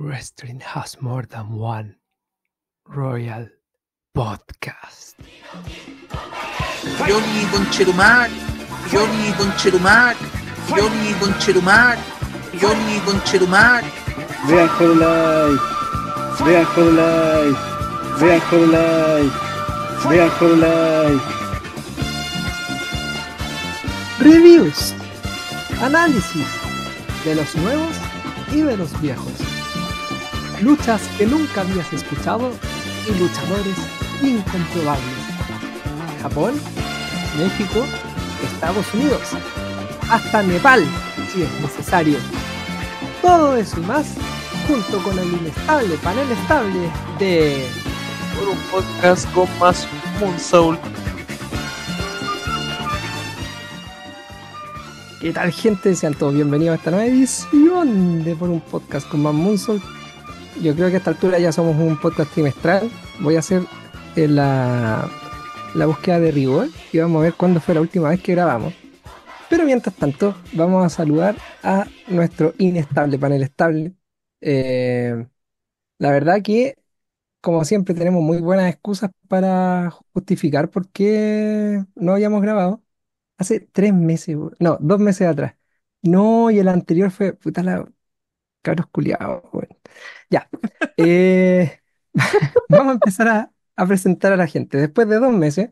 Wrestling has more than one Royal Podcast. Johnny Conchetumar, Johnny Conchetumar, Johnny Conchetumar, Johnny Conchetumar. Vean Hololive, vean Hololive, vean Hololive, vean Hololive. Reviews, análisis de los nuevos y de los viejos. Luchas que nunca habías escuchado y luchadores incomprobables. Japón, México, Estados Unidos, hasta Nepal, si es necesario. Todo eso y más, junto con el inestable panel estable de por un podcast con más Moon Soul. ¿Qué tal gente? Sean todos bienvenidos a esta nueva edición de Por un Podcast con más Moonsoul. Yo creo que a esta altura ya somos un podcast trimestral. Voy a hacer eh, la, la búsqueda de rigor y vamos a ver cuándo fue la última vez que grabamos. Pero mientras tanto, vamos a saludar a nuestro inestable panel estable. Eh, la verdad que, como siempre, tenemos muy buenas excusas para justificar por qué no habíamos grabado. Hace tres meses, no, dos meses atrás. No, y el anterior fue, puta la, cabros culiados, weón. Ya. Eh, vamos a empezar a, presentar a la gente. Después de dos meses,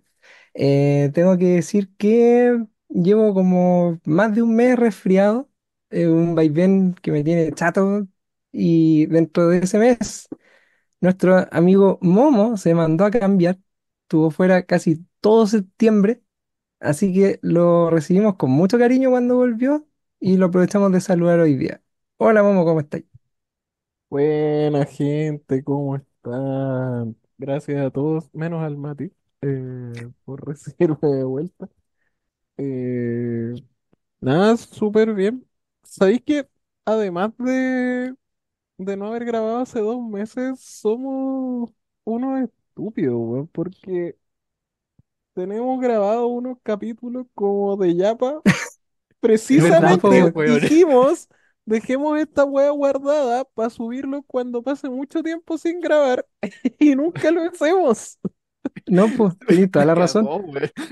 eh, tengo que decir que llevo como más de un mes resfriado, eh, un vaivén que me tiene chato, y dentro de ese mes, nuestro amigo Momo se mandó a cambiar, estuvo fuera casi todo septiembre, así que lo recibimos con mucho cariño cuando volvió y lo aprovechamos de saludar hoy día. Hola Momo, ¿cómo estáis? Buena gente, ¿cómo están? Gracias a todos, menos al Mati, eh, por recibirme de vuelta. Eh, nada, súper bien. ¿Sabéis que además de, de no haber grabado hace dos meses, somos unos estúpidos, weón? Porque tenemos grabado unos capítulos como de Yapa. ¿Verdad, po, Precisamente weón? dijimos, dejemos esta wea guardada para subirlo cuando pase mucho tiempo sin grabar y nunca lo hacemos. No, pues, tenéis toda la razón.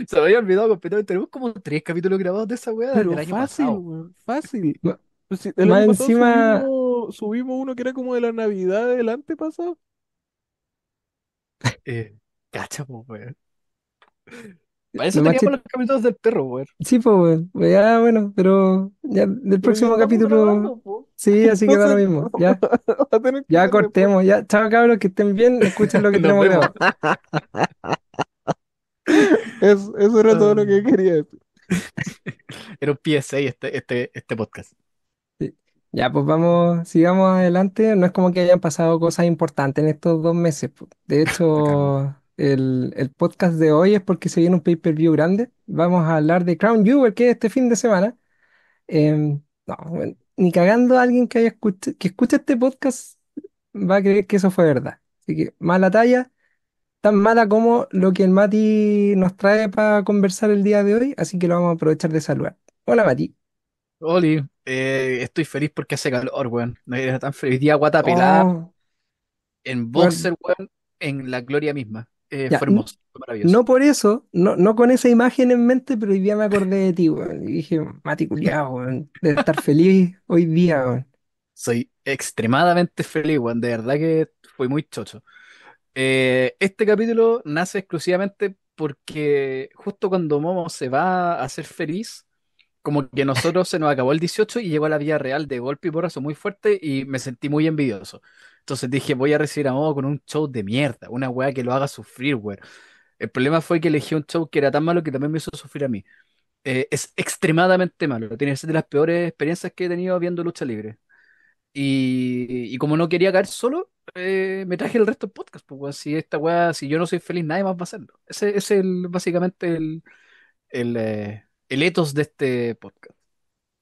Se me había olvidado completamente. Tenemos como tres capítulos grabados de esa weá Pero del año fácil, pasado. weón, fácil. Pues el más año pasado encima- subimos, subimos uno que era como de la Navidad del antepasado. Eh, cacha, po, weón. Eso más teníamos los capítulos del perro, weón. Sí, pues, weón. ya, bueno, pero ya del Pero próximo capítulo, grabando, sí, así que da lo mismo. Ya, ya después. cortemos, ya. Chao, cabros, que estén bien, escuchen lo que tenemos grabado. Es- eso era todo lo Ah. que quería decir. Era un PSA este, este, este podcast. Ya, pues vamos, sigamos adelante. No es como que hayan pasado cosas importantes en estos dos meses. De hecho, el, el podcast de hoy es porque se viene un pay-per-view grande. Vamos a hablar de Crown Jewel, que es este fin de semana. Em, no, bueno, ni cagando a alguien que haya escuch- que escuche este podcast va a creer que eso fue verdad. Así que mala talla, tan mala como lo que el Mati nos trae para conversar el día de hoy, así que lo vamos a aprovechar de saludar. Hola Mati. Oli, eh, estoy feliz porque hace calor, weón. No era tan feliz. Día guata pelada, Oh, en boxer, weón, en la gloria misma. Eh, Ya, fue hermoso, fue maravilloso. no por eso, no, no con esa imagen en mente, pero hoy día me acordé de ti, weón. Y dije, Mati culiao, weón, de estar feliz hoy día, weón. Soy extremadamente feliz, weón. De verdad que fue muy chocho. Eh, este capítulo nace exclusivamente porque justo cuando Momo se va a hacer feliz, como que a nosotros se nos acabó el 18 y llegó a la vida real de golpe y porrazo muy fuerte y me sentí muy envidioso. Entonces dije, voy a recibir a Momo con un show de mierda, una weá que lo haga sufrir, weón. El problema fue que elegí un show que era tan malo que también me hizo sufrir a mí. Eh, es extremadamente malo, tiene que ser de las peores experiencias que he tenido viendo lucha libre. Y, como no quería caer solo, eh, me traje el resto del podcast. Pues, weón. si esta weá, si yo no soy feliz, nadie más va a hacerlo. Ese ese es básicamente el, el, eh, el ethos de este podcast.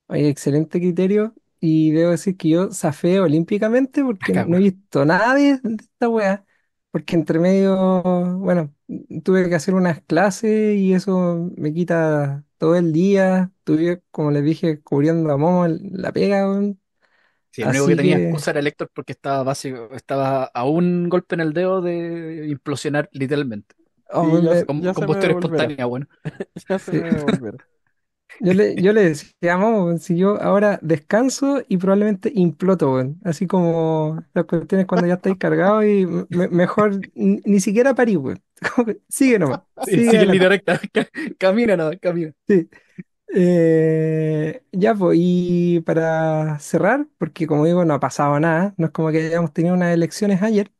Oye, excelente criterio. Y debo decir que yo zafé olímpicamente porque no he weón. visto nada de, de esta weá. Porque entre medio, bueno, tuve que hacer unas clases y eso me quita todo el día. Estuve, como les dije, cubriendo a Momo el- la pega, weón. Sí, el único que Así tenía que, excusa era el Héctor porque estaba básico, estaba a un golpe en el dedo de implosionar literalmente. oh, Sí, ya, me- Con ya se me combustión devolverá. espontánea, bueno. Ya se sí. me devolverá. Yo le, yo le decía, "Mamo, si yo ahora descanso y probablemente imploto, weón. Así como las cuestiones cuando ya estáis cargados y me- mejor ni, ni siquiera parí, weón. Como que Sigue nomás, Sí, sigue sigue en adelante. línea recta. Ca- Camina, no, camina. Sí. Eh, ya, pues, y para cerrar, porque como digo, no ha pasado nada, no es como que hayamos tenido unas elecciones ayer,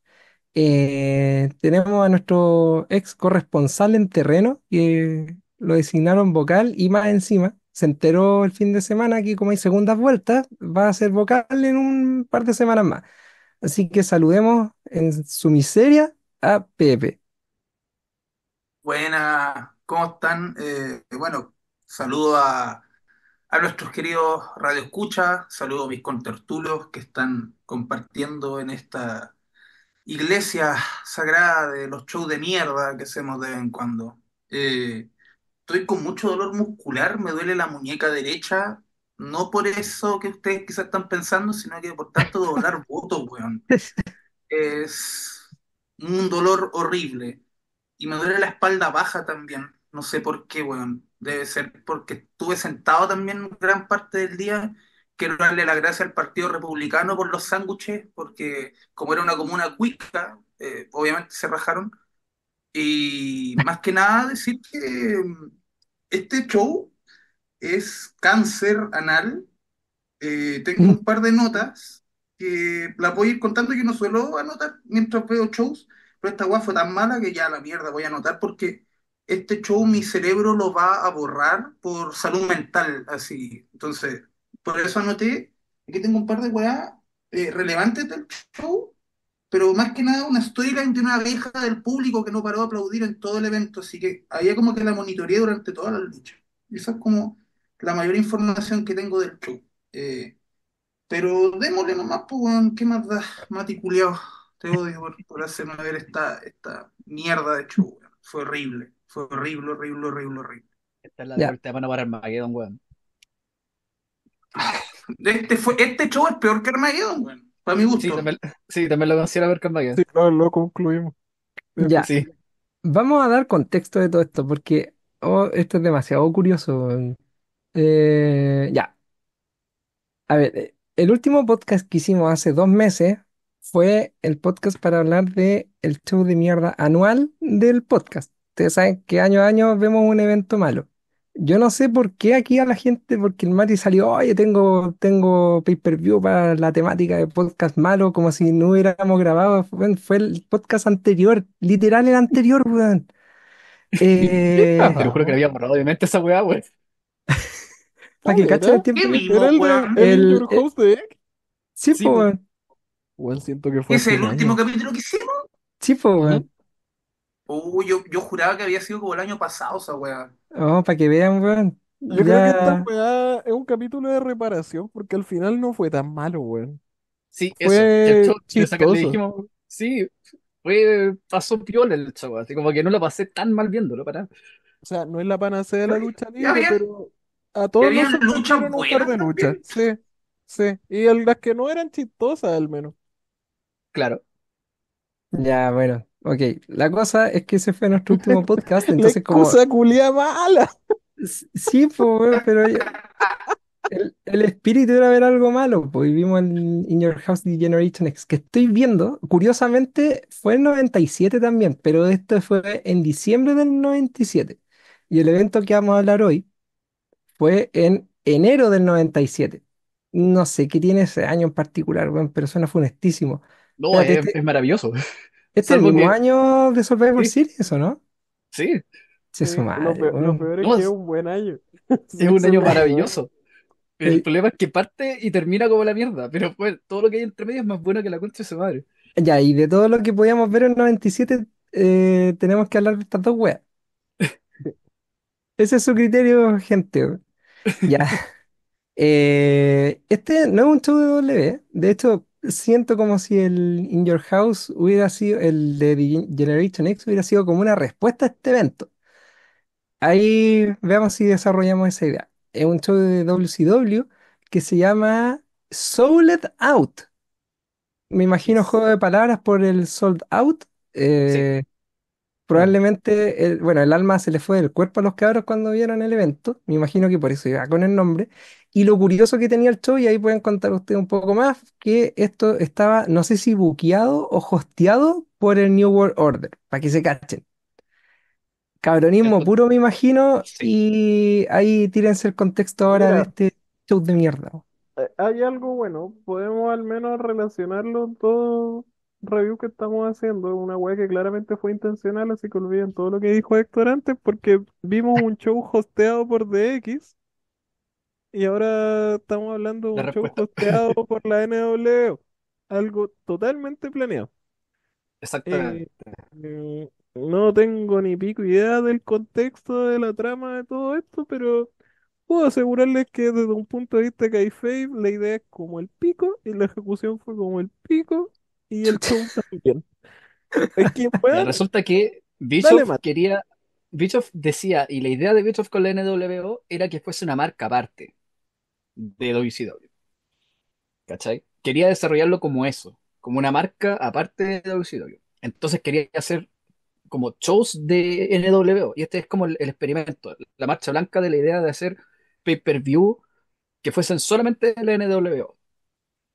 eh, tenemos a nuestro ex corresponsal en terreno, que lo designaron vocal y más encima, se enteró el fin de semana que como hay segundas vueltas, va a ser vocal en un par de semanas más. Así que saludemos en su miseria a Pepe. Buenas, ¿cómo están? Eh, bueno, saludo a, a nuestros queridos radioescuchas, saludo a mis contertulios que están compartiendo en esta iglesia sagrada de los shows de mierda que hacemos de vez en cuando. Eh, estoy con mucho dolor muscular, me duele la muñeca derecha, no por eso que ustedes quizás están pensando, sino que por tanto doblar votos, weón. Es un dolor horrible. Y me duele la espalda baja también. No sé por qué, weón. Debe ser porque estuve sentado también gran parte del día. Quiero darle la gracia al Partido Republicano por los sándwiches, porque como era una comuna cuica, eh, obviamente se rajaron. Y más que nada decir que este show es cáncer anal. Eh, tengo un par de notas que las voy a ir contando. Que no suelo anotar mientras veo shows, pero esta weá fue tan mala que ya la mierda voy a anotar porque este show mi cerebro lo va a borrar por salud mental, así. Entonces, por eso anoté, aquí tengo un par de weas eh, relevantes del show, pero más que nada una storyline de una vieja del público que no paró de aplaudir en todo el evento, así que había como que la monitoreé durante toda la lucha. Y esa es como la mayor información que tengo del show. Eh, pero démosle nomás, pues, weón, ¿qué más da, Mati culiao? Te odio por, por hacerme ver esta, esta mierda de show, weón. Fue horrible, fue horrible, horrible, horrible, horrible. Esta es la de vuelta para Armageddon, weón. Este, fue, este show es peor que Armageddon, weón, para mi Sí, gusto. también, sí, también lo considero ver Armageddon. Sí, lo, lo concluimos. Ya, Sí. vamos a dar contexto de todo esto porque oh, esto es demasiado curioso. Eh, ya, a ver, eh, el último podcast que hicimos hace dos meses fue el podcast para hablar de el show de mierda anual del podcast. Ustedes saben que año a año vemos un evento malo. Yo no sé por qué aquí a la gente, porque el Mati salió, oye, tengo, tengo pay-per-view para la temática de podcast malo, como si no hubiéramos grabado. Fue, fue el podcast anterior, literal el anterior, weón. Eh, Te lo juro que le había borrado de mente esa weá, weón. para que cachen el ¿verdad? tiempo. ¿Qué vimos, ¿Era el, weón? el El- In Your el- House de Egg? Sí, Sí, po, weón. Weón, siento que fue Ese es hace el un último año. capítulo que hicimos. Sí, po, weón. Uh, yo, yo juraba que había sido como el año pasado esa weá. Oh, para que vean, weón. Yo creo que esta Ya. weá es un capítulo de reparación porque al final no fue tan malo, weón. Sí, eso. Fue El show, le, saca- le chistoso. dijimos, sí, fue, pasó piola el show, así como que no lo pasé tan mal viéndolo, para. O sea, no es la panacea de la lucha Y libre, había, pero a y todos había nos luchas sorprendieron un par buenas de luchas. también. Sí, sí. Y el- las que no eran chistosas, al menos. Claro. Ya, bueno. Ok. La cosa es que ese fue nuestro último podcast. La Entonces, como. excusa culia mala. Sí, pues, weón, pero el, el espíritu era ver algo malo. Pues y vimos el In Your House The Generation X, que estoy viendo. Curiosamente, fue el 97 también, pero esto fue en diciembre del 97. Y el evento que vamos a hablar hoy fue en enero del 97. No sé qué tiene ese año en particular, weón, pero suena funestísimo. No, Espérate, es, este, es maravilloso. Este es el mismo que, año de Survivor sí, Series, ¿o no? sí, Se Sí, su lo lo peor es que es un buen año. es un año maravilloso. El problema es que parte y termina como la mierda, pero pues todo lo que hay entre medio es más bueno que la concha de su madre. Ya, y de todo lo que podíamos ver en 97, eh, tenemos que hablar de estas dos weas. Ese es su criterio, gente. Ya. Eh, este no es un show de W. De hecho, siento como si el In Your House hubiera sido, el de The Generation X hubiera sido como una respuesta a este evento. Ahí veamos si desarrollamos esa idea. Es un show de WCW que se llama Sold Out. Me imagino juego de palabras por el sold out. Eh, probablemente, el- bueno, el alma se le fue del cuerpo a los cabros cuando vieron el evento. Me imagino que por eso iba con el nombre. Y lo curioso que tenía el show, y ahí pueden contar ustedes un poco más, que esto estaba, no sé si buqueado o hosteado por el New World Order, para que se cachen. Cabronismo puro, me imagino, Sí. y ahí tírense el contexto ahora de este show de mierda. Eh, Hay algo bueno, podemos al menos relacionarlo en todo review que estamos haciendo, una weá que claramente fue intencional, así que olviden todo lo que dijo Héctor antes, porque vimos un show hosteado por DX y ahora estamos hablando de un show hosteado por la NWO, algo totalmente planeado. Exactamente. Eh, no tengo ni pico idea del contexto de la trama de todo esto, pero puedo asegurarles que desde un punto de vista kayfabe, la idea es como el pico y la ejecución fue como el pico y el show también. Es que, resulta que Bischoff quería, Bischoff decía, y la idea de Bischoff con la NWO era que fuese una marca aparte de WCW, ¿cachai? Quería desarrollarlo como eso, como una marca aparte de WCW. Entonces quería hacer como shows de NWO, y este es como el, experimento, la marcha blanca de la idea de hacer pay-per-view que fuesen solamente de la NWO.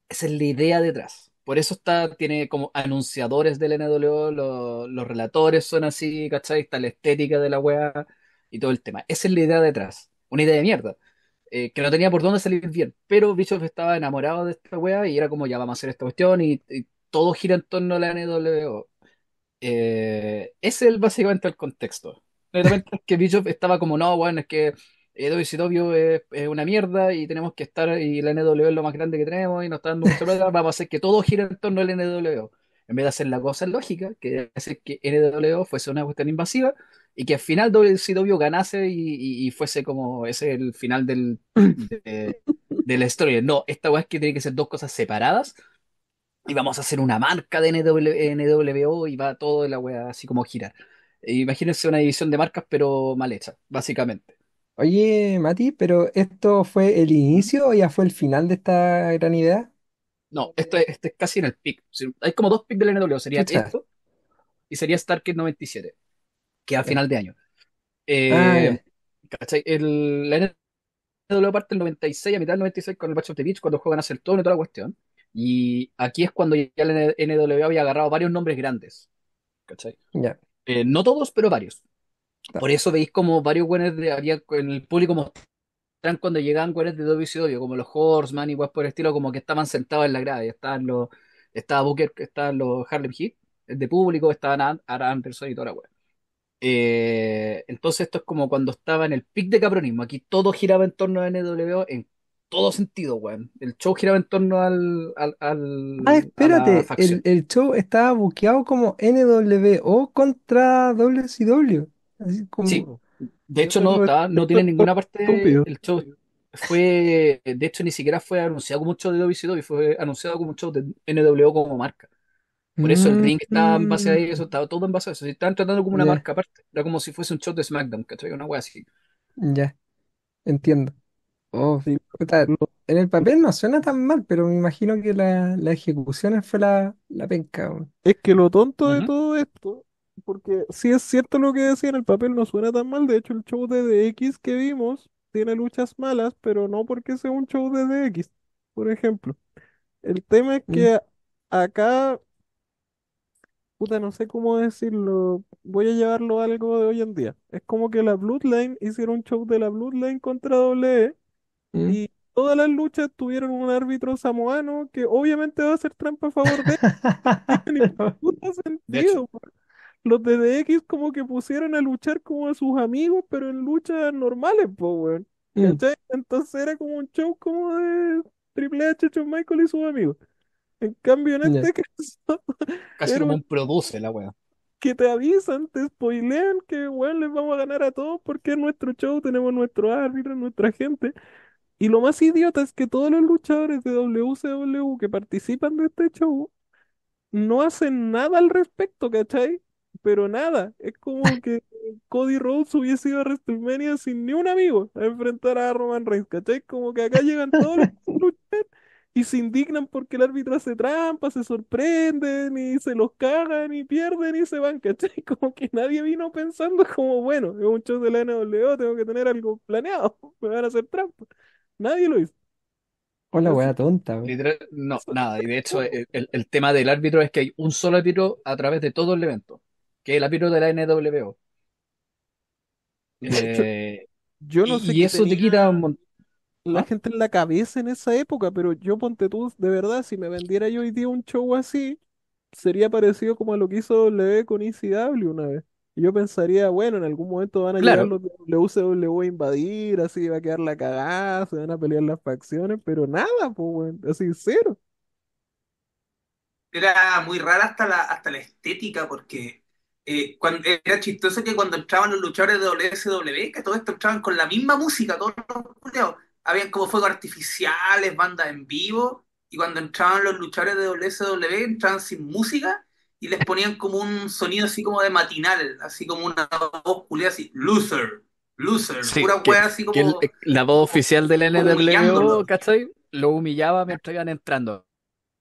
Esa es la idea detrás. Por eso está, tiene como anunciadores del NWO, lo- los relatores son así, ¿cachai? Está la estética de la weá y todo el tema. Esa es la idea detrás. Una idea de mierda. Eh, que no tenía por dónde salir bien. Pero Bischoff estaba enamorado de esta weá y era como, ya vamos a hacer esta cuestión y, y todo gira en torno a la NWO. Eh, ese es básicamente el contexto. Netamente es que Bischoff estaba como, no, bueno, es que WCW es, es una mierda y tenemos que estar, y la NWO es lo más grande que tenemos y nos está dando mucha plata, vamos a hacer que todo gire en torno al NWO. En vez de hacer la cosa lógica, que es hacer que NWO fuese una cuestión invasiva y que al final WCW ganase y, y- y fuese como ese el final del, de, de la historia. No, esta weá es que tiene que ser dos cosas separadas y vamos a hacer una marca de NW NWO y va todo de la wea así como girar. E imagínense una división de marcas, pero mal hecha, básicamente. Oye, Mati, pero ¿esto fue el inicio o ya fue el final de esta gran idea? No, esto es, esto es casi en el pic. Hay como dos pics del NWO, sería Chucha, esto y sería Starkid 97, que a final de año. Ah, Eh. ¿cachai? El, la NWO parte el 96, a mitad del 96 con el Batch of the Beach, cuando juegan a hacer todo y toda la cuestión. Y aquí es cuando ya la NWO había agarrado varios nombres grandes, ¿cachai? Ya, Eh, no todos, pero varios. está. Por eso veis como varios güeyes de, había en el público mostraban cuando llegaban güeyes de WCW, como los Horseman y guas por el estilo, como que estaban sentados en la grada. Y estaban los, estaba Booker, estaban los Harlem Heat, el de público, estaban An- Ara Anderson y toda la wea. Eh, entonces esto es como cuando estaba en el pic de capronismo. Aquí todo giraba en torno a NWO en todo sentido, weón. El show giraba en torno al, al, Ah, al- a la espérate, el, show estaba buqueado como NWO contra WCW. Así Sí, de hecho no no es está, no tiene ninguna parte, estúpido. el show fue, de hecho ni siquiera fue anunciado como un show de WCW, fue anunciado como un show de NWO como marca. Por eso el ring estaba en base a Mm, eso, estaba todo en base a eso. Si estaban tratando como una ya, marca aparte, era como si fuese un show de SmackDown, ¿cachai? Una wea así. ya, entiendo. Oh, Sí, puta, lo- en el papel no suena tan mal, pero me imagino que la, la ejecución fue la, la penca. weón. es que lo tonto de Ujú. todo esto, porque si es cierto lo que decía en el papel, no suena tan mal. De hecho, el show de DX que vimos tiene luchas malas, pero no porque sea un show de DX, por ejemplo. El tema es Mm, que acá, puta, no sé cómo decirlo, voy a llevarlo a algo de hoy en día. Es como que la Bloodline hicieron un show de la Bloodline contra WWE mm. y todas las luchas tuvieron un árbitro samoano que obviamente va a hacer trampa a favor de él. No hecho, sentido. Los de DX como que pusieron a luchar como a sus amigos, pero en luchas normales, po, weón. Mm, ¿Cachai? Entonces era como un show como de Triple H, Shawn Michaels y sus amigos. En cambio, en este caso, casi como un produce la wea. que te avisan, te spoilean que, weón, les vamos a ganar a todos porque es nuestro show, tenemos nuestro árbitro, nuestra gente. Y lo más idiota es que todos los luchadores de WCW que participan de este show no hacen nada al respecto, ¿cachai? Pero nada, es como que Cody Rhodes hubiese ido a WrestleMania sin ni un amigo a enfrentar a Roman Reigns, ¿cachai? Como que acá llegan todos los y se indignan porque el árbitro hace trampa, se sorprenden y se los cagan y pierden y se van, ¿cachai? Como que nadie vino pensando como, bueno, es un show de la NWO, tengo que tener algo planeado, me van a hacer trampa. Nadie lo hizo. Hola, wea tonta. Literal- no, nada. Y de hecho, el, el- el tema del árbitro es que hay un solo árbitro a través de todo el evento, que es el árbitro de la NWO. Eh, yo no y, sé y qué eso te quita un montón. La ¿Ah? gente en la cabeza en esa época, pero yo ponte tú, de verdad, si me vendiera yo hoy día un show así, sería parecido como a lo que hizo W con ECW una vez. Y yo pensaría, bueno, en algún momento van a llegar Claro, los de WCW a invadir, así va a quedar la cagada, se van a pelear las facciones, pero nada, pues, weón, así cero. Era muy rara hasta la, hasta la estética, porque eh, cuando, era chistoso que cuando entraban los luchadores de WSW, que todos estos entraban con la misma música, todos los culiados. Habían como fuegos artificiales, bandas en vivo, y cuando entraban los luchadores de WSW, entraban sin música y les ponían como un sonido así como de matinal, así como una voz culiada así, loser, loser, sí, pura que, wea así que como, la voz oficial del NWO. ¿cachai? Lo humillaba mientras iban entrando.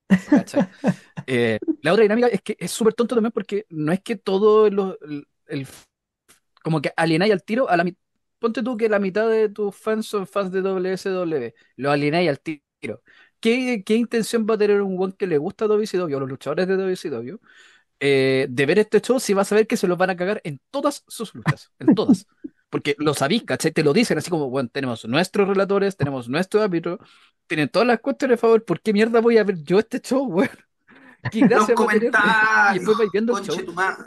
Eh, la otra dinámica es que es súper tonto también porque no es que todo lo- el, el- como que alienáis al tiro a la mitad. Ponte tú que la mitad de tus fans son fans de WSW, lo alienáis al tiro. ¿Qué, qué intención va a tener un one que le gusta a WCW, o los luchadores de WCW, eh, de ver este show si va a saber que se los van a cagar en todas sus luchas? En todas. Porque lo sabís, ¿cachai? Te lo dicen así como, bueno, tenemos nuestros relatores, tenemos nuestro árbitro, tienen todas las cuestiones a favor, ¿por qué mierda voy a ver yo este show, weón? ¿Qué Los gracia va a tener? Y comentarios, después vais viendo el conche show. tu madre.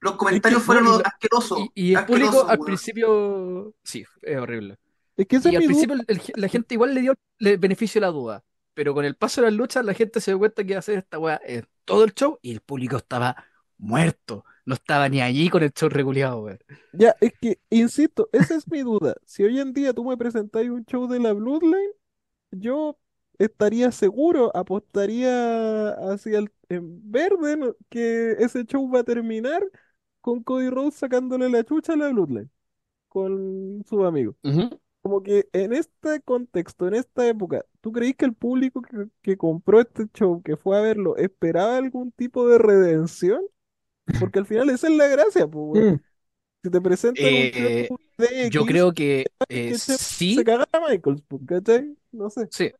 Los Es que, comentarios fueron y, lo- asquerosos, y, y el público al weón. principio, sí, es horrible. es que Y al mi duda. principio el- el- la gente igual le dio el beneficio de la duda, pero con el paso de las luchas la gente se dio cuenta que iba a hacer esta weá en todo el show y el público estaba muerto, no estaba ni allí con el show regulado, weón. Ya, es que, insisto, esa es mi duda. Si hoy en día tú me presentáis un show de la Bloodline, yo estaría seguro, apostaría hacia el en verde ¿no? que ese show va a terminar con Cody Rhodes sacándole la chucha a la Bloodline con sus amigos. Como que en este contexto, en esta época, ¿tú creís que el público que, que compró este show, que fue a verlo, esperaba algún tipo de redención? Porque al final esa es la gracia, pues. Mm, Si te presentan un Eh, de yo creo que que eh, se, se sí, caga a Michaels, ¿cachai? No sé. sí,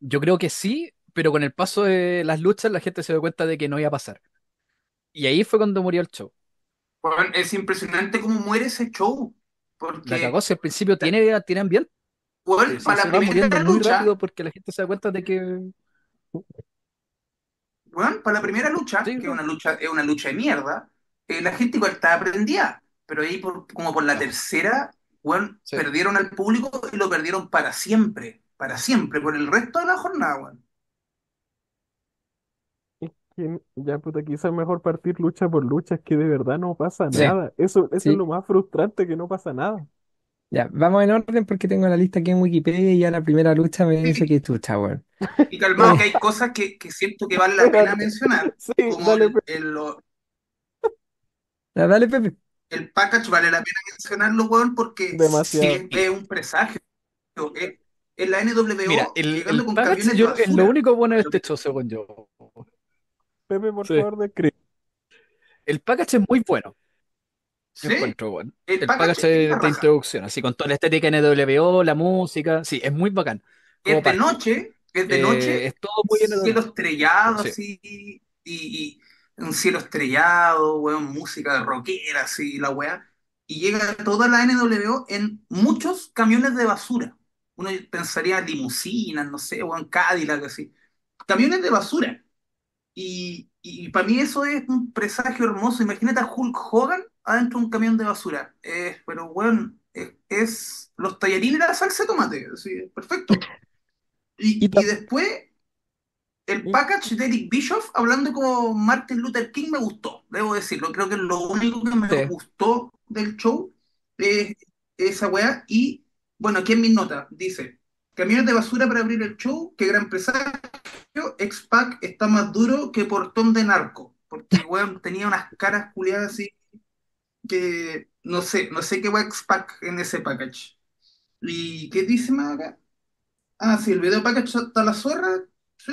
yo creo que sí, pero con el paso de las luchas la gente se dio cuenta de que no iba a pasar. Y ahí fue cuando murió el show. Weón, es impresionante cómo muere ese show. La cagó, Porque, si al principio tiene, tiene ambiente, si para se la va muriendo primera muy lucha, rápido porque la gente se da cuenta de que... weón, para la primera lucha, Sí, que es una lucha, es una lucha de mierda, eh, la gente igual estaba prendida. Pero ahí, por- como por la tercera, weón, sí. perdieron al público y lo perdieron para siempre. Para siempre, por el resto de la jornada, weón. Que ya, puta, quizás mejor partir lucha por lucha, es que de verdad no pasa sí, nada. Eso, eso es sí. lo más frustrante, que no pasa nada. Ya, vamos en orden porque tengo la lista aquí en Wikipedia y ya la primera lucha me dice que es chucha, weón. Y calmado, que hay cosas que, que siento que vale la pena Espérate. mencionar, Sí, como dale, el, pe- el, lo- ya, dale, Pepe. el package vale la pena mencionarlo, weón, porque sí demasiado. es, es un presagio. Es, es la Mira, NWO el, llegando el con package camiones de yo, es lo basura. único bueno de que- este show, según yo. Pepe, por Sí. favor, describe. El package es muy bueno, Sí, encuentro, bueno. el El package package es de, introducción, así con toda la estética NWO, la música, sí, es muy bacán. Como Es de noche, es de Eh, noche, es todo muy cielo estrellado, Sí. así, y, y un cielo estrellado, weón, música rockera, así, la weá. Y llega toda la NWO en muchos camiones de basura. Uno pensaría limusinas, no sé, weón, Cadillac, así. Camiones de basura. Y, y para mí eso es un presagio hermoso. Imagínate a Hulk Hogan adentro de un camión de basura. Eh, pero, weón, es, es los tallarines y la salsa de tomate. Así, perfecto. Y, Y después, el y- package de Eric Bischoff hablando como Martin Luther King me gustó, debo decirlo. Creo que lo único que me Sí. gustó del show es esa weá. Y bueno, aquí en mis notas dice: camiones de basura para abrir el show, qué gran presagio. X-Pac está más duro que portón de narco. Porque weón tenía unas caras culiadas así que no sé, no sé qué weá X-Pac en ese package. ¿Y qué dice más acá? Ah, sí, el video de Package hasta la zorra. Sí.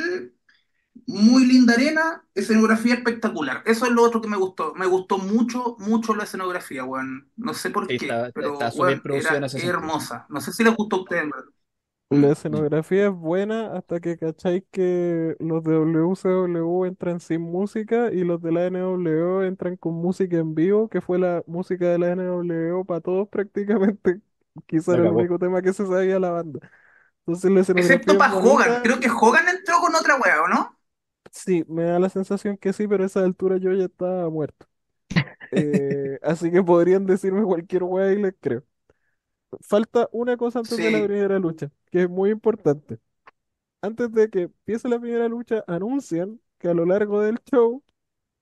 Muy linda arena, escenografía espectacular. Eso es lo otro que me gustó. Me gustó mucho, mucho la escenografía, weón. No sé por qué, está, pero, está weón, era hermosa. No sé si les gustó a ustedes, en verdad. La escenografía es buena hasta que cacháis que los de WCW entran sin música y los de la NWO entran con música en vivo, que fue la música de la NWO para todos prácticamente. Quizá era el único tema que se sabía la banda. Entonces la escenografía Excepto es para Hogan. bonita. Creo que Hogan entró con otra wea, ¿o no? Sí, me da la sensación que sí, pero a esa altura yo ya estaba muerto. Eh, así que podrían decirme cualquier wea y les creo. Falta una cosa antes de la Sí. primera lucha, que es muy importante. Antes de que empiece la primera lucha, anuncian que a lo largo del show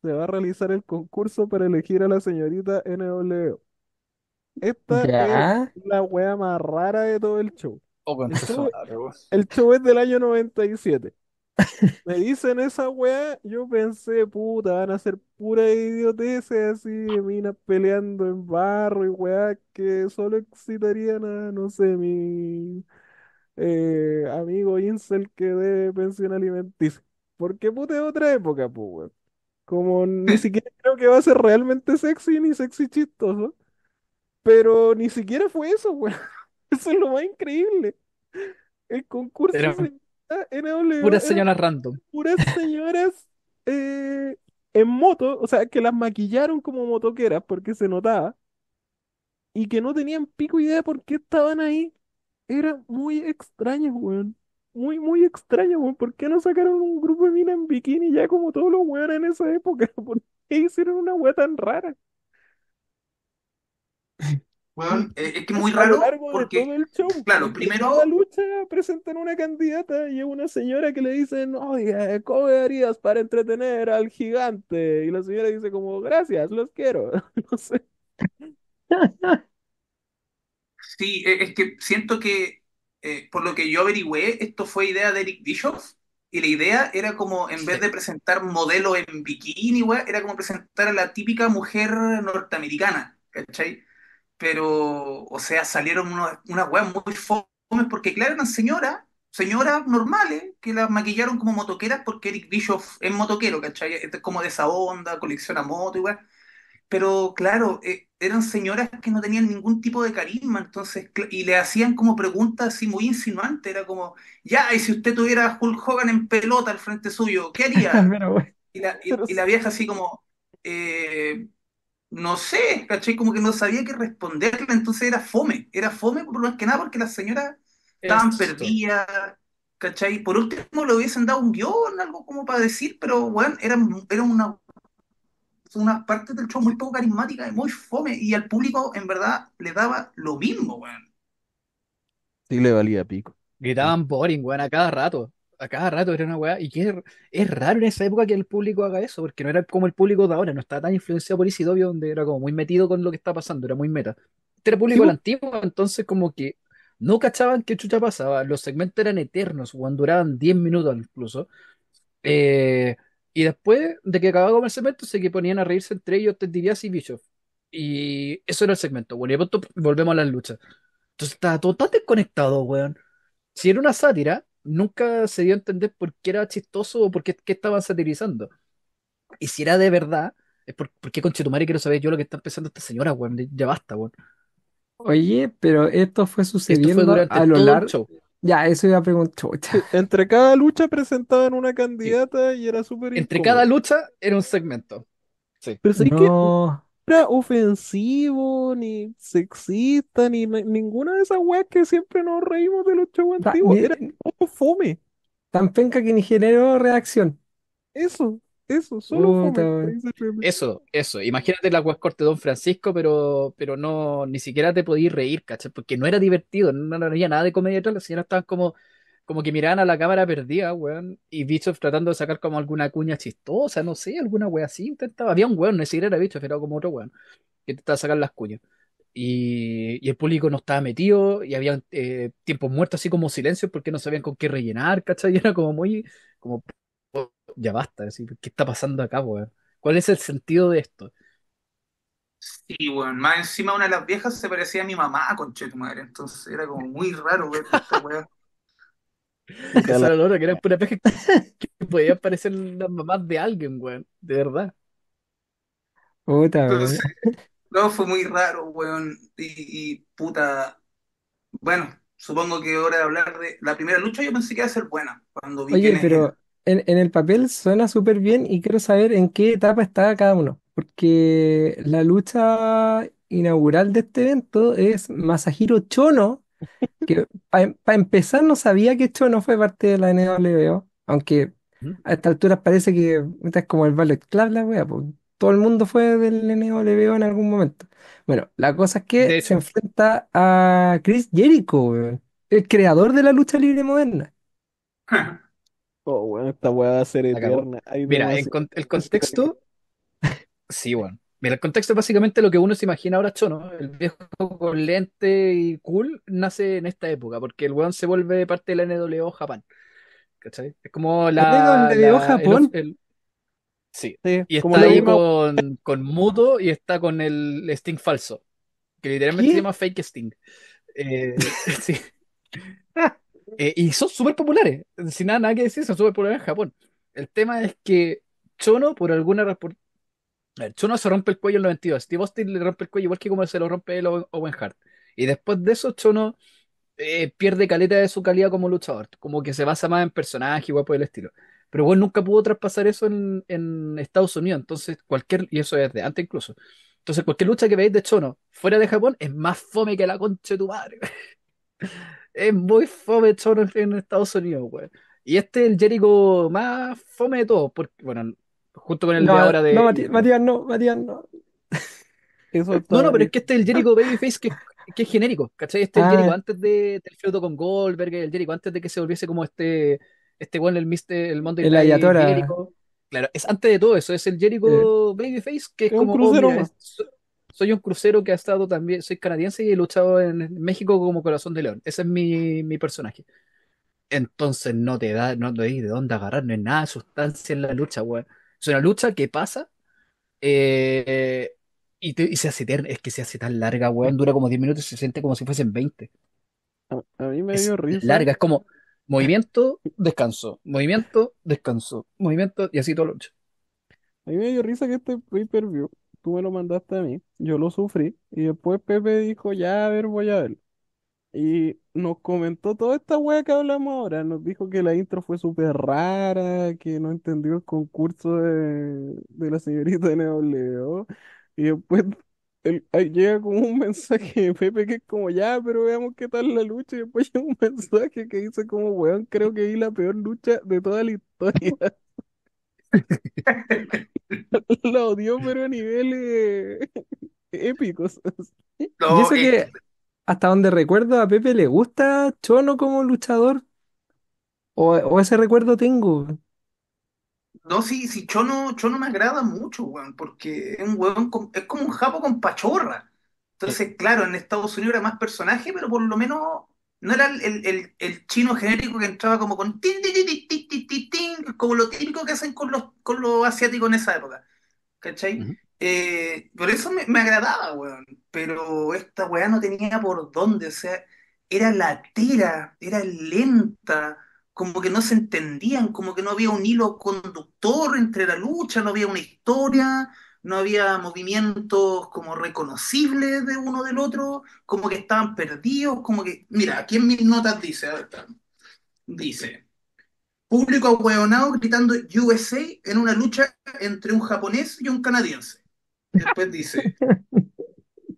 se va a realizar el concurso para elegir a la señorita NWO. Esta es Ya. la wea más rara de todo el show. Oh, show, el show es del año 97. Me dicen esa wea, yo pensé, puta, van a ser pura idioteces así, de minas peleando en barro y weas que solo excitarían a, no sé, mi eh, amigo Incel que debe pensión alimenticia. Porque puta es otra época, pues, weón. Como ni siquiera creo que va a ser realmente sexy ni sexy chistoso. Pero ni siquiera fue eso, weón. Eso es lo más increíble. El concurso se NWO, puras señoras random. puras señoras eh, en moto, o sea, que las maquillaron como motoqueras porque se notaba, y que no tenían pico idea por qué estaban ahí. Era muy extraño, weón. Muy, muy extraño, weón. ¿Por qué no sacaron un grupo de minas en bikini ya como todos los weones en esa época? ¿Por qué hicieron una weá tan rara? Weón, eh, es que muy a lo raro de todo porque, el show, claro, primero, lucha presentan una candidata y es una señora que le dicen, oye, ¿cómo harías para entretener al gigante? Y la señora dice como, gracias, los quiero. No sé. sí, eh, es que siento que, eh, por lo que yo averigüé, esto fue idea de Eric Bischoff. Y la idea era como, en vez de presentar modelos en bikini, weón, era como presentar a la típica mujer norteamericana, ¿cachai? Pero, o sea, salieron unos- unas weas muy fomes porque, claro, eran señoras, señoras normales, que las maquillaron como motoqueras porque Eric Bischoff es motoquero, ¿cachai? Es como de esa onda, colecciona moto y weas. Pero, claro, eh, eran señoras que no tenían ningún tipo de carisma, entonces, y le hacían como preguntas así muy insinuantes, era como, ya, y si usted tuviera a Hulk Hogan en pelota al frente suyo, ¿qué haría? Pero, Y la, y, Pero y la vieja así como, eh, no sé, ¿cachai? Como que no sabía qué responderle, entonces era fome, era fome por más que nada porque las señoras estaban perdidas, ¿cachai? Por último le hubiesen dado un guion, algo como para decir, pero bueno, eran, eran una, unas partes del show muy poco carismáticas y muy fome, y al público en verdad le daba lo mismo, weón. sí le valía pico. Gritaban boring, weón, a cada rato. A cada rato era una weá. Y que es, es raro en esa época que el público haga eso, porque no era como el público de ahora, no estaba tan influenciado por Isidobio, donde era como muy metido con lo que está pasando, era muy meta. Este era Sí, público po, antiguo, entonces como que no cachaban qué chucha pasaba. Los segmentos eran eternos, weón, duraban 10 minutos incluso. Eh, y después de que acababa con el segmento, se que ponían a reírse entre ellos Ted DiBiase y Bischoff. Y eso era el segmento. Bueno, y de pronto volvemos a las luchas. Entonces estaba todo tan desconectado, weón. Si era una sátira, nunca se dio a entender por qué era chistoso o por qué, qué estaban satirizando. Y si era de verdad, es por, por qué conchetumare quiero saber yo lo que está pensando esta señora, weón. Ya basta, weón. Oye, pero esto fue Esto fue sucediendo durante a lo largo. Ya, eso iba a preguntar. entre cada lucha presentaban una Sí. candidata y era súper Entre cada lucha era un segmento. Sí. Pero ¿sabes que No, era ofensivo, ni sexista, ni na- ninguna de esas weas que siempre nos reímos de los shows antiguos. ni- Era todo fome. tan penca que ni generó reacción. Eso, eso, solo Puta, fome. Eso, eso. Imagínate la weá corte de Don Francisco, pero, pero no, ni siquiera te podías reír, ¿cachai? Porque no era divertido, no, no había nada de comedia detrás. Las señoras estaban como, como que miraban a la cámara perdida, weón. Y Bischoff tratando de sacar como alguna cuña chistosa, no sé, alguna weá así intentaba. Había un weón, no siquiera era Bischoff, era como otro weón, que intentaba sacar las cuñas. Y, y el público no estaba metido, y había eh, tiempos muertos así como silencio porque no sabían con qué rellenar, ¿cachai? Y era como muy, como, ya basta, así, ¿qué está pasando acá, weón? ¿Cuál es el sentido de esto? Sí, weón, más encima una de las viejas se parecía a mi mamá, conche tu madre, entonces era como muy raro ver esta weá. O sea, Esa la- era la otra, que eran pura peja que podían parecer las mamás de alguien, weón. De verdad. Puta, weón. Entonces, no, fue muy raro, weón. Y, y, puta, bueno, supongo que es hora de hablar de la primera lucha. Yo pensé que iba a ser buena cuando vi Oye, quiénes pero eran. en, en el papel suena súper bien y quiero saber en qué etapa está cada uno. Porque la lucha inaugural de este evento es Masahiro Chono, que para empezar no sabía que Chono fue parte de la NWO, aunque a esta altura parece que es como el Ballet Club, la wea, pues, todo el mundo fue del NWO en algún momento. Bueno, la cosa es que se hecho, enfrenta a Chris Jericho, weón, el creador de la lucha libre moderna. Oh, bueno, esta weá va a ser la cagó. eterna. Hay Mira, en demasiado. con- el contexto, sí, weón. Mira, el contexto es básicamente lo que uno se imagina ahora Chono, el viejo con lente y cool, nace en esta época, porque el weón se vuelve parte de la NWO Japón, ¿cachai? Es como la, NWO la- el, Japón. el- sí. Sí, Y está ahí con, con Muto y está con el Sting falso, que literalmente se llama Fake Sting. Eh, sí. Eh, y son súper populares, sin nada, nada que decir, son súper populares en Japón. El tema es que Chono, por alguna razón, a ver, Chono se rompe el cuello en el 92, Steve Austin le rompe el cuello igual que como se lo rompe el Owen Hart. Y después de eso, Chono eh, pierde caleta de su calidad como luchador, como que se basa más en personaje, igual por el estilo. Pero bueno, nunca pudo traspasar eso en, Estados Unidos, entonces cualquier, y eso es de antes incluso. Entonces cualquier lucha que veáis de Chono fuera de Japón es más fome que la concha de tu madre. Es muy fome Chono en Estados Unidos, güey. Y este es el Jericho más fome de todos, porque, bueno, junto con el de No, ahora no, de... Matías, no, Matías, no. Eso No, está no, pero es que este es el Jericho Babyface que, que es genérico, ¿cachai? Este es el Jericho Ah, antes de, del feudo con Goldberg, el Jericho antes de que se volviese como este, este bueno, el Mister, el Monday el Night Ayatora. Jericho. Claro, es antes de todo eso, es el eh, Jericho Babyface que es Es un como, oh, mira, es- soy un crucero que ha estado también, soy canadiense y he luchado en México como Corazón de León. Ese es mi, mi personaje. Entonces no te da, no te de dónde agarrar, no hay nada de sustancia en la lucha, weón. Es una lucha que pasa eh, y, te- y se hace eterna, es que se hace tan larga, weón, dura como 10 minutos y se siente como si fuesen 20. A, a mí me Es dio risa. larga, es como movimiento, descanso, movimiento, descanso, movimiento y así todo lo lucha. A mí me dio risa que este pay-per-view, tú me lo mandaste a mí, yo lo sufrí, y después Pepe dijo, ya, a ver, voy a verlo. Y nos comentó toda esta weá que hablamos ahora, nos dijo que la intro fue súper rara, que no entendió el concurso de, de la señorita de Leo, y después el- ahí llega como un mensaje de Pepe que es como, ya, pero veamos qué tal la lucha, y después llega un mensaje que dice como, weón, creo que vi la peor lucha de toda la historia. La odió, pero a niveles épicos. Y No, eso es que, hasta donde recuerdo, a Pepe le gusta Chono como luchador, o, o ese recuerdo tengo. No, sí, sí, Chono, Chono me agrada mucho, weón, porque es un weón, con- es como un japo con pachorra. Entonces, claro, en Estados Unidos era más personaje, pero por lo menos no era el, el- el- el chino genérico que entraba como con tin, tin, tin, tin, tin, tin, tin, tin, como lo típico que hacen con los, con los asiáticos en esa época. ¿Cachai? Ujú. Eh, por eso me, agradaba, weón. Pero esta weá no tenía por dónde, o sea, era latera, era lenta, como que no se entendían, como que no había un hilo conductor entre la lucha, no había una historia, no había movimientos como reconocibles de uno del otro, como que estaban perdidos, como que, mira, aquí en mis notas dice, dice. Público ahueonado gritando USA en una lucha entre un japonés y un canadiense. Después dice,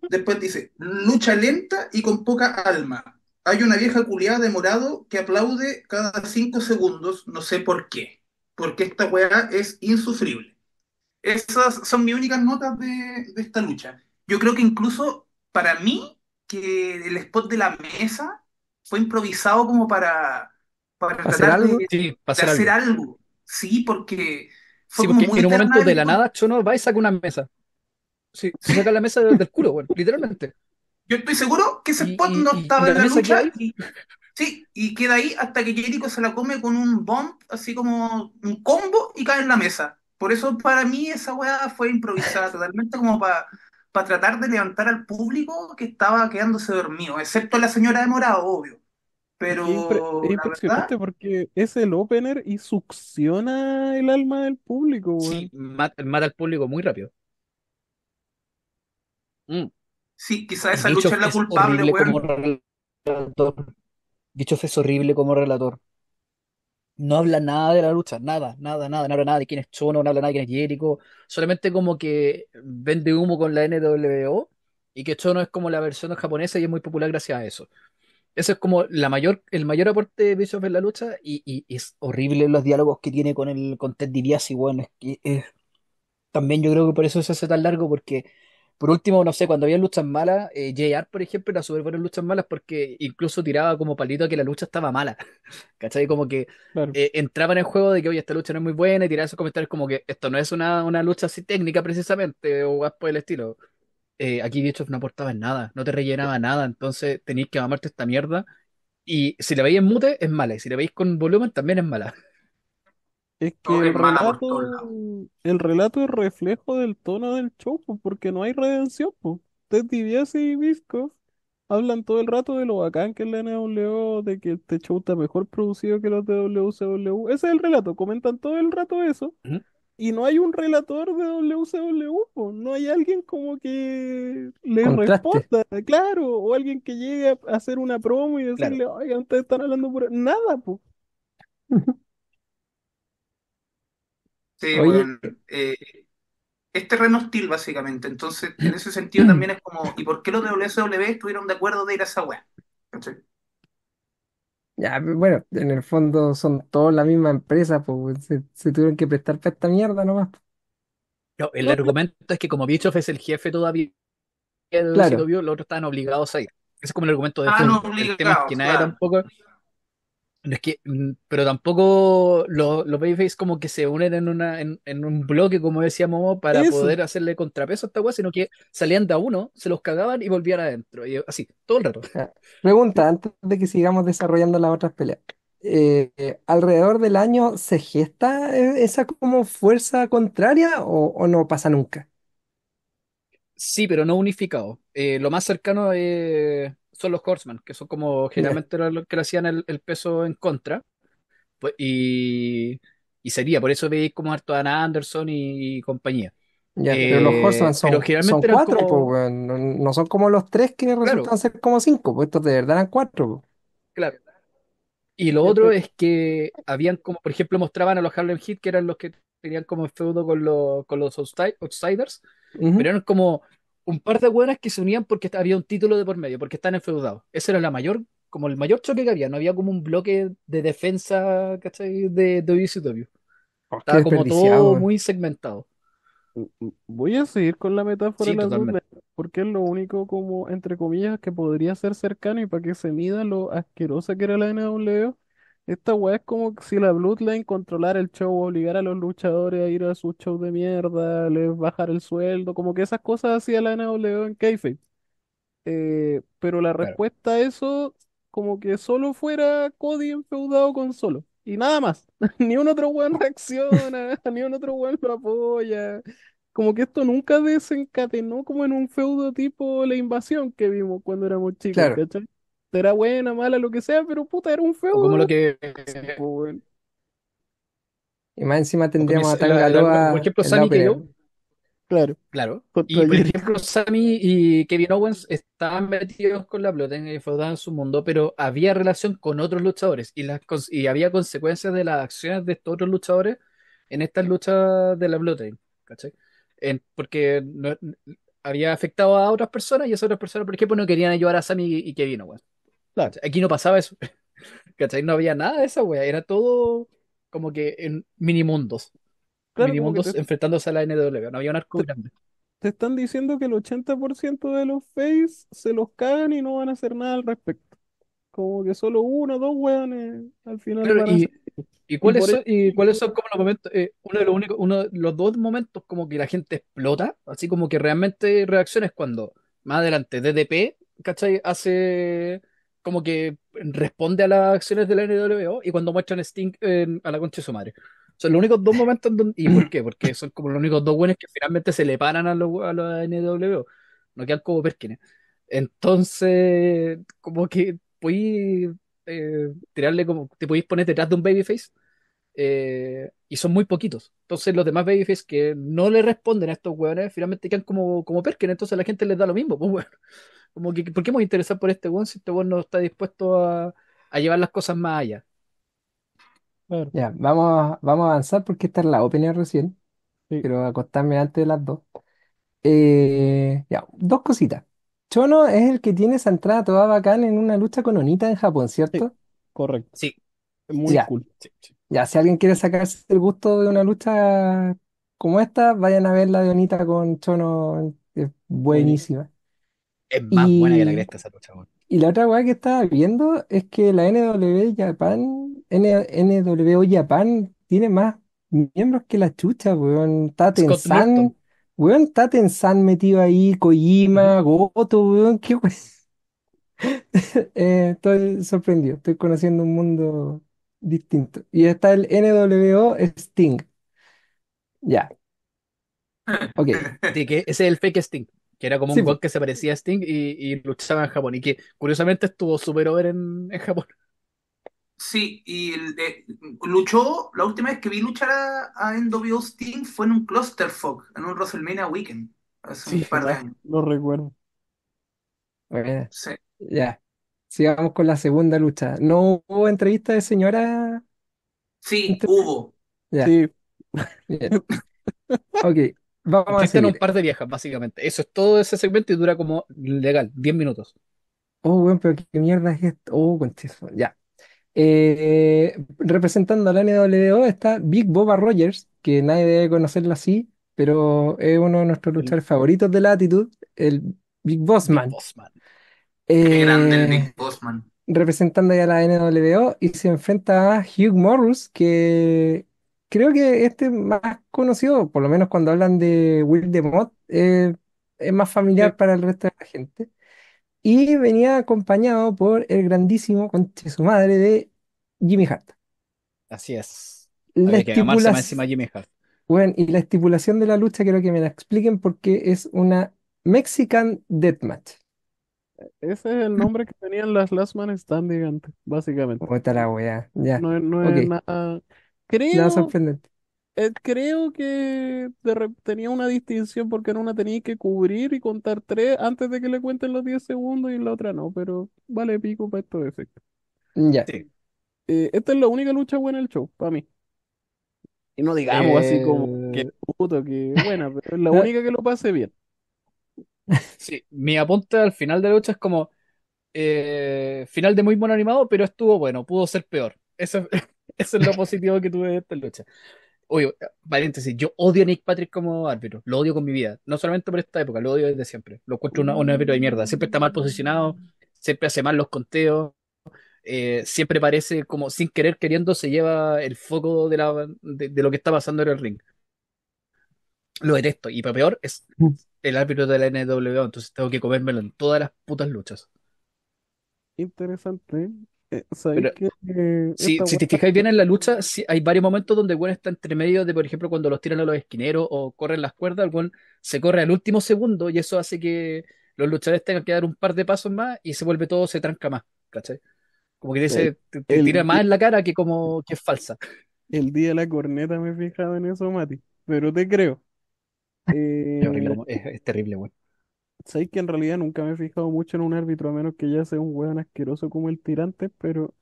después dice, lucha lenta y con poca alma. Hay una vieja culiada de morado que aplaude cada cinco segundos, no sé por qué, porque esta weá es insufrible. Esas son mis únicas notas de, de esta lucha. Yo creo que incluso para mí, que el spot de la mesa fue improvisado como para, para ¿Para hacer tratar algo? de, Sí, de hacer algo. algo. Sí, porque fue Sí, como porque muy en un momento de la nada Chono va y saca una mesa. Sí, se saca la mesa del, culo, weón, literalmente. Yo estoy seguro que ese Y, spot y, no y, y estaba en la lucha y sí, y queda ahí hasta que Jericho se la come con un bomb, así como un combo y cae en la mesa. Por eso para mí esa weá fue improvisada totalmente como para tratar de levantar al público que estaba quedándose dormido, excepto la señora de morado, obvio. Pero es verdad, impresionante porque es el opener y succiona el alma del público, Sí, mata, mata al público muy rápido. Mm. sí, quizá esa lucha es la culpable, weón. Bischoff es horrible como relator. No habla nada de la lucha, nada, nada, nada, no habla nada de quién es Chono, no habla nada de quién es Jericho, solamente como que vende humo con la NWO y que Chono es como la versión japonesa y es muy popular gracias a eso. Eso es como la mayor, el mayor aporte de Bischoff en la lucha y, y- y es horrible los diálogos que tiene con el con Ted DiBiase, bueno, es que es también yo creo que por eso se hace tan largo, porque por último, no sé, cuando había luchas malas, eh, JR, por ejemplo, era súper buenas luchas malas porque incluso tiraba como palito a que la lucha estaba mala. ¿Cachai? Como que Claro. eh, entraba en el juego de que, oye, esta lucha no es muy buena y tiraba esos comentarios como que esto no es una, una lucha así técnica precisamente o algo por el estilo. Eh, aquí Bischoff no aportaba en nada, no te rellenaba nada, entonces tenéis que mamarte esta mierda. Y si la veis en mute, es mala, y si la veis con volumen, también es mala. Es que el es mala por todos relato, lados. el relato es reflejo del tono del show, po, porque no hay redención, pues. Ted DiBiase y Biscoff hablan todo el rato de lo bacán que es la NWO, de que este show está mejor producido que los de WCW. Ese es el relato, comentan todo el rato eso. Y no hay un relator de WCW, po, No hay alguien como que le Contraste. responda, claro, o alguien que llegue a hacer una promo y Claro. decirle, oigan, ustedes están hablando por nada, pues. Sí, Oye, weón. eh, es terreno hostil, básicamente. Entonces, en ese sentido también es como, ¿y por qué los de WSW estuvieron de acuerdo de ir a esa? ¿Cachai? ya, bueno, en el fondo son todos la misma empresa, pues se, se tuvieron que prestar para esta mierda nomás. No, el argumento es que como Bischoff es el jefe todavía de Claro, WCW, los otros estaban obligados a ir. Ese es como el argumento de Ah, no, fondo. El tema es que claro. tampoco. No es que, mm, pero tampoco los, los Babyface como que se unen en, una, en, en un bloque, como decía Momo, para eso. poder hacerle contrapeso a esta weá, sino que salían de a uno, se los cagaban y volvían adentro. Y así, todo el rato. Ya. Pregunta, antes de que sigamos desarrollando las otras peleas. Eh, eh, ¿alrededor del año se gesta eh, esa como fuerza contraria o, o no pasa nunca? Sí, pero no unificado. Eh, lo más cercano eh, son los Horsemen, que son como generalmente los los que le hacían el, el peso en contra. Pues, y, y sería, por eso veis como harto a Anna Anderson y, compañía. ya, pero los Horseman pero son, son cuatro, como, pues. No, no son como los tres que claro, resultan ser como cinco, pues estos de verdad eran cuatro, pues. claro. Y lo otro pero- es que habían como, por ejemplo, mostraban a los Harlem Heat, que eran los que tenían como feudo con los, con los outside- outsiders, pero eran como un par de buenas que se unían porque había un título de por medio, porque están enfeudados. Ese era la mayor, como el mayor choque que había, no había como un bloque de defensa, ¿cachai? De, de WCW. Oh, Estaba como todo muy segmentado. Voy a seguir con la metáfora Sí, de totalmente. letras, porque es lo único como, entre comillas, que podría ser cercano y para que se mida lo asquerosa que era la NWO. Esta weá es como si la Bloodline controlara el show, obligara a los luchadores a ir a sus shows de mierda, les bajar el sueldo, como que esas cosas hacía la NWO en kayfabe. Eh, pero la Claro. respuesta a eso, como que solo fuera Cody enfeudado con Solo. Y nada más. Ni un otro weón reacciona, ni un otro weón lo apoya. Como que esto nunca desencadenó como en un feudo tipo la invasión que vimos cuando éramos chicos, Claro, ¿cachai? Era buena, mala, lo que sea, pero puta, era un O como lo que, Sí, po, weón. y más encima o como tendríamos a la- la- por ejemplo, en la Sammy que Claro, claro. contra Y por Jericho. ejemplo, Sammy y Kevin Owens estaban metidos con la Bloodline y feudaban en su mundo, pero había relación con otros luchadores y, las, cons- y había consecuencias de las acciones de estos otros luchadores en estas luchas de la Bloodline, ¿cachai? En- porque no- había afectado a otras personas y esas otras personas, por ejemplo, no querían ayudar a Sammy y, y Kevin Owens. Aquí no pasaba eso, ¿cachai? No había nada de esa wea, era todo como que en minimundos, claro, minimundos te, enfrentándose a la NW, no había un arco te, grande. te están diciendo que el 80% de los face se los cagan y no van a hacer nada al respecto. Como que solo uno o dos weones al final Claro, van y, ¿y Y cuáles son, eso y cuáles son como los momentos, eh, uno de los únicos, uno de los dos momentos como que la gente explota, así como que realmente reacciones cuando más adelante DDP, ¿cachai? Hace como que responde a las acciones de la NWO y cuando muestran Sting en- a la concha de su madre. Son los únicos dos momentos en donde, ¿y por qué? Porque son como los únicos dos buenos que finalmente se le paran a, los a la NWO, no quedan como Perkins. Entonces, como que pues eh, tirarle como, te podéis poner detrás de un babyface, eh, y son muy poquitos. Entonces los demás babyface que no le responden a estos hueones, finalmente quedan como, como Perkin, entonces a la gente les da lo mismo, pues bueno. Como que, ¿por qué hemos interesado por este weón si este weón no está dispuesto a, a llevar las cosas más allá? Claro, Ya, vamos, vamos a avanzar porque esta es la opinión recién. sí, Quiero acostarme antes de las dos. Eh, ya, dos cositas. Chono es el que tiene esa entrada toda bacán en una lucha con Onita en Japón, sí, ¿cierto? correcto. Sí, Muy Ya, cool. sí, sí. Ya, si alguien quiere sacarse el gusto de una lucha como esta, vayan a ver la de Onita con Chono, es Buenísimo. buenísima. Es más buena que la Y, cresta esa lucha, weón. y la otra weá que estaba viendo es que la NW Japan, N- NWO Japan tiene más miembros que la chucha, weón. Está Scott Norton. weón, está Tenzan metido ahí, Kojima, Goto, weón, qué weón. Eh, estoy sorprendido, estoy conociendo un mundo distinto. Y está el NWO Sting. Ya, ok. Sí, que ese es el fake Sting, que era como Sí, un po. weón que se parecía a Sting y, y luchaba en Japón, y que curiosamente estuvo super over en, en Japón. Sí, y el- luchó, la última vez que vi luchar a, a NWO Sting fue en un Clusterfuck, en un WrestleMania Weekend, hace un Sí, par de ¿verdad? años. Lo recuerdo. Bueno, Sí. ya. Sigamos con la segunda lucha. ¿No hubo entrevista de señora? Sí, hubo. Ya, Sí, bien. Ok, vamos a Entrevistan a un seguir. par de viejas, básicamente. Eso es todo ese segmento y dura como legal, 10 minutos. Oh, weón, pero qué mierda es esto. Oh, concheso. Ya. Eh, representando a la NWO está Big Boba Rogers, que nadie debe conocerlo así, pero es uno de nuestros el, luchadores favoritos de la Attitude, el Big Boss Big Man. Boss Man. Qué grande el Eh, Big Bossman. representando ya a la NWO y se enfrenta a Hugh Morris, que creo que este es más conocido, por lo menos cuando hablan de Will DeMott, eh, es más sí, familiar para el resto de la gente. Y venía acompañado por el grandísimo, conche su madre, de Jimmy Hart. Así es. La Había que amarse más encima a estipulación, Jimmy Hart. bueno, y la estipulación de la lucha quiero que me la expliquen porque es una Mexican Deathmatch. Ese es el nombre que tenían las Last Man Standing antes, básicamente. Puta la wea, ya, No, es- no es ok, nada. nada Creo, sorprendente. eh, creo que de re- tenía una distinción porque en una tenía que cubrir y contar tres antes de que le cuenten los 10 segundos y en la otra no, pero vale pico para estos efectos. Ya. Sí. Eh, esta es la única lucha buena del show, para mí. Y no digamos así como que Eh, puto, que buena, pero es la única que lo pase bien. Sí, mi apunte al final de la lucha es como eh, final de muy buen animado, pero estuvo bueno, pudo ser peor. Eso, es lo positivo que tuve de esta lucha. Oye, paréntesis, yo odio a Nick Patrick como árbitro, lo odio con mi vida, no solamente por esta época, lo odio desde siempre. Lo encuentro un árbitro de mierda, siempre está mal posicionado, siempre hace mal los conteos, eh, siempre parece como sin querer queriendo se lleva el foco de, la, de, lo que está pasando en el ring. Lo detesto, y para peor es el árbitro de la NWO, entonces tengo que comérmelo en todas las putas luchas. Interesante. Eh, ¿sabéis Pero que eh, si, si te fijáis bien en la lucha, sí, hay varios momentos donde el weón está entre medio de, por ejemplo, cuando los tiran a los esquineros o corren las cuerdas, el weón se corre al último segundo y eso hace que los luchadores tengan que dar un par de pasos más y se vuelve todo, se tranca más, ¿cachai? Como que dice, te, te el, tira más en la cara que como que es falsa. el día de la corneta me he fijado en eso, Mati, pero te creo. Es horrible, Eh, es, es terrible, weón. sabéis que en realidad nunca me he fijado mucho en un árbitro, a menos que ya sea un weón asqueroso como el tirante, pero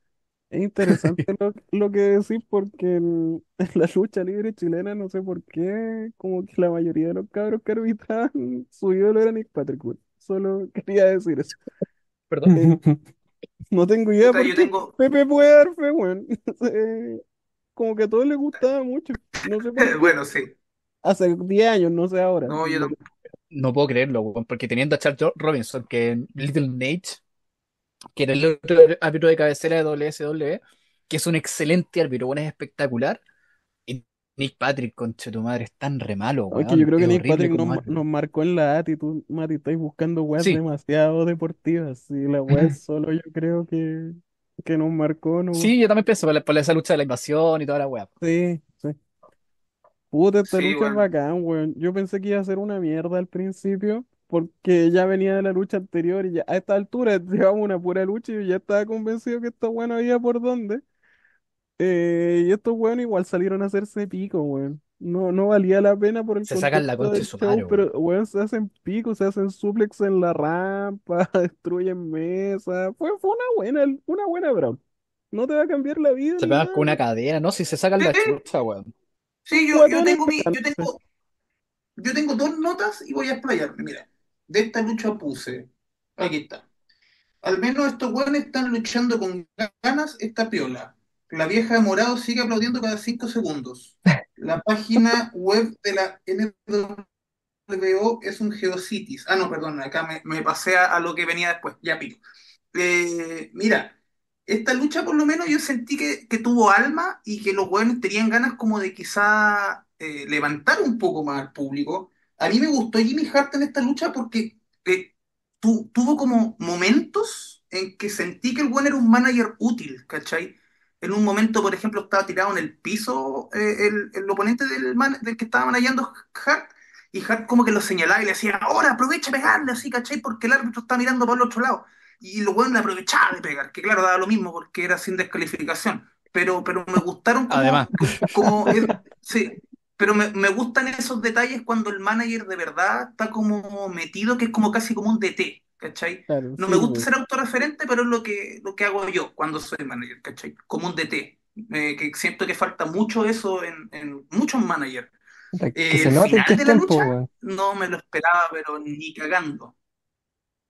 es interesante lo, lo que decís porque en, en la lucha libre chilena no sé por qué, como que la mayoría de los cabros que arbitraban, su ídolo era Nick Patrick, weón. Solo quería decir eso. Perdón. Eh, no tengo idea Puta, por yo qué tengo. Pepe puede dar fe, weón. Eh, como que a todos les gustaba mucho. No sé por qué. Bueno, sí. Hace 10 años, no sé ahora. No, yo tampoco. No puedo creerlo, weón, porque teniendo a Charles Robinson, que en Little Nate, que era el otro árbitro de cabecera de WSW, que es un excelente árbitro, weón, es espectacular. Y Nick Patrick, concha de tu madre, es tan re malo, que yo weón. creo que Es Nick horrible Patrick nos, como ma- árbitro. nos marcó en la actitud, Mati, estáis buscando weas Sí, demasiado deportivas. Y la wea solo yo creo que, que nos marcó, no. sí, yo también pienso por, la- por esa lucha de la invasión y toda la weá. Sí, sí. Puta, esta Sí, lucha es bueno. bacán, weón. Yo pensé que iba a ser una mierda al principio, porque ya venía de la lucha anterior y ya a esta altura llevamos una pura lucha y yo ya estaba convencido que esto bueno había por dónde. Eh, y estos weones igual salieron a hacerse pico, weón. No, no valía la pena por el Se sacan la contexto concha de del su show, madre, pero weón. weón se hacen pico, se hacen suplex en la rampa, destruyen mesa. Fue, fue una buena, una buena brawl. No te va a cambiar la vida Se ni pegan nada. con una cadena, no, si se sacan la chucha, weón. Sí, yo, yo tengo mi, yo tengo, yo tengo dos notas y voy a explayarme. Mira, de esta lucha puse, aquí está. Al menos estos buenos están luchando con ganas esta piola. La vieja de morado sigue aplaudiendo cada cinco segundos. La página web de la NWO es un Geocities. Ah, no, perdón, acá me, me pasé a, a lo que venía después. Ya pico. Eh, mira, esta lucha por lo menos yo sentí que, que tuvo alma y que los buenos tenían ganas como de quizá eh, levantar un poco más al público. A mí me gustó Jimmy Hart en esta lucha porque eh, tu- tuvo como momentos en que sentí que el buen era un manager útil, ¿cachai? En un momento, por ejemplo, estaba tirado en el piso eh, el, el oponente del, man- del que estaba manejando Hart y Hart como que lo señalaba y le decía, ahora aprovecha a pegarle así, ¿cachai? Porque el árbitro está mirando para el otro lado. Y los buenos le aprovechaban de pegar, que claro, daba lo mismo porque era sin descalificación. Pero, pero me gustaron Además, como, como sí, pero me, me gustan esos detalles cuando el manager de verdad está como metido, que es como casi como un DT, ¿cachai? Claro, No sí, me gusta pues. ser autorreferente, pero es lo que, lo que hago yo cuando soy manager, ¿cachai? Como un DT. Eh, que siento que falta mucho eso en, en muchos managers. Que Eh, se el note que final de la estén, po, lucha weón. no me lo esperaba, pero ni cagando.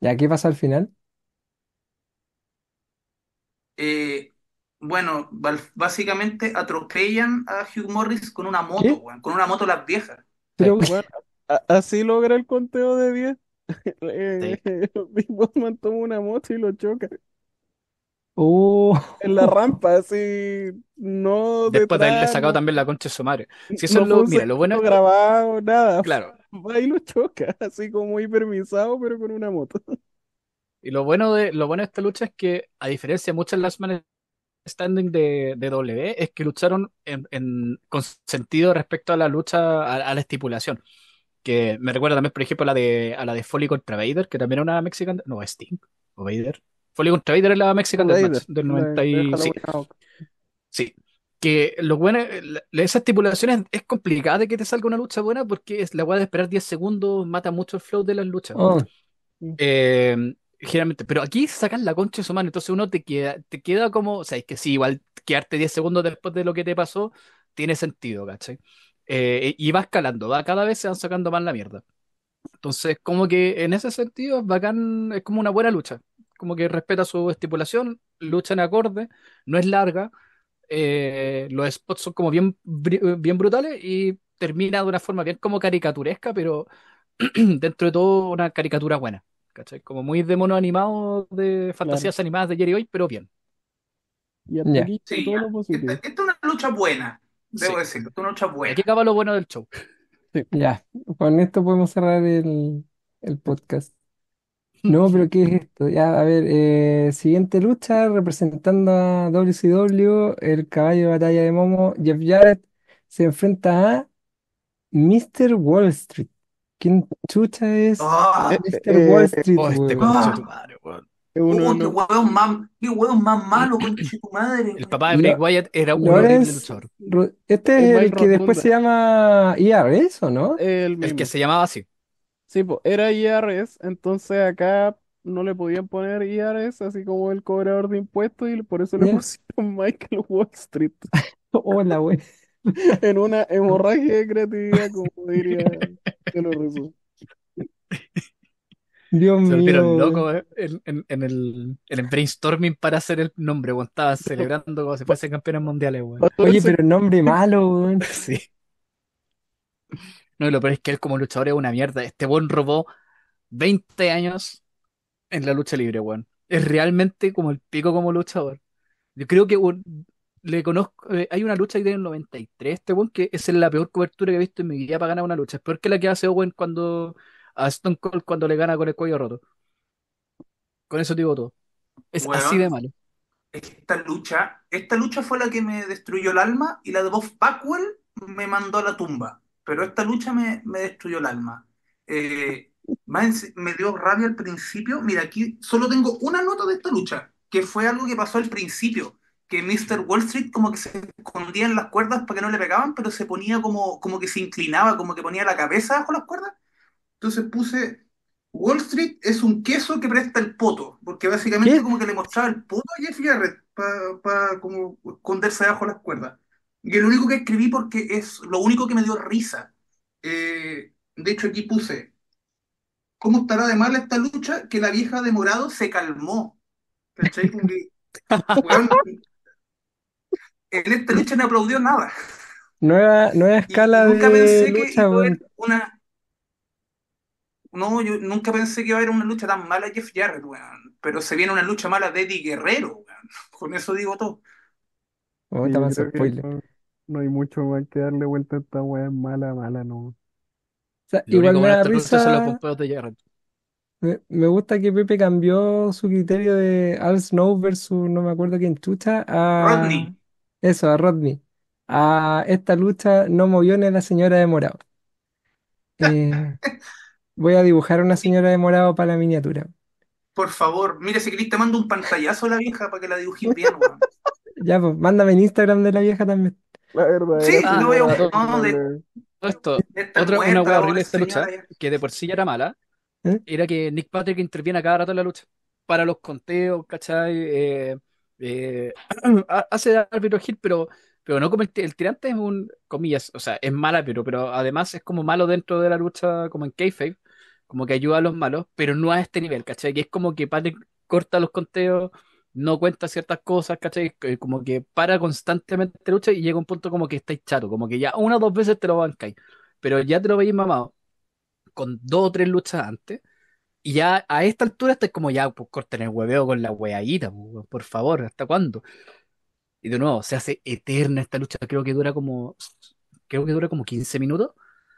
¿Ya qué pasa al final? Eh, bueno, básicamente atropellan a Hugh Morris con una moto, ¿Qué? weón, con una moto las viejas. Pero, Bueno, así logra el conteo de 10. sí. Eh, Big Bossman toma una moto y lo choca oh, en la rampa, así, no Después de haberle detrás, sacado no, también la concha de su madre. Si eso no es fue lo, un mira, lo bueno segundo es, grabado, nada, claro, va y lo choca, así como muy permisado, pero con una moto. Y lo bueno de, lo bueno de esta lucha es que, a diferencia de muchas Last Man Standing de, de W, es que lucharon en, en- con sentido respecto a la lucha, a, a la estipulación. Que me recuerda también, por ejemplo, a la de, a la de Foley contra Vader, que también era una Mexican, no, Sting, o Vader. Foley contra Vader es la Mexican Vader, Deathmatch del de, 90 de y, sí. Que lo bueno, esa estipulación es, es complicada de que te salga una lucha buena porque es la weá de esperar 10 segundos mata mucho el flow de las luchas. oh, Eh, generalmente, pero aquí sacan la concha de su mano, entonces uno te queda, te queda como, o sea, es que sí, igual quedarte 10 segundos después de lo que te pasó, tiene sentido, ¿cachai? Eh, y va escalando, va cada vez se van sacando más la mierda. Entonces, como que en ese sentido es bacán, es como una buena lucha, como que respeta su estipulación, lucha en acorde, no es larga, eh, los spots son como bien, bien brutales y termina de una forma bien como caricaturesca, pero dentro de todo una caricatura buena. ¿Cachai? Como muy de mono animado de Claro. fantasías animadas de Jerry Hoy, pero bien. Y hasta aquí Sí, todo lo Esta, positivo. esta es una lucha buena, debo Sí. decirlo, esta es una lucha Y aquí buena. acaba lo bueno del show. Sí. Ya, con esto podemos cerrar el, el podcast. No, pero ¿qué es esto? Ya, a ver, eh, siguiente lucha representando a WCW, el caballo de batalla de Momo, Jeff Jarrett se enfrenta a Mr. Wall Street. ¿Quién chucha es ¡Ah! Eh, Mr. Wall eh, Street, Oh, este ¡Ah! tu madre, weón. uno ¡Oh, qué hueón más, qué hueón más malo, conche tu madre! El papá de Bray Wyatt era un horrible luchador. Este es el que después se llama IRS, ¿o no? el El que se llamaba así. Sí, pues era IRS, entonces acá no le podían poner IRS, así como el cobrador de impuestos, y por eso le pusieron Michael Wall Street. Hola, güey. En una hemorragia de creatividad, como diría de los rusos. Dios Se mío, locos eh, en, en- en el, en el brainstorming para hacer el nombre, weón. Estaban celebrando como si fuesen campeones mundiales, weón. Oye, pero nombre malo, güey. Sí. No, y lo peor es que él como luchador es una mierda. Este buen robó 20 años en la lucha libre, weón. Es realmente como el pico como luchador. Yo creo que weón, le conozco. eh, hay una lucha que tiene el 93, este weón, que es la peor cobertura que he visto en mi vida para ganar una lucha. Es peor que la que hace Owen cuando. A Stone Cold cuando le gana con el cuello roto. Con eso digo todo. Es así de malo. esta lucha, esta lucha fue la que me destruyó el alma y la de Bob Backwell me mandó a la tumba. Pero esta lucha me, me destruyó el alma. Eh, me dio rabia al principio. Mira, aquí solo tengo una nota de esta lucha, que fue algo que pasó al principio, que Mr. Wall Street como que se escondía en las cuerdas para que no le pegaban, pero se ponía como, como que se inclinaba, como que ponía la cabeza bajo las cuerdas. Entonces puse, Wall Street es un queso que presta el poto, porque básicamente ¿Qué? como que le mostraba el poto a Jeff Jarrett para como esconderse debajo de las cuerdas. Y el único que escribí porque es lo único que me dio risa. Eh, de hecho aquí puse, ¿cómo estará de mal esta lucha que la vieja de morado se calmó? ¿Cachai? Como que, weón, en esta lucha no aplaudió nada. Nueva, nueva Y, y escala nunca de pensé que iba a haber una, No, yo nunca pensé que iba a haber una lucha tan mala de Jeff Jarrett, weón. Pero se viene una lucha mala de Eddie Guerrero, weón. Con eso digo todo. Oh, está más spoiler. No, no hay mucho más que darle vuelta a esta weá, mala, mala, no. sea, Lo igual único me da son los risa. pompeos de Jarrett. Me, me gusta que Pepe cambió su criterio de Al Snow versus no me acuerdo quién chucha a Rodney, eso, a Rodney. A esta lucha no movió ni a la señora de morado. Eh, voy a dibujar a una señora de morado para la miniatura. por favor, mira, si querés te mando un pantallazo a la vieja para que la dibujes bien, weón. Ya, pues, mándame en Instagram de la vieja también. La Sí, Ah, No, de, señora. todo esto, de esta otra, una muerta, hueá la horrible de esta lucha, señora. que de por sí ya era mala, ¿Eh? era que Nick Patrick interviene a cada rato en la lucha. Para los conteos, ¿cachai? Eh, eh, ha- hace árbitro Gil, pero, pero no como el, ti- el tirante es un, comillas, o sea, es mala, pero, pero además es como malo dentro de la lucha, como en kayfabe, como que ayuda a los malos, pero no a este nivel, ¿cachai? Que es como que Patrick corta los conteos, no cuenta ciertas cosas, ¿cachai? Como que para constantemente lucha y llega un punto como que estáis chato, como que ya una o dos veces te lo bancáis, pero ya te lo veis mamado con dos o tres luchas antes. Y ya a esta altura estás como ya, pues corten el hueveo con la weadita, pues, por favor, ¿hasta cuándo? Y de nuevo, se hace eterna esta lucha, creo que dura como, creo que dura como 15 minutos.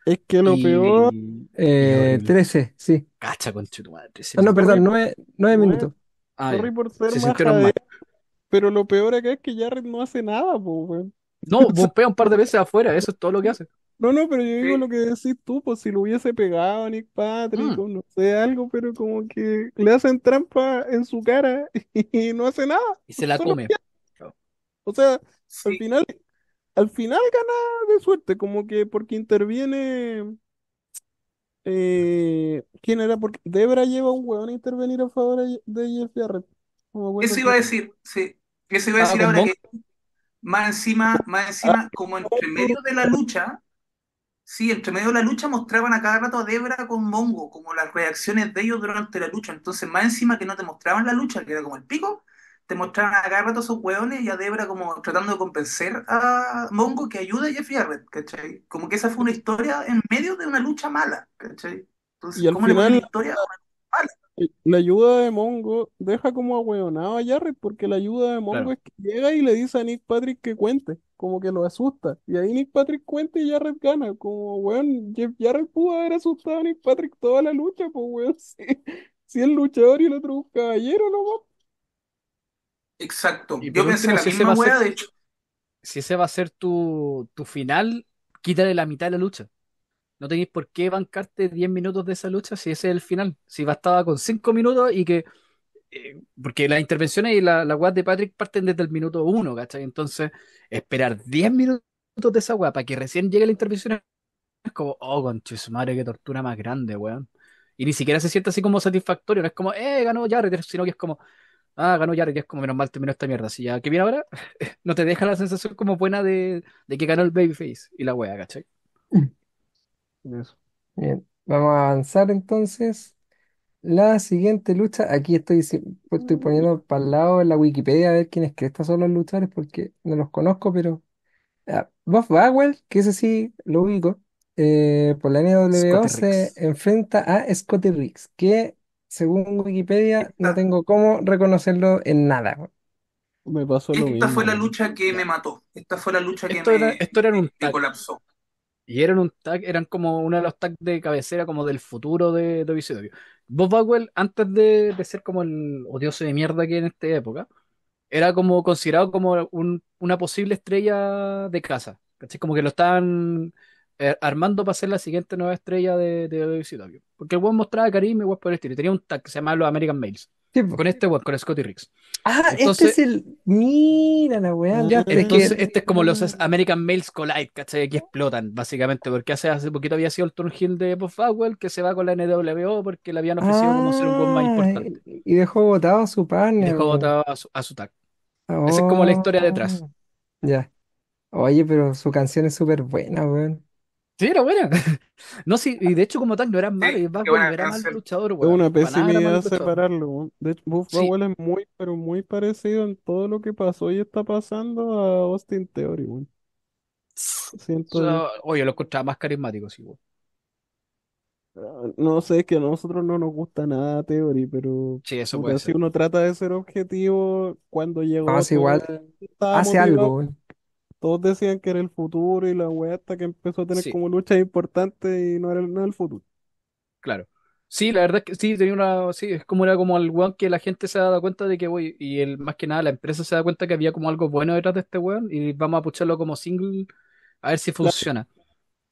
Es que lo peor, Y, y Eh, horrible. 13, sí. Cacha con tu madre, 13 Ah, no, perdón, 9, Nueve. minutos. Ah, sorry por ser Se mal. pero lo peor acá es que Jarrett no hace nada, po, weón. No, bombea un par de veces afuera, eso es todo lo que hace. No, no, pero yo digo Sí. lo que decís tú, pues si lo hubiese pegado a Nick Patrick Mm. o no sé, algo, pero como que le hacen trampa en su cara y no hace nada, Y se la solo come. pierde. O sea, al Sí, final, al final gana de suerte, como que porque interviene, eh, ¿quién era? Porque Debra lleva un hueón a intervenir a favor de de Jeff Jarrett. No me acuerdo eso iba a quién. decir, sí. Eso iba a Ah, decir con ahora Monk. que más encima, más Ah, encima, como entre medio de la lucha, sí, entre medio de la lucha mostraban a cada rato a Debra con Mongo, como las reacciones de ellos durante la lucha. Entonces, más encima que no te mostraban la lucha, que era como el pico, te mostraban a cada rato esos hueones y a Debra como tratando de convencer a Mongo que ayude a Jeff Jarrett, ¿cachai? Como que esa fue una historia en medio de una lucha mala, ¿cachai? Entonces, y al ¿cómo final historia a una lucha mala? La ayuda de Mongo deja como ahueonado a Jarrett porque la ayuda de Mongo Claro. es que llega y le dice a Nick Patrick que cuente, como que lo asusta. Y ahí Nick Patrick cuenta y Jarrett gana. Como, weón, Jeff Jarrett pudo haber asustado a Nick Patrick toda la lucha, pues, weón. Si, si el luchador y el otro un caballero, ¿no? Exacto. Y Yo por pensé último, la si ese misma va a wea, ser, de hecho. si ese va a ser tu, tu final, quítale la mitad de la lucha. No tenéis por qué bancarte 10 minutos de esa lucha si ese es el final. Si bastaba con 5 minutos y que. eh, porque las intervenciones y la, la de Patrick parten desde el minuto 1, ¿cachai? Entonces, esperar 10 minutos de esa weá para que recién llegue la intervención es como, oh, conche su madre, qué tortura más grande, weón. Y ni siquiera se siente así como satisfactorio, no es como, eh, ganó Jared, sino que es como, ah, ganó Jared, y es como, menos mal terminó esta mierda. Si ya, ¿qué viene ahora? No te deja la sensación como buena de, de que ganó el Babyface y la weá, ¿cachai? Eso. Bien, vamos a avanzar entonces. La siguiente lucha, aquí estoy, si- pues, estoy poniendo para el lado en la Wikipedia a ver quiénes que estos son los luchadores porque no los conozco, pero ah, Buff Bagwell, que ese sí lo ubico, eh, por la NWO Scotty se Riggs. enfrenta a Scotty Riggs, que según Wikipedia no Esta, tengo cómo reconocerlo en nada. Me pasó lo esta fue la lucha que me mató. Esta fue la lucha que Esto era, me, esto era en me- un me tag. colapsó. Y eran un tag, eran como uno de los tags de cabecera como del futuro de, de WCW. Bob Bagwell, antes de, de ser como el odioso de mierda que en esta época, era como considerado como un- una posible estrella de casa. ¿cachai? Como que lo estaban eh, armando para ser la siguiente nueva estrella de, de. Porque el weón mostraba carisma y weón por el estilo. Y Tenía un tag que se llamaba los American Males. Sí. Con este weón, con Scotty Riggs. Ah, Entonces- este es el. Mira la weá. Ya, es que- Entonces, este es como los American Males Collide, ¿cachai? Aquí explotan, básicamente, porque hace, hace poquito había sido el turn heel de Bob Bagwell que se va con la NWO porque le habían ofrecido como ser un weón más Ah, importante. Y dejó votado a su Y partner. dejó votado a su, a su tag. Esa es como la historia detrás. Oh, Ya. Oye, pero su canción es súper buena, weón. Sí, era buena. No, sí, y de hecho, como tal, no era malo. Sí, Y Bagwell qué buena era mal canción. luchador, Es weón. una Para nada pésima era mal idea luchador. separarlo. weón. De hecho, Buff Sí. Bagwell es muy, pero muy parecido en todo lo que pasó y está pasando a Austin Theory, weón. Siento yo. oye, lo encontraba más carismático, sí, weón. Ah, No sé, es que a nosotros no nos gusta nada Theory, pero Sí, eso puta, puede si ser. uno trata de ser objetivo, cuando llegó si todo igual estaba hace motivado, algo, weón. Todos decían que era el futuro y la weá hasta que empezó a tener Sí. como luchas importantes y no era, el- no era el futuro. Claro. Sí, la verdad es que sí, tenía una, sí, es como era como el weón que la gente se ha dado cuenta de que, güey, y el, más que nada la empresa se da cuenta que había como algo bueno detrás de este weón y vamos a pucharlo como single a ver si funciona.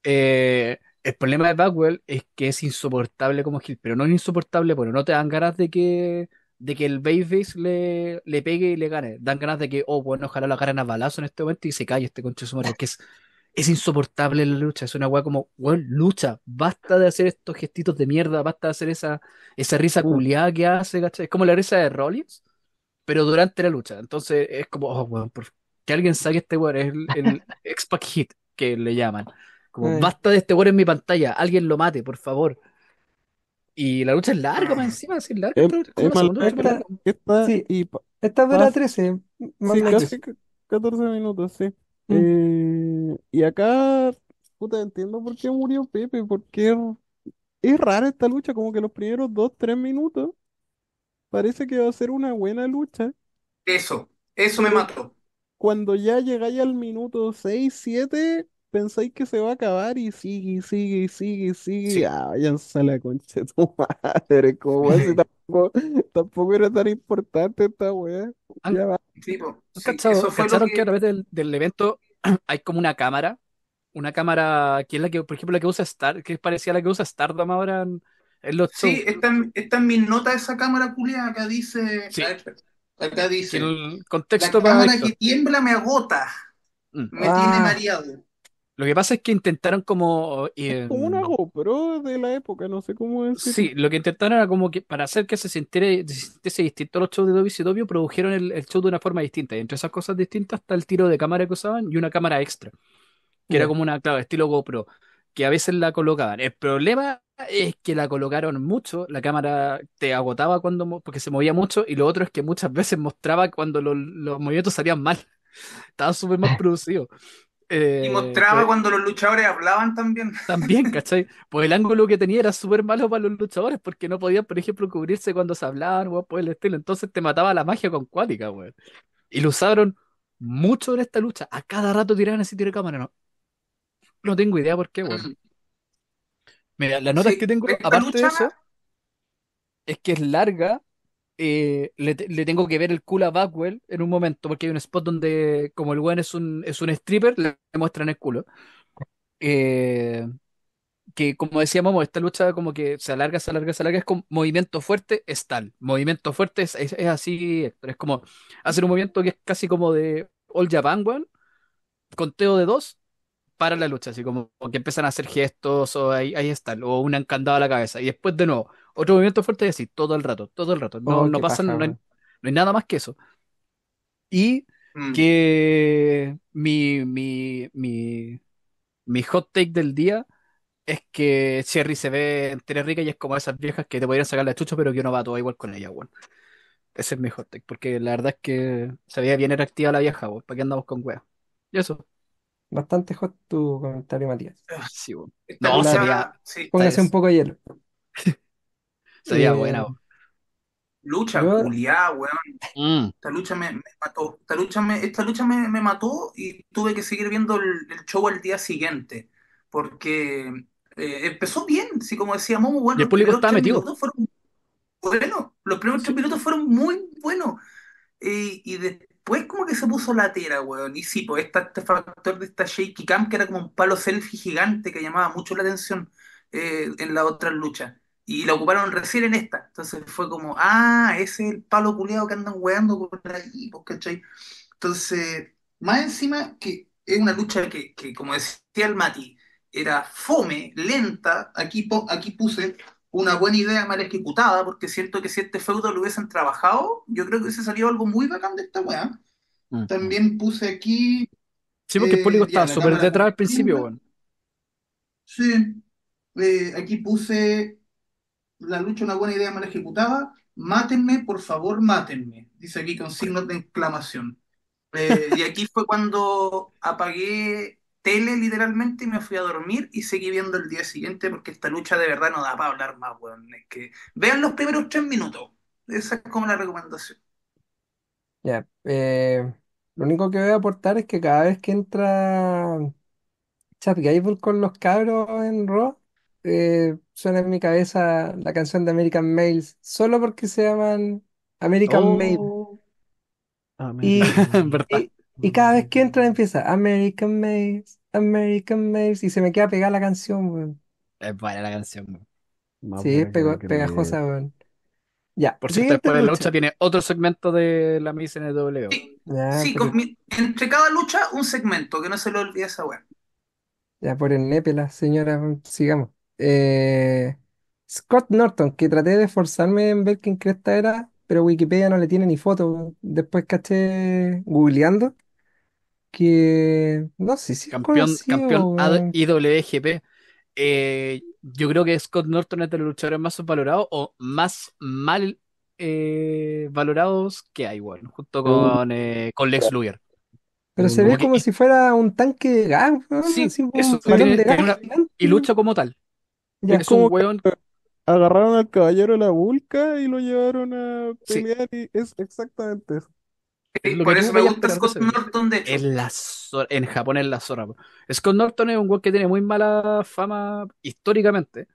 Eh, el problema de Bagwell es que es insoportable como Gil, pero no es insoportable, bueno, no te dan ganas de que, de que el Babyface le, le pegue y le gane. Dan ganas de que, oh, bueno, ojalá lo agarren a balazo en este momento y se calle este concho de su madre, porque es, es insoportable la lucha. Es una weá como, weón, lucha. Basta de hacer estos gestitos de mierda, basta de hacer esa, esa risa Mm. culiada que hace, ¿cachai? Es como la risa de Rollins, pero durante la lucha. Entonces es como, oh, weón, por- que alguien saque este weón, es el, el X-Pac Hit que le llaman. Como, Ay. basta de este weón en mi pantalla, alguien lo mate, por favor. Y la lucha es larga, más encima, así larga, Es, es más larga súper larga. que esta Sí. y pa- Esta dura Pas- 13, más sí, o menos. casi c- 14 minutos, sí. Mm. Eh, y acá, puta, entiendo por qué murió Pepe, porque es, es rara esta lucha, como que los primeros 2, 3 minutos parece que va a ser una buena lucha. Eso, eso me Pero- mató. Cuando ya llegáis al minuto 6, 7, pensáis que se va a acabar y sigue, y sigue, y sigue, y sigue. Sí. Ah, váyanse a la concha de tu madre, como si tampoco, tampoco era tan importante esta weá. Ya va. Sí, po, ¿Han sí, cachado- eso fue lo ¿Cacharon que... que... a través del, del evento hay como una cámara? Una cámara que es la que, por ejemplo, la que usa Star, que es parecida a la que usa Stardom ahora en, en los shows. Sí, está en, está en mis notas esa cámara culiada. Acá dice... Sí. a ver, acá Que dice... el La contexto para cámara que tiembla me agota. Mm. Me Ah. tiene mareado. Lo que pasa es que intentaron como... eh, Como una GoPro de la época, no sé cómo decir. Sí, lo que intentaron era como que para hacer que se sintiera, se sintiese distinto a los shows de WCW, produjeron el, el show de una forma distinta. Y entre esas cosas distintas está el tiro de cámara que usaban y una cámara extra, que era Ya. como una, claro, estilo GoPro, que a veces la colocaban. El problema es que la colocaron mucho, la cámara te agotaba cuando, porque se movía mucho, y lo otro es que muchas veces mostraba cuando lo- los movimientos salían mal. Estaba súper mal producido. Y Eh, mostraba pues- cuando los luchadores hablaban también. también, ¿cachai? Pues el ángulo que tenía era súper malo para los luchadores porque no podían, por ejemplo, cubrirse cuando se hablaban, weón, por el estilo. Entonces te mataba la magia con cuática, weón. Y lo usaron mucho en esta lucha. A cada rato tiraban ese tiro de cámara, ¿no? No tengo idea por qué, weón. Mira, las notas Sí, que tengo, aparte de eso, es que es larga. Eh, le, le tengo que ver el culo a Backwell en un momento, porque hay un spot donde, como el weón es un, es un stripper, le muestran el culo. Eh, que como decíamos, esta lucha como que se alarga, se alarga, se alarga, es como movimiento fuerte, es tal. Movimiento fuerte es, es, es así. Es como hacer un movimiento que es casi como de All Japan, weón, conteo de dos para la lucha, así como que empiezan a hacer gestos o ahí, ahí está, o una encandada a la cabeza. Y después de nuevo, otro movimiento fuerte y así, todo el rato, todo el rato. No, Oh, no pasa, no hay, weón. no hay nada más que eso. Y Mm. que mi, mi, mi, mi hot take del día es que Cherry se ve entera rica y es como esas viejas que te podrían sacar la chucha, pero que uno va todo igual con ella, weón. Ese es mi hot take, porque la verdad es que se veía bien atractiva la vieja, weón. ¿Para qué andamos con weas? Y eso. Bastante hot tu comentario, Matías. Sí, weón. No, lucha- se veía- sí, Póngase un poco de hielo. Se veía Eh, buena, weón. lucha Yo- culiada, weón. Mm. Esta lucha me, me mató. Esta lucha me, esta lucha me, me mató y tuve que seguir viendo el, el show al día siguiente. Porque eh, empezó bien, sí, como decía Momo, bueno, Y el los público primeros estaba tres metido. minutos fueron buenos. Los primeros tres minutos fueron muy buenos. Y, y de- después como que se puso latera, weón. Y sí, pues está este factor de esta shaky cam que era como un palo selfie gigante que llamaba mucho la atención eh, en las otras luchas. Y la ocuparon recién en esta. Entonces fue como, ah, ese es el palo culeado que andan weando por ahí, pues, ¿cachai? Entonces, más encima que es una lucha que, que, como decía el Mati, era fome, lenta. Aquí, aquí puse una buena idea mal ejecutada, porque siento que si este feudo lo hubiesen trabajado, yo creo que hubiese salido algo muy bacán de esta weá. Mm. También puse aquí, Sí, porque el público eh, ya, estaba súper detrás al principio, weón. Sí, eh, aquí puse la lucha una buena idea mal ejecutada. Mátenme, por favor, mátenme. Dice aquí con signos de exclamación. Eh, y aquí fue cuando apagué tele literalmente y me fui a dormir y seguí viendo el día siguiente porque esta lucha de verdad no da para hablar más, weón. Es que vean los primeros tres minutos. Esa es como la recomendación. Ya, eh, lo único que voy a aportar es que cada vez que entra Chad Gable con los cabros en Raw, eh, suena en mi cabeza la canción de American Males, solo porque se llaman American Male. Oh, Y, En verdad. y, y cada vez que entra empieza American Males, American Males, y se me queda pegada la canción, weón. Es buena la canción, weón. Más Sí, es buena que pego- pegajosa, weón. Ya, Por cierto, siguiente después de la lucha. lucha tiene otro segmento de la Miss NW. Sí, Ya, sí, por con mi- entre cada lucha un segmento, que no se le olvide esa weá. Ya por el nepe, la señora, sigamos. Eh, Scott Norton, que traté de esforzarme en ver quién cresta era, pero Wikipedia no le tiene ni foto. Después caché googleando que no sé si es Campeón, campeón conocido, AD weón. IWGP. Eh, yo creo que Scott Norton es de los luchadores más valorados o más mal eh, valorados que hay, weón, junto con, eh, con Lex Luger. Pero se Como ve que- como si fuera un tanque de gas, weón, Sí, así como eso, un balón tiene- de gas tiene una- gigante. y lucha como tal. Ya, es como un weón, Agarraron al caballero de la Vulca y lo llevaron a Sí. pelear y es exactamente eso. Es lo Por que eso tú me gusta esperar de Scott ese weón. Norton, de hecho. en la zor- en Japón es la zorra. po. Scott Norton es un weón que tiene muy mala fama históricamente,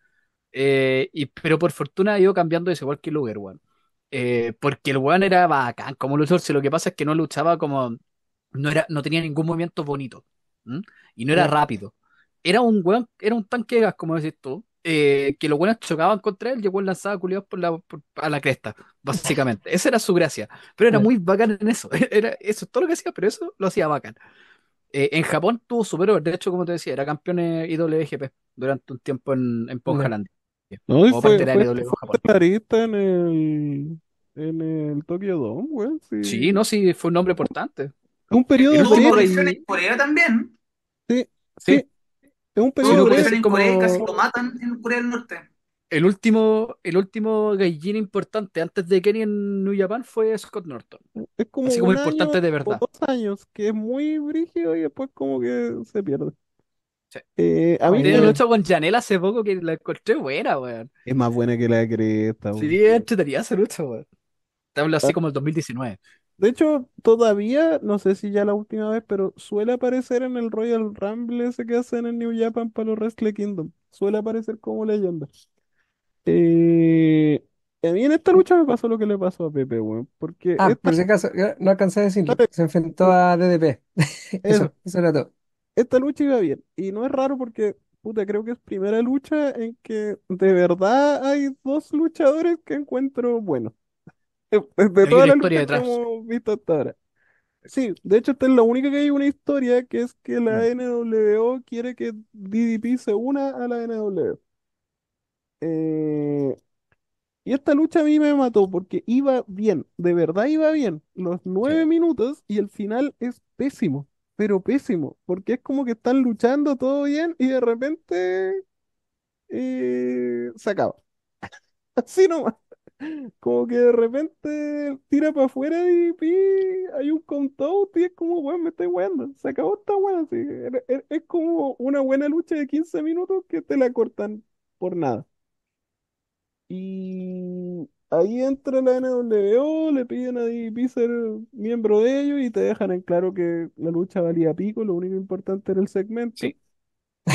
eh, y, pero por fortuna ha ido cambiando eso, igual que Luger, weón. Eh, porque el weón era bacán como luchador, si lo que pasa es que no luchaba como, no era, no tenía ningún movimiento bonito, ¿m? y no era rápido. Era un weón, era un tanque de gas, como decís tú, eh, que los weones chocaban contra él y el weón lanzaba culiados por la, por- a la cresta, básicamente. Esa era su gracia. Pero era muy bacán en eso. Era, eso es todo lo que hacía, pero eso lo hacía bacán. Eh, en Japón tuvo super over. De hecho, como te decía, era campeón en IWGP durante un tiempo en, en Ponjalandia. No, y fue, de fue, fue en el, en el Tokyo Dome, weón. Sí. Sí, no, sí, fue un nombre importante. Un periodo aparición en Corea también. sí, Sí. sí. Es un Tuvo Sí, no en Corea como- casi lo matan en Corea del Norte. El último, el último gaijin importante antes de Kenny en New Japan fue Scott Norton. Es como Así como un importante año de verdad. dos años, que es muy brígido y después como que se pierde. Sí. Eh, a mí me- lucha con Janela hace poco que la encontré buena, weón. es más buena que la cresta, weón. Sí, entretenida esa lucha, weón. Te hablo así Ah. como el 2019. De hecho, todavía, no sé si ya la última vez, pero suele aparecer en el Royal Rumble ese que hacen en New Japan para los Wrestle Kingdom. Suele aparecer como leyenda. Eh, a mí en esta lucha me pasó lo que le pasó a Pepe, weón. Porque Ah, esta, por si acaso, no alcancé a decirlo. Se enfrentó a DDP. Eso. Eso, eso era todo. esta lucha iba bien. Y no es raro porque, puta, creo que es primera lucha en que de verdad hay dos luchadores que encuentro buenos. De todas una las historia luchas que detrás. hemos visto hasta ahora. Sí, de hecho esta es la única que hay una historia que es que la. NWO quiere que DDP se una a la NWO. Eh, y esta lucha a mí me mató porque iba bien, de verdad iba bien, los nueve Sí. minutos y el final es pésimo, pero pésimo, porque es como que están luchando todo bien y de repente eh, se acaba. Así nomás. Como que de repente tira para afuera y pi, hay un count y es como, weón, me estoy weando. Se acabó esta weá. así. Era- era- Es como una buena lucha de 15 minutos que te la cortan por nada. Y ahí entra la NWO, le piden a DDP ser miembro de ellos y te dejan en claro que la lucha valía pico, lo único importante era el segmento. Sí.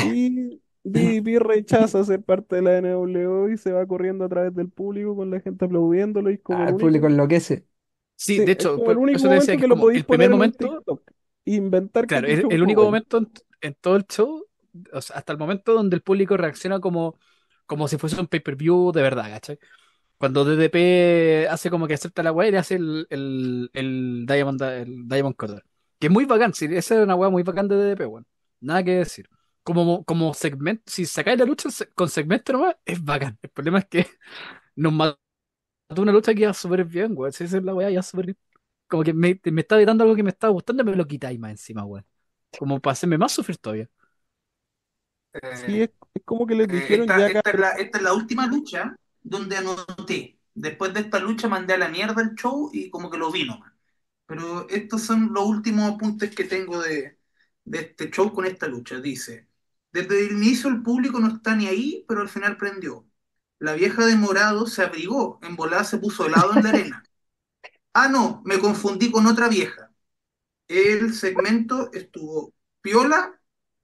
Y DDP rechaza ser parte de la NWO y se va corriendo a través del público con la gente aplaudiéndolo y como Ah, el el único, público enloquece. Sí, Sí, de es hecho, como el único eso te decía momento que lo podéis el primer poner en un momento, TikTok. Inventar claro, el, el único bueno. momento en, en todo el show, o sea, hasta el momento donde el público reacciona como, como si fuese un pay-per-view de verdad, ¿cachai? Cuando DDP hace como que acepta la weá y le hace el, el, el Diamond, el Diamond Cutter. Que es muy bacán, sí, esa es una weá muy bacán de DDP, weón. Nada que decir. Como, como segmento, si sacáis la lucha con segmento nomás, es bacán. El problema es que nos mató una lucha que iba súper bien, weón. Si esa es la weá, ya súper bien. Como que me, me estaba dando algo que me estaba gustando me lo quitáis más encima, weón. Como para hacerme más sufrir todavía. Sí, Eh, es, es como que les eh, dijeron esta, ya, esta es la, esta es la última lucha donde anoté. Después de esta lucha mandé a la mierda el show y como que lo vi nomás. Pero estos son los últimos apuntes que tengo de, de este show con esta lucha. Dice, desde el inicio el público no está ni ahí, pero al final prendió. La vieja de morado se abrigó, en volada se puso helado en la arena. Ah, no, me confundí con otra vieja. El segmento estuvo piola,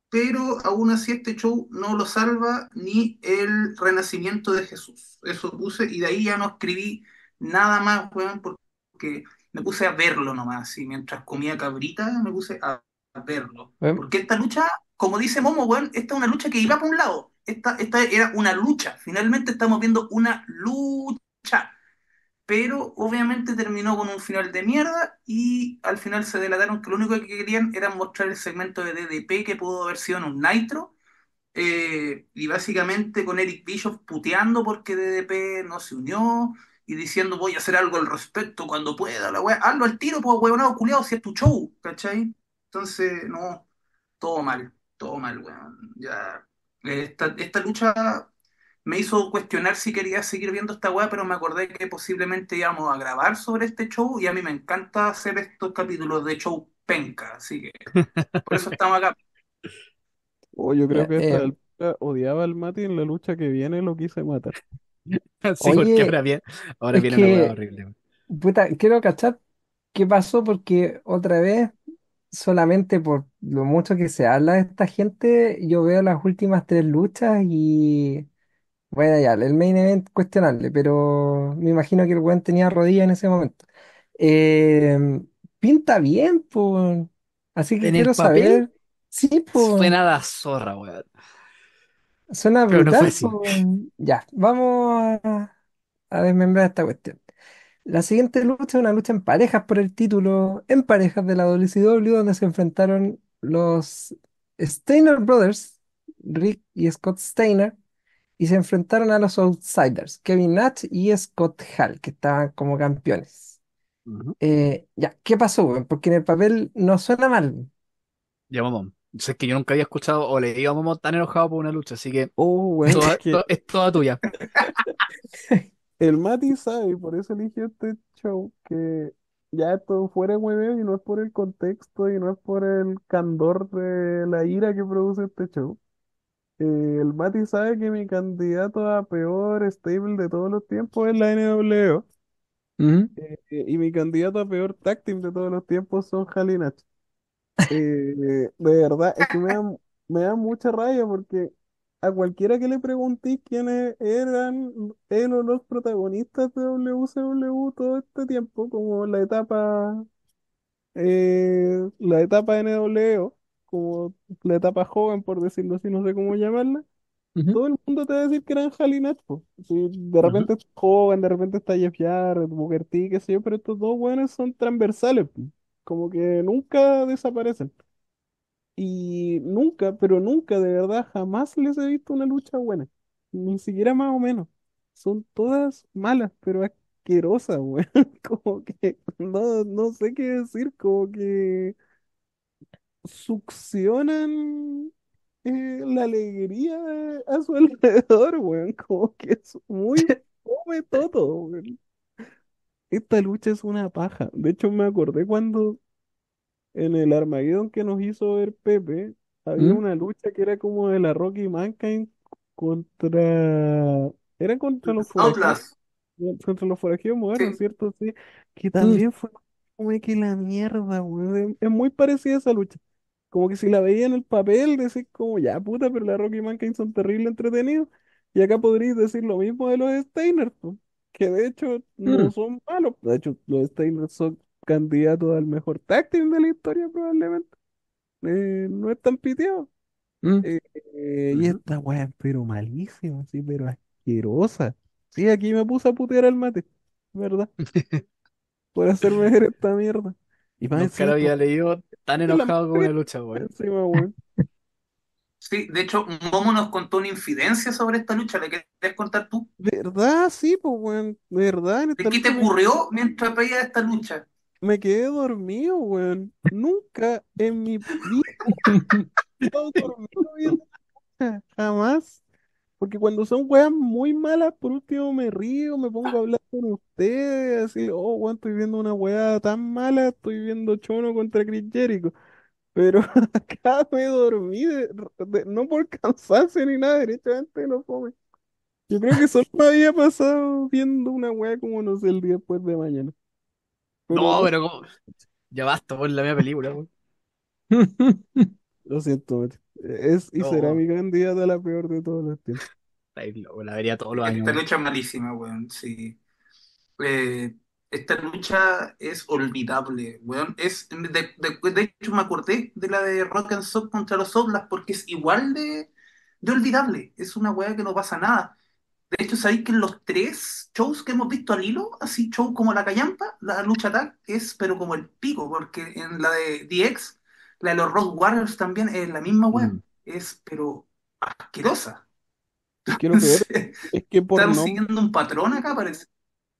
pero aún así este show no lo salva ni el renacimiento de Jesús. Eso puse y de ahí ya no escribí nada más, weón, porque me puse a verlo nomás. Y mientras comía cabrita, me puse a, verlo. Porque esta lucha, como dice Momo, weón, esta es una lucha que iba para un lado. Esta, esta era una lucha. Finalmente estamos viendo una lucha pero obviamente terminó con un final de mierda y al final se delataron que lo único que querían era mostrar el segmento de DDP que pudo haber sido en un Nitro eh, y básicamente con Eric Bischoff puteando porque DDP no se unió y diciendo voy a hacer algo al respecto cuando pueda, la wea, hazlo al tiro, pues huevonado culiado, si es tu show, ¿cachai? Entonces, no, todo mal, todo mal, weón. Ya, esta, esta lucha me hizo cuestionar si quería seguir viendo esta weá, pero me acordé que posiblemente íbamos a grabar sobre este show y a mí me encanta hacer estos capítulos de show penca, así que por eso estamos acá. Oh, yo creo que esta eh, altura odiaba al Mati en la lucha que viene lo quise matar. Sí, porque ahora viene, ahora viene una weá que, horrible. puta, quiero cachar qué pasó porque otra vez, solamente por lo mucho que se habla de esta gente, yo veo las últimas tres luchas y, bueno, ya, el main event cuestionable, pero me imagino que el weón tenía rodilla en ese momento. Eh, pinta bien, pues. Así que En el quiero papel saber, sí, pues. suena a zorra, weón. Suena Pero no fue brutal, así. pues. Ya, vamos a, a desmembrar esta cuestión. La siguiente lucha es una lucha en parejas por el título en parejas de la WCW, donde se enfrentaron los Steiner Brothers, Rick y Scott Steiner, y se enfrentaron a los Outsiders, Kevin Nash y Scott Hall, que estaban como campeones. Eh, ya, ¿qué pasó? Porque en el papel no suena mal. Ya, Momón. Sé que yo nunca había escuchado o leído a Momón tan enojado por una lucha, así que Oh, toda- es que to- es toda tuya. el Mati sabe, y por eso eligió este show, que ya esto fuera hueveo y no es por el contexto y no es por el candor de la ira que produce este show. Eh, el Mati sabe que mi candidato a peor stable de todos los tiempos es la NWO. Ujú, eh, y mi candidato a peor tag team de todos los tiempos son Hal y. Eh, de verdad, es que me da, me da mucha rabia porque a cualquiera que le pregunté quiénes eran él o los protagonistas de WCW todo este tiempo, como la etapa, eh, la etapa NWO, como la etapa joven, por decirlo así, no sé cómo llamarla, todo el mundo te va a decir que eran Hal y Nash, po. Sí, de repente es joven, de repente está Jeff Jarrett, Booker T, qué sé yo, pero estos dos buenos son transversales, po. Como que nunca desaparecen. Y nunca, pero nunca, de verdad, jamás les he visto una lucha buena. Ni siquiera más o menos. Son todas malas, pero asquerosas, weón. Como que no, no sé qué decir, como que succionan eh, la alegría a su alrededor, weón. Como que es muy fome todo, weón. Esta lucha es una paja. De hecho, me acordé cuando En el Armageddon que nos hizo ver Pepe, había ujú, una lucha que era como de la Rocky Mankind contra... Era contra los forajidos, Outlast, contra los forajidos modernos, sí. ¿cierto? Sí, que mm, también fue como que la mierda, weón. Es, muy parecida a esa lucha. Como que si la veía en el papel, decís como, ya puta, pero la Rocky Mankind son terrible entretenidos. Y acá podríais decir lo mismo de los Steiners, que de hecho no Mm, son malos. De hecho, los Steelers son candidatos al mejor tag team de la historia probablemente. Eh, no están piteados. mm. Eh, eh, y esta weá, pero malísima, sí, pero asquerosa. Sí, aquí me puse a putear al mate, ¿verdad? Por hacerme ver esta mierda. Y más Nunca lo había leído tan es la enojado con una triste lucha, weón. encima, weón. Sí, de hecho, Momo nos contó una infidencia sobre esta lucha. ¿Le quieres contar tú? ¿Verdad? Sí, pues, weón. ¿Verdad? En ¿De esta qué te lucha ocurrió mientras veías esta lucha? Me quedé dormido, weón. Nunca en mi vida he estado dormido viendo jamás. Porque cuando son weas muy malas, por último me río, me pongo a hablar con ustedes, así, oh, weón, estoy viendo una wea tan mala, estoy viendo Chono contra Chris Jericho. Pero acá me dormí, de- no por cansancio ni nada, derechamente no fome. Yo creo que solo me había pasado viendo una wea como, no sé, el día después de mañana. Pero No, no, pero como... Ya basta, por la mía película, weón. lo siento, Mati. Es y será mi candidata a la peor de todos los tiempos. la vería todos los años, Esta lucha es malísima, weón. Sí. Eh, esta lucha es olvidable, weón. Es, de, de- de hecho, me acordé de la de Rock and Sock contra los Outlast porque es igual de, de olvidable. Es una weá que no pasa nada. De hecho, sabéis que en los tres shows que hemos visto al hilo, así show como la Callampa, la lucha tag es pero como el pico, porque en la de DX, la de los Rock Warriors también es la misma weá. Mm. Es pero asquerosa. Es que lo peor es que por Estamos siguiendo un patrón acá, parece.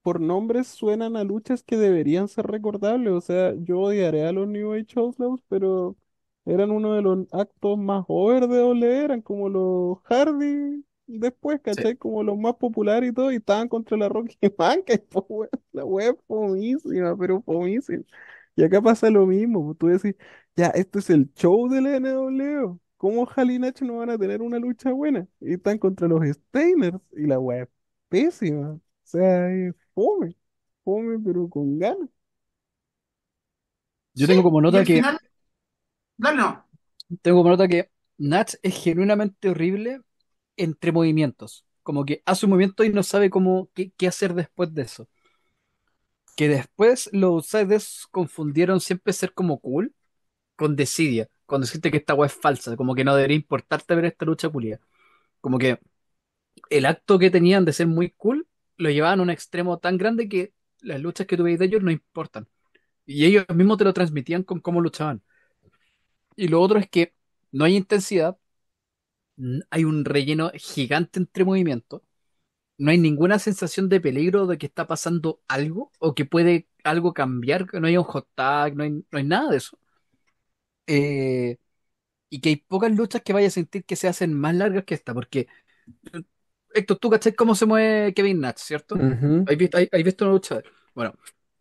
por nombres suenan a luchas que deberían ser recordables. O sea, yo odiaré a los New Age Outlaws, pero eran uno de los actos más over de doble, eran como los Hardy después, Sí. ¿cachai? Como los más populares y todo, y estaban contra la Rocky po, weón. La wea es fomísima, pero fomísima. Y acá pasa lo mismo, pues, tú decís, ya, esto es el show de la NWO. ¿Cómo Hall y Nacho no van a tener una lucha buena? Y están contra los Steiners, y la wea es pésima. O sea, es fome, fome, pero con ganas. Yo Sí, tengo como nota que, final, no. tengo como nota que Natch es genuinamente horrible entre movimientos. Como que hace un movimiento y no sabe cómo, qué, hacer después de eso. Que después los outsiders confundieron siempre ser como cool con desidia. Cuando siente que esta weá es falsa, como que no debería importarte ver esta lucha culia. Como que el acto que tenían de ser muy cool lo llevaban a un extremo tan grande que las luchas que tuve de ellos no importan. Y ellos mismos te lo transmitían con cómo luchaban. Y lo otro es que no hay intensidad, hay un relleno gigante entre movimientos, no hay ninguna sensación de peligro de que está pasando algo o que puede algo cambiar, que no hay un hot tag, no hay, no hay nada de eso. Eh, y que hay pocas luchas que vaya a sentir que se hacen más largas que esta, porque Héctor, tú cómo se mueve Kevin Nash, ¿cierto? ¿Has visto, has- has visto una lucha? Bueno,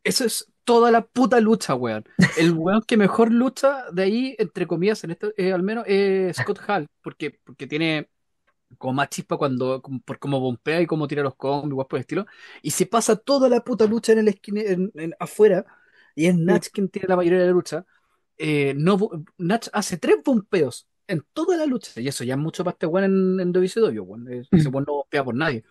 eso es toda la puta lucha, weón. El weón que mejor lucha de ahí, entre comillas, en este, eh, al menos, es Scott Hall, porque, porque tiene como más chispa cuando, como- por cómo bombea y cómo tira los combos, igual por el estilo. Y se pasa toda la puta lucha en el esquina, en- en- afuera, y es Sí, Nash quien tiene la mayoría de la lucha. Eh, no, Nash hace tres bompeos en toda la lucha, y eso ya es mucho para este weón en, en WCW, weón. Es- Ese weón no bombea por nadie.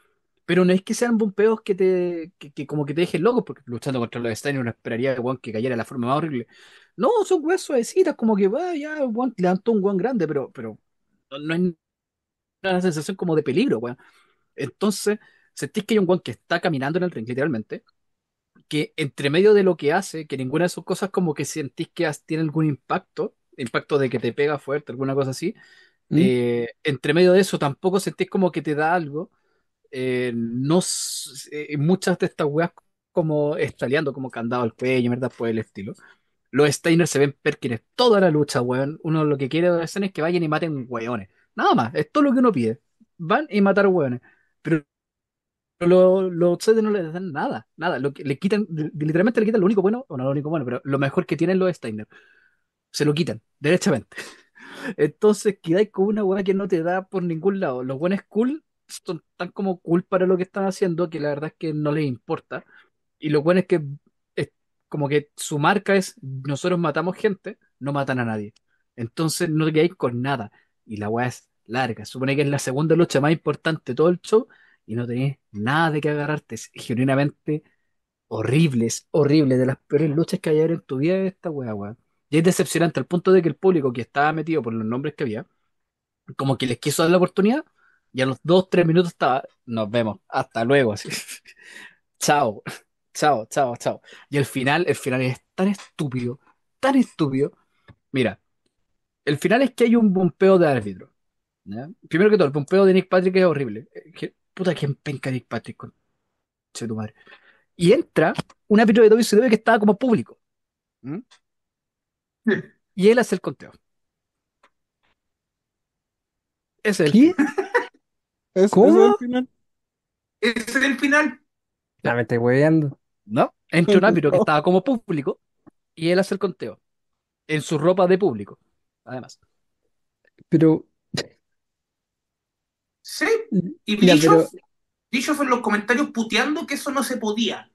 Pero no es que sean bompeos que te, que, que como que te dejen loco, porque luchando contra los Steiner uno esperaría que, weón, que cayera de la forma más horrible. No, son weas suavecitas, como que va, ya, weón, levantó un weón grande, pero, pero no, no es una sensación como de peligro, weón. Entonces, sentís que hay un weón que está caminando en el ring, literalmente, que entre medio de lo que hace, que ninguna de sus cosas como que sentís que has- tiene algún impacto, impacto de que te pega fuerte, alguna cosa así, ¿Mm? eh, entre medio de eso tampoco sentís como que te da algo eh, no s- eh, muchas de estas weas como estaleando como candado al cuello, ¿verdad? Por el estilo. Los Steiners se ven perkines toda la lucha, weón. Uno lo que quiere hacer es que vayan y maten weones. Nada más, es todo lo que uno pide. Van y matar weones. Pero lo- los outsiders no les dan nada, nada. Lo que le quitan, literalmente le quitan lo único bueno, o no lo único bueno, pero lo mejor que tienen los Steiners. Se lo quitan, derechamente. Entonces quedáis con una weá que no te da por ningún lado. Los buenos cool son tan como cool para lo que están haciendo que la verdad es que no les importa. Y lo bueno es que como que su marca es nosotros matamos gente, no matan a nadie. Entonces no te quedáis con nada. Y la weá es larga. Supone que es la segunda lucha más importante de todo el show y no tenés nada de qué agarrarte. Es genuinamente horrible, es horrible, de las peores luchas que hay en tu vida esta weá, weón. Y es decepcionante al punto de que el público que estaba metido por los nombres que había, como que les quiso dar la oportunidad, y a los dos, tres minutos estaba, nos vemos, hasta luego, así. Chao, chao, chao, chao. Y el final, el final es tan estúpido, tan estúpido. Mira, el final es que hay un bombeo de árbitro. ¿ya? Primero que todo, el bombeo de Nick Patrick es horrible. Eh, que- puta, ¿quién penca Nick Patrick con tu madre? Y entra un árbitro de WCW que estaba como público. Y él hace el conteo. Ese es el ¿Qué? ¿Es, ese ¿Cómo? es el final? Ese es el final. Ya me estoy hueveando. ¿no? Entra un árbitro que estaba como público y él hace el conteo. En su ropa de público, además. Pero, Sí. Y ya, Bischoff, pero, Bischoff en los comentarios puteando que eso no se podía.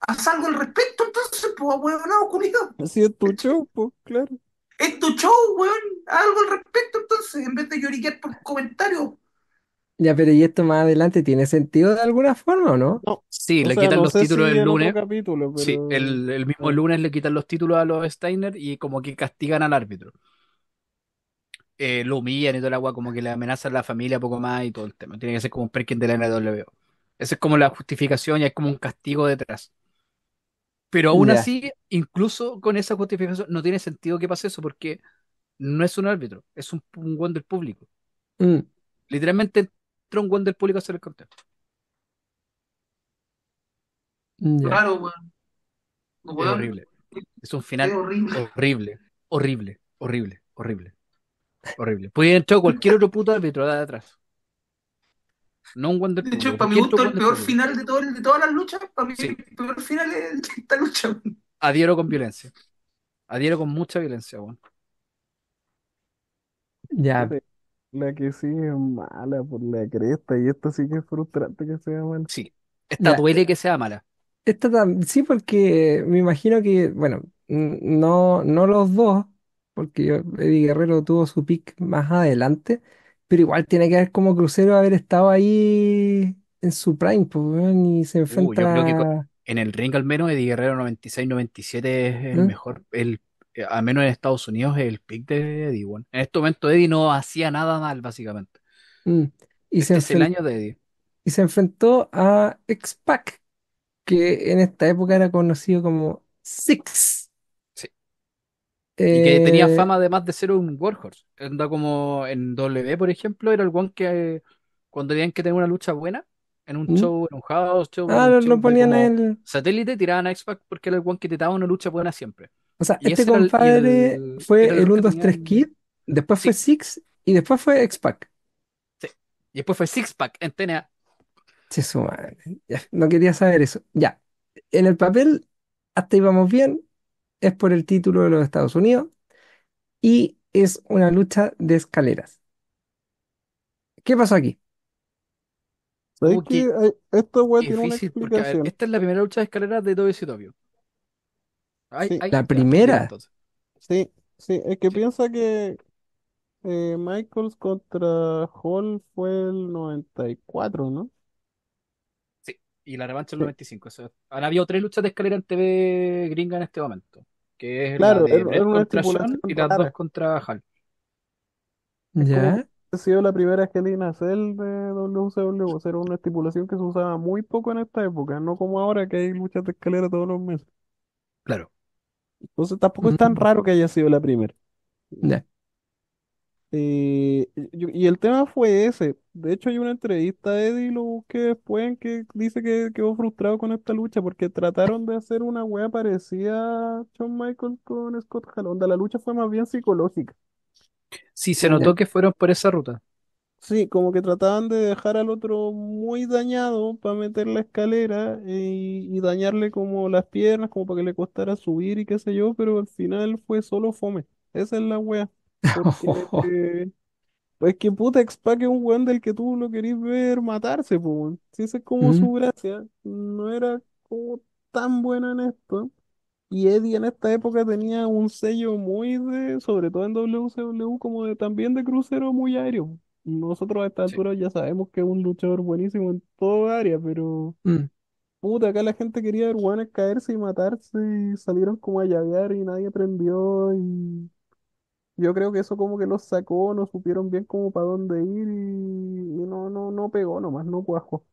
Haz algo al respecto, entonces, pues, huevonao, culiao. Así es tu show, pues, claro. Es tu show, weón. Haz algo al respecto, entonces, en vez de lloriquear por comentarios. Ya, pero ¿y esto más adelante tiene sentido de alguna forma o no? No, Sí, o le sea, quitan no los sé títulos si el en otro lunes. capítulo, Sí, pero... el, el mismo lunes le quitan los títulos a los Steiner y como que castigan al árbitro. Eh, lo humillan y toda la agua, como que le amenazan a la familia poco más y todo el tema. Tiene que ser como un Perkin de la NWO. Esa es como la justificación y es como un castigo detrás. Pero aún Ya. así, incluso con esa justificación, no tiene sentido que pase eso porque no es un árbitro, es un, un weón del público. Mm, Literalmente entró un weón del público a hacer el conteo. ya. Claro, weón. Es Weón, horrible. Es un es final horrible. horrible, horrible, horrible, horrible, horrible. Podría entrar cualquier otro puto árbitro de atrás. No un weón del De hecho, para mi gusto, el peor final de, todo, de todas las luchas, para mí Sí. el peor final es de esta lucha. weón. Adhiero con violencia. Adhiero con mucha violencia, weón. Ya, La que sí es mala por la cresta y esto sí que es frustrante que sea mala. Sí. Esta Ya. duele que sea mala. Esta tam- sí, porque me imagino que, bueno, n- no, no los dos, porque yo- Eddie Guerrero tuvo su pick más adelante, pero igual tiene que haber como crucero haber estado ahí en su prime, pues, weón, y se Uh, yo creo que co- enfrenta. en el ring al menos Eddie Guerrero 96-97 es el ¿Eh? mejor, el, eh, al menos en Estados Unidos es el pick de Eddie, weón. En este momento Eddie no hacía nada mal, básicamente. Mm, y se Este es el año de Eddie. y se enfrentó a X-Pac, que en esta época era conocido como Six. Sí. Y que Eh, tenía fama además de ser un workhorse. Anda como en W, por ejemplo, era el one que eh, cuando tenían que tener una lucha buena, en un ¿Mm? show, en un house show, Ah, un lo, show lo de ponían él. satélite, tiraban a X-Pac porque era el one que te daba una lucha buena siempre. O sea, Y este ese era el, y compadre el, fue era el el que 1, 2, 3 tenían. Kid, después fue Sí, Six y después fue X-Pac. sí. Y después fue Six-Pack en TNA. Che, su madre. Ya, no quería saber eso. Ya. En el papel, hasta íbamos bien. Es por el título de los Estados Unidos. Y es una lucha de escaleras. ¿Qué pasó aquí? Esta weá tiene una difícil, porque a ver, explicación. esta es la primera lucha de escaleras de WCW. Sí, La primera. entonces. sí, sí. Es que Sí, piensa que eh, Michaels contra Hall fue el 94, ¿no? sí. Y la revancha del Sí. 95. Eso. Han habido tres luchas de escalera en TV gringa en este momento. Que es la Claro, de era, una contra Sean estipulación y las dos rara. contra Hal. Es como que ¿Ya? ha sido la primera Hell in a Cell de WCW. O sea, era una estipulación que se usaba muy poco en esta época, no como ahora que hay luchas de escalera todos los meses. Claro. Entonces tampoco es tan Mm, raro que haya sido la primera. ya. Eh, y, y el tema fue ese. De hecho, hay una entrevista a Eddie, lo busqué después, en que dice que quedó frustrado con esta lucha porque trataron de hacer una wea parecida a Shawn Michaels con Scott Hall. Onda, la lucha fue más bien psicológica. Sí, se Ya. notó que fueron por esa ruta. Sí, como que trataban de dejar al otro muy dañado para meter la escalera y, y dañarle como las piernas, como para que le costara subir y qué sé yo, pero al final fue solo fome. Esa es la wea. Porque Pues que puta X-Pac es un weón del que tú lo querís ver matarse, pues. weón. Si esa es como Mm, su gracia, no era como tan bueno en esto. Y Eddie en esta época tenía un sello muy de, sobre todo en WCW, como de también de crucero muy aéreo. Nosotros a esta Sí. altura ya sabemos que es un luchador buenísimo en toda área, pero Mm. puta, acá la gente quería ver guanes caerse y matarse y salieron como a llavear y nadie prendió y yo creo que eso como que los sacó, no supieron bien como para dónde ir y, y no, no, no pegó nomás, no cuajó.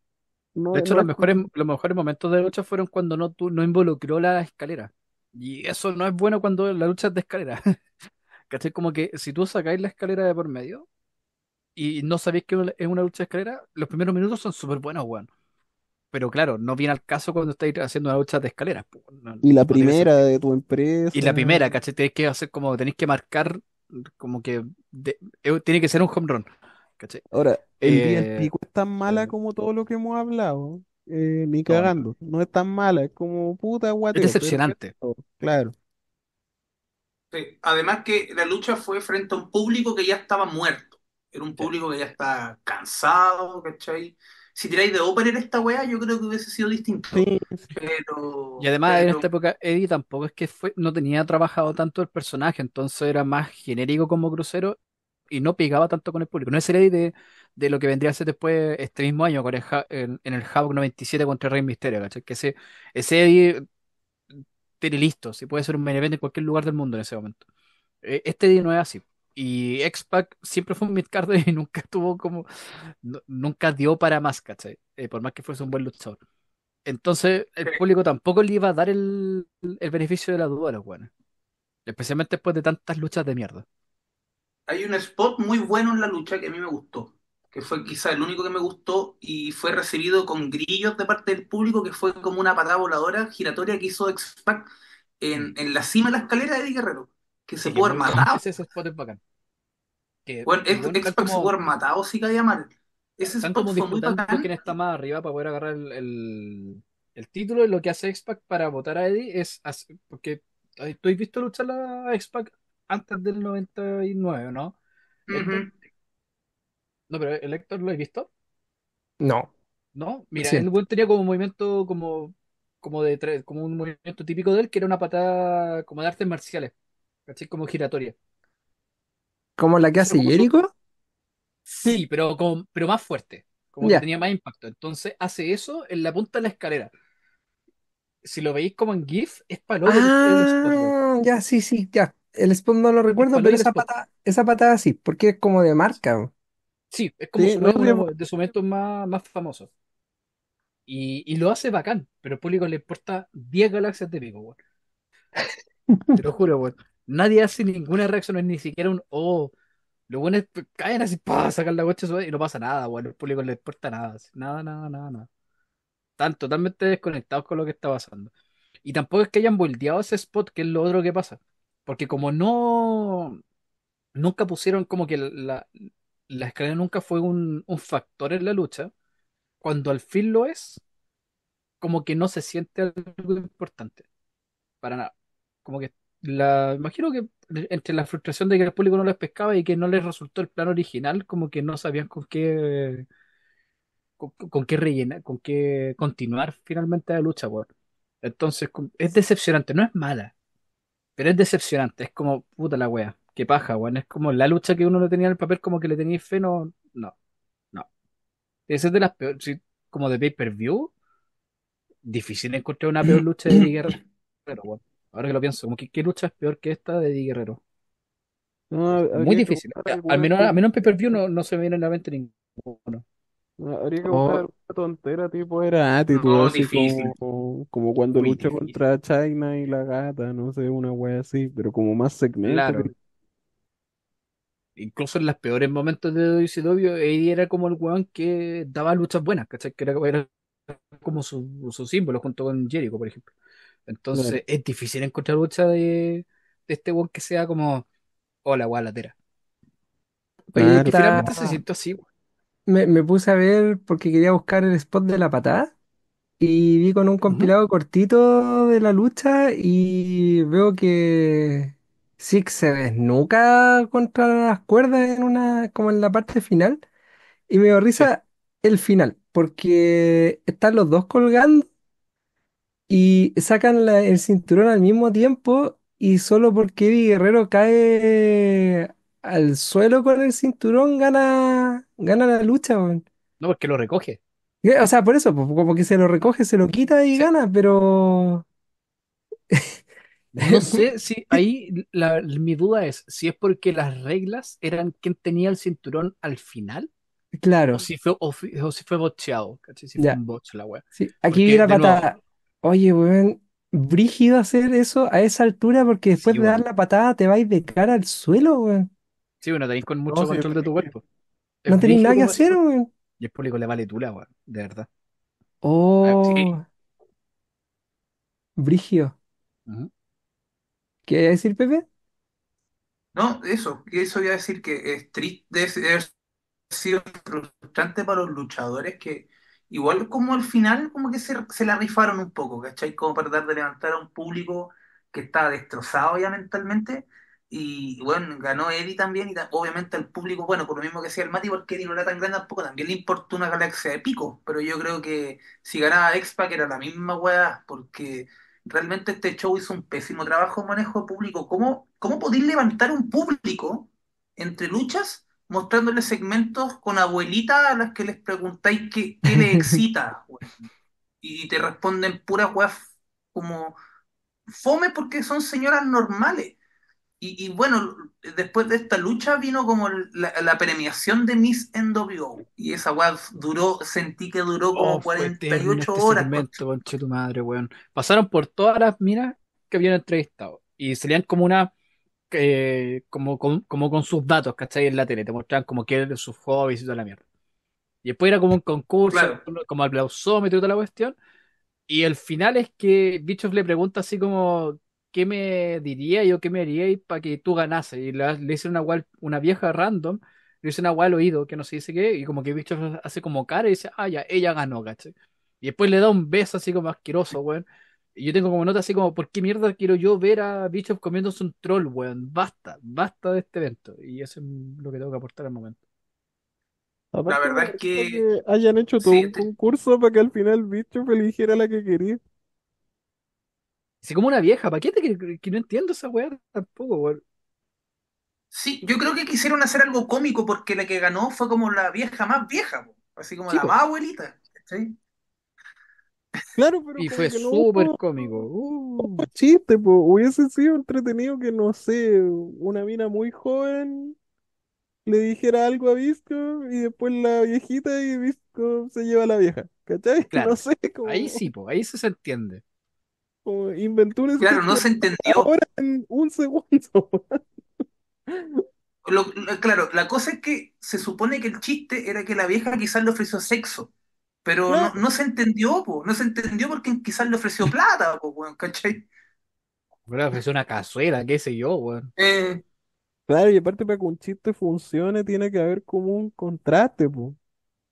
De hecho, no los es mejores, los mejores momentos de lucha fueron cuando no, tu- no involucró la escalera. Y eso no es bueno cuando la lucha es de escalera. ¿Cachai? Como que si tú sacáis la escalera de por medio y no sabéis que es una lucha de escalera, los primeros minutos son súper buenos, weón. Pero claro, no viene al caso cuando estáis haciendo una lucha de escaleras. no- Y la no primera de tu empresa. Y la primera, ¿cachai? Tenéis que hacer como, tenéis que marcar como que de- eh, tiene que ser un home run, ¿cachai? Ahora, el día del Eh, pico es tan mala eh, como todo lo que hemos hablado. eh, ni no. cagando. No es tan mala, es como puta Es guateo, pero decepcionante. claro. Sí. Además que la lucha fue frente a un público que ya estaba muerto. Era un público que ya está cansado, ¿cachai? Si tiráis de opener esta weá, yo creo que hubiese sido distinto. Sí. Pero, Y además en esta época Eddie tampoco es que fue, no tenía trabajado tanto el personaje, entonces era más genérico como crucero y no pegaba tanto con el público. No es el Eddie de, de lo que vendría a ser después este mismo año con el, en, en el Havoc 97 contra Rey Mysterio, ¿cachai? Que ese, ese Eddie tiene listo, si puede ser un main event en cualquier lugar del mundo en ese momento. Eh, Este Eddie no es así. Y X-Pac siempre fue un mid-card y nunca tuvo como, no- nunca dio para más, ¿cachai? Eh, por más que fuese un buen luchador. Entonces, el público tampoco le iba a dar el, el beneficio de la duda a los buenos. Especialmente después de tantas luchas de mierda. hay un spot muy bueno en la lucha que a mí me gustó, que fue quizá el único que me gustó y fue recibido con grillos de parte del público, que fue como una patada voladora giratoria que hizo X-Pac en, en la cima de la escalera de Eddie Guerrero, que se Sí, es haber matado. ese, spot es bacán. Que Bueno, el weón X- están X-Pac se pudo como, haber matado si caía mal. Ese están spot como fue muy bacán. quién está más arriba para poder agarrar el, el, el título. Y lo que hace X-Pac para votar a Eddie es hacer- porque tú has visto luchar a X-Pac antes del 99, ¿no? Héctor, Ujú. no, pero el Héctor lo has visto. No, No, mira, el siento. buen tenía como un movimiento como, como de tres, como un movimiento típico de él, que era una patada como de artes marciales, ¿cachai? Como giratoria. ¿Como la que hace era como su- Jericho? Sí, pero, como, pero más fuerte, como que Ya. tenía más impacto. Entonces hace eso en la punta de la escalera. Si lo veis como en GIF, es del el spot, weón. Ah, ya, sí, sí, ya. El spot no lo Es recuerdo, pero esa spot. patada, esa patada sí, porque es como de marca. Sí, es como Sí, su, no, es uno de sus momentos más, más famosos. Y, y lo hace bacán, pero al público le importa 10 galaxias de pico, weón. Te lo juro, weón. Nadie hace ninguna reacción, no es ni siquiera un oh. Los buenos caen así, pa, sacan la coche y no pasa nada, weón. Al público le importa nada. Nada, nada, nada, nada. Están totalmente desconectados con lo que está pasando. Y tampoco es que hayan volteado ese spot, que es lo otro que pasa. Porque como no, nunca pusieron como que la, la escalera nunca fue un, un factor en la lucha, cuando al fin lo es, como que no se siente algo importante. Para nada. Como que la, imagino que entre la frustración de que el público no les pescaba y que no les resultó el plan original, como que no sabían con qué, con, qué rellenar, con qué continuar finalmente la lucha, weón. Entonces, es decepcionante, no es mala, pero es decepcionante, es como, puta la wea, qué paja, weón. Es como la lucha que uno le tenía en el papel, como que le tenía fe, no, no, no. Esa es de las peores, como de pay-per-view, difícil encontrar una peor lucha de Eddie Guerrero, weón. Ahora que lo pienso, como que qué lucha es peor que esta de Eddie Guerrero. No, Muy difícil. buscar Al menos, al menos en pay-per-view no, no se me viene a la mente ninguno. habría que buscar Oh, alguna tontera tipo era Attitude, No, así difícil. como, como cuando Muy difícil. contra China y la gata, no sé, una wea así, pero como más segmento. Incluso en los peores momentos de WCW, Eddie era como el weón que daba luchas buenas, ¿cachai? Que era, era como su, su símbolo junto con Jericho, por ejemplo. Claro. Entonces es difícil encontrar lucha de, de este weón que sea como, hola, weón, latera. oye, Que finalmente se sintió así, weón. me, me puse a ver porque quería buscar el spot de la patada y vi con un compilado cortito de la lucha y veo que Six se desnuca contra las cuerdas en una, como en la parte final y me dio Sí, risa el final porque están los dos colgando y sacan la- el cinturón al mismo tiempo y solo porque Eddie Guerrero cae al suelo con el cinturón gana gana la lucha, weón. No, porque lo recoge. Eh, O sea, por eso, pues, como que se lo recoge, se lo quita y Sí. gana, pero No sé si ahí la- mi duda es si es porque las reglas eran quien tenía el cinturón al final claro, o si fue, o, fi- o si fue bocheado, ¿cachai? Si fue ya. un botch la wea. Sí, aquí Porque, vi la de nuevo, patada. Oye, weón, brígido hacer eso a esa altura porque después Sí, de dar weón. la patada te vais de cara al suelo, weón. Sí, bueno, tenéis con mucho No, sí, control de tu brígido. cuerpo. Es No tenéis brígido nada que como hacer, eso. weón. Y el público le vale tula, weón. De verdad. Sí. Oh, brígido. Ujú. ¿Qué iba a decir, Pepe? No, eso, eso iba a decir que es triste, debe ser- sido frustrante para los luchadores que igual como al final como que se, se la rifaron un poco, ¿cachai? Como para tratar de levantar a un público que está destrozado ya mentalmente y bueno, ganó Eddie también y obviamente al público, bueno, por lo mismo que decía el Mati, porque Eddie no era tan grande tampoco, también le importó una galaxia de pico, pero yo creo que si ganaba X-Pac era la misma weá, porque realmente este show hizo un pésimo trabajo de manejo de público. ¿Cómo, cómo podéis levantar un público entre luchas? Mostrándole segmentos con abuelitas a las que les preguntáis qué, qué le excita. Y te responden puras weas como fome porque son señoras normales. Y, y bueno, después de esta lucha vino como la, la premiación de Miss NWO. Y esa wea duró, sentí que duró como Oh, fue eterno 48 este horas. segmento, tu madre, weón. Pasaron por todas las minas que habían entrevistado y salían como una eh, como, con, como con sus datos, ¿cachai? En la tele, te mostraban como que eran sus hobbies y toda la mierda. Y después era como un concurso, Claro. como aplausómetro y toda la cuestión. Y el final es que Bischoff le pregunta así como, ¿qué me diría yo, qué me haríais para que tú ganases? Y le, le dice una, gual- una vieja random, le dice una guay al oído, que no se dice qué, y como que Bischoff hace como cara y dice, ah, ya, ella ganó, ¿cachai? Y después le da un beso así como asqueroso, weón. Yo tengo como nota así como, ¿por qué mierda quiero yo ver a Bischoff comiéndose un troll, weón? Basta, basta de este evento. Y eso es lo que tengo que aportar al momento. Aparte, verdad es que- que hayan hecho todo Sí, un te- concurso para que al final Bicho eligiera la que quería. Así como una vieja, ¿para qué te que, que no entiendo esa weá tampoco, weón? Sí, yo creo que quisieron hacer algo cómico porque la que ganó fue como la vieja más vieja, po. así como la más abuelita. ¿cachai? Claro, pero Y fue no súper cómico. Uh. chiste, po. Hubiese sido entretenido que, no sé, una mina muy joven le dijera algo a Visco y después la viejita y Visco se lleva a la vieja. ¿Cachai? Claro. No sé, como, Ahí sí, po, ahí sí se entiende. como inventó un Claro, no se entendió. ahora en un segundo. Lo- lo- claro, la cosa es que se supone que el chiste era que la vieja quizás le ofreció sexo, pero no, no se entendió, po. No se entendió porque quizás le ofreció plata, po, weón, ¿cachai? Ofreció una cazuela, qué sé yo, weón. Eh, Claro, y aparte para que un chiste funcione tiene que haber como un contraste, pues.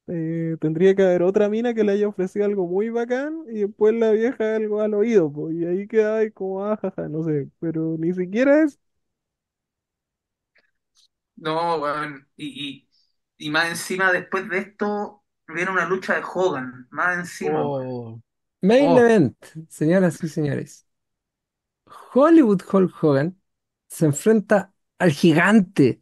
Eh, tendría que haber otra mina que le haya ofrecido algo muy bacán y después la vieja algo al oído, pues. Y ahí queda ahí como, ah, jaja, no sé. Pero ni siquiera es. no, weón. Y, y, y más encima, después de esto, viene una lucha de Hogan. Más encima. Oh, Main Oh. event, señoras y señores. Hollywood Hulk Hogan se enfrenta al gigante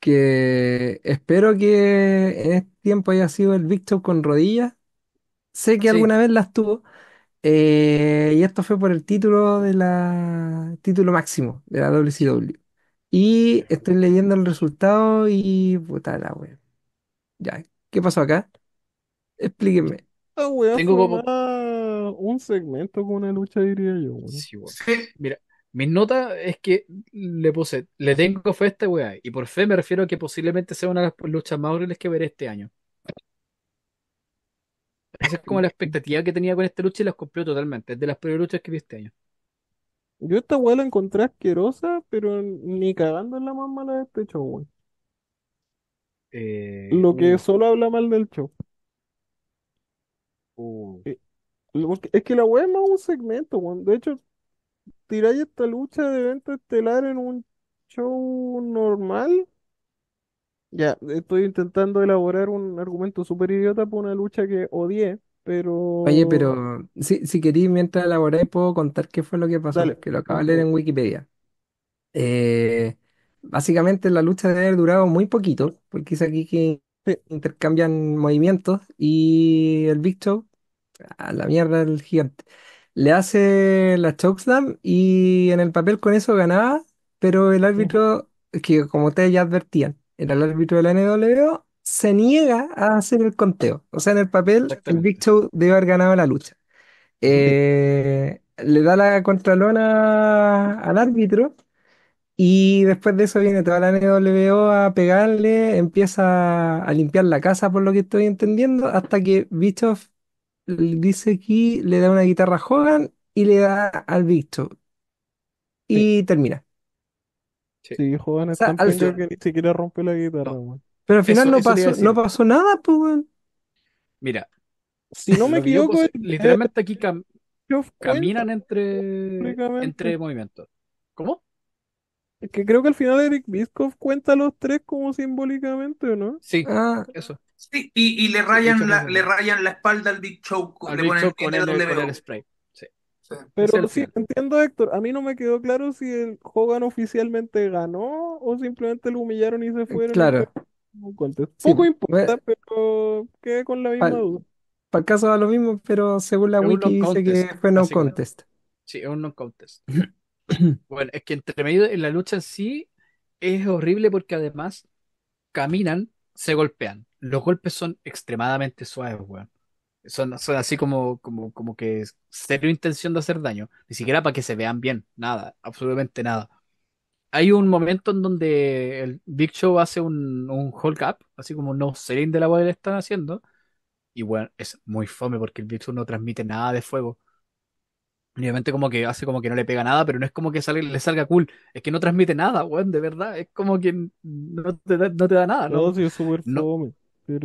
que espero que en este tiempo haya sido el Victor con rodillas. Sé que Sí. alguna vez las tuvo. eh, y esto fue por el título de la título máximo de la WCW. Y estoy leyendo el resultado y puta la wea. Ya, ¿qué pasó acá? Explíquenme. Esta weá Tengo fue como- más un segmento con una lucha, diría yo, weón. sí, weón. Sí, Mira, mi nota es que le puse, le tengo fe a esta weá. Y por fe me refiero a que posiblemente sea una de las luchas más horribles que veré este año. Esa es como la expectativa que tenía con esta lucha y la cumplió totalmente. Es de las peores luchas que vi este año. Yo esta weá la encontré asquerosa, pero ni cagando en la más mala de este show, weón. Eh, Lo que uh, solo habla mal del show. uh. Lo- porque Es que la weá es más un segmento, weón. De hecho, tiráis esta lucha de evento estelar en un show normal. Ya, estoy intentando elaborar un argumento súper idiota por una lucha que odié, pero... Oye, pero si, si queréis, mientras elaboré, puedo contar qué fue lo que pasó, Dale, que lo acabo de leer en Wikipedia. Eh, básicamente la lucha debe haber durado muy poquito, porque dice aquí que intercambian movimientos y el Big Show, a la mierda del gigante, le hace la chokeslam y en el papel con eso ganaba, pero el árbitro, que como ustedes ya advertían, era el árbitro de la NWO, se niega a hacer el conteo. O sea, en el papel el Big Exactamente. Show debe haber ganado la lucha. Eh, le da la contralona al árbitro y después de eso viene toda la NWO a pegarle, empieza a limpiar la casa por lo que estoy entendiendo, hasta que Bischoff dice aquí, le da una guitarra a Hogan y le da al Sí, y termina. Sí. sí, Hogan O es sea, tan al que ni siquiera rompe la guitarra, No, weón. pero al final eso, no eso le iba a pasó, no decir. pasó nada, pues, weón. Mira, Si no me equivoco, el literalmente aquí cam- Bischoff cuenta caminan entre, públicamente. entre movimientos. ¿Cómo? Es que creo que al final Eric Bischoff cuenta a los tres como simbólicamente, ¿o no? Sí, Ah, eso. Sí, y, y le rayan la, le rayan la espalda al Big Show, Al le Big ponen Show con el, con el spray. Sí, Pero el sí, final. entiendo, Héctor. A mí no me quedó claro si el Hogan oficialmente ganó o simplemente lo humillaron y se fueron y claro, contest. Poco importa, Para pero quedé con la misma duda. el caso da lo mismo, pero según la Es wiki dice que fue no contest. Sí, es un non-contest. Bueno, es que entre medio en la lucha en sí es horrible porque además caminan, se golpean. Los golpes son extremadamente suaves, weón. Son, así como, como, como que cero intención de hacer daño. Ni siquiera para que se vean bien. Nada, absolutamente nada. Hay un momento en donde el Big Show hace un, un hold up, así como un no selling de la weá que le están haciendo. Y bueno, es muy fome porque el Big Show no transmite nada de fuego. Obviamente como que hace como que no le pega nada, pero no es como que salga- le salga cool. Es que no transmite nada, weón, de verdad. Es como que no te da, no te da nada, No, ¿no? sí, es súper No, fome.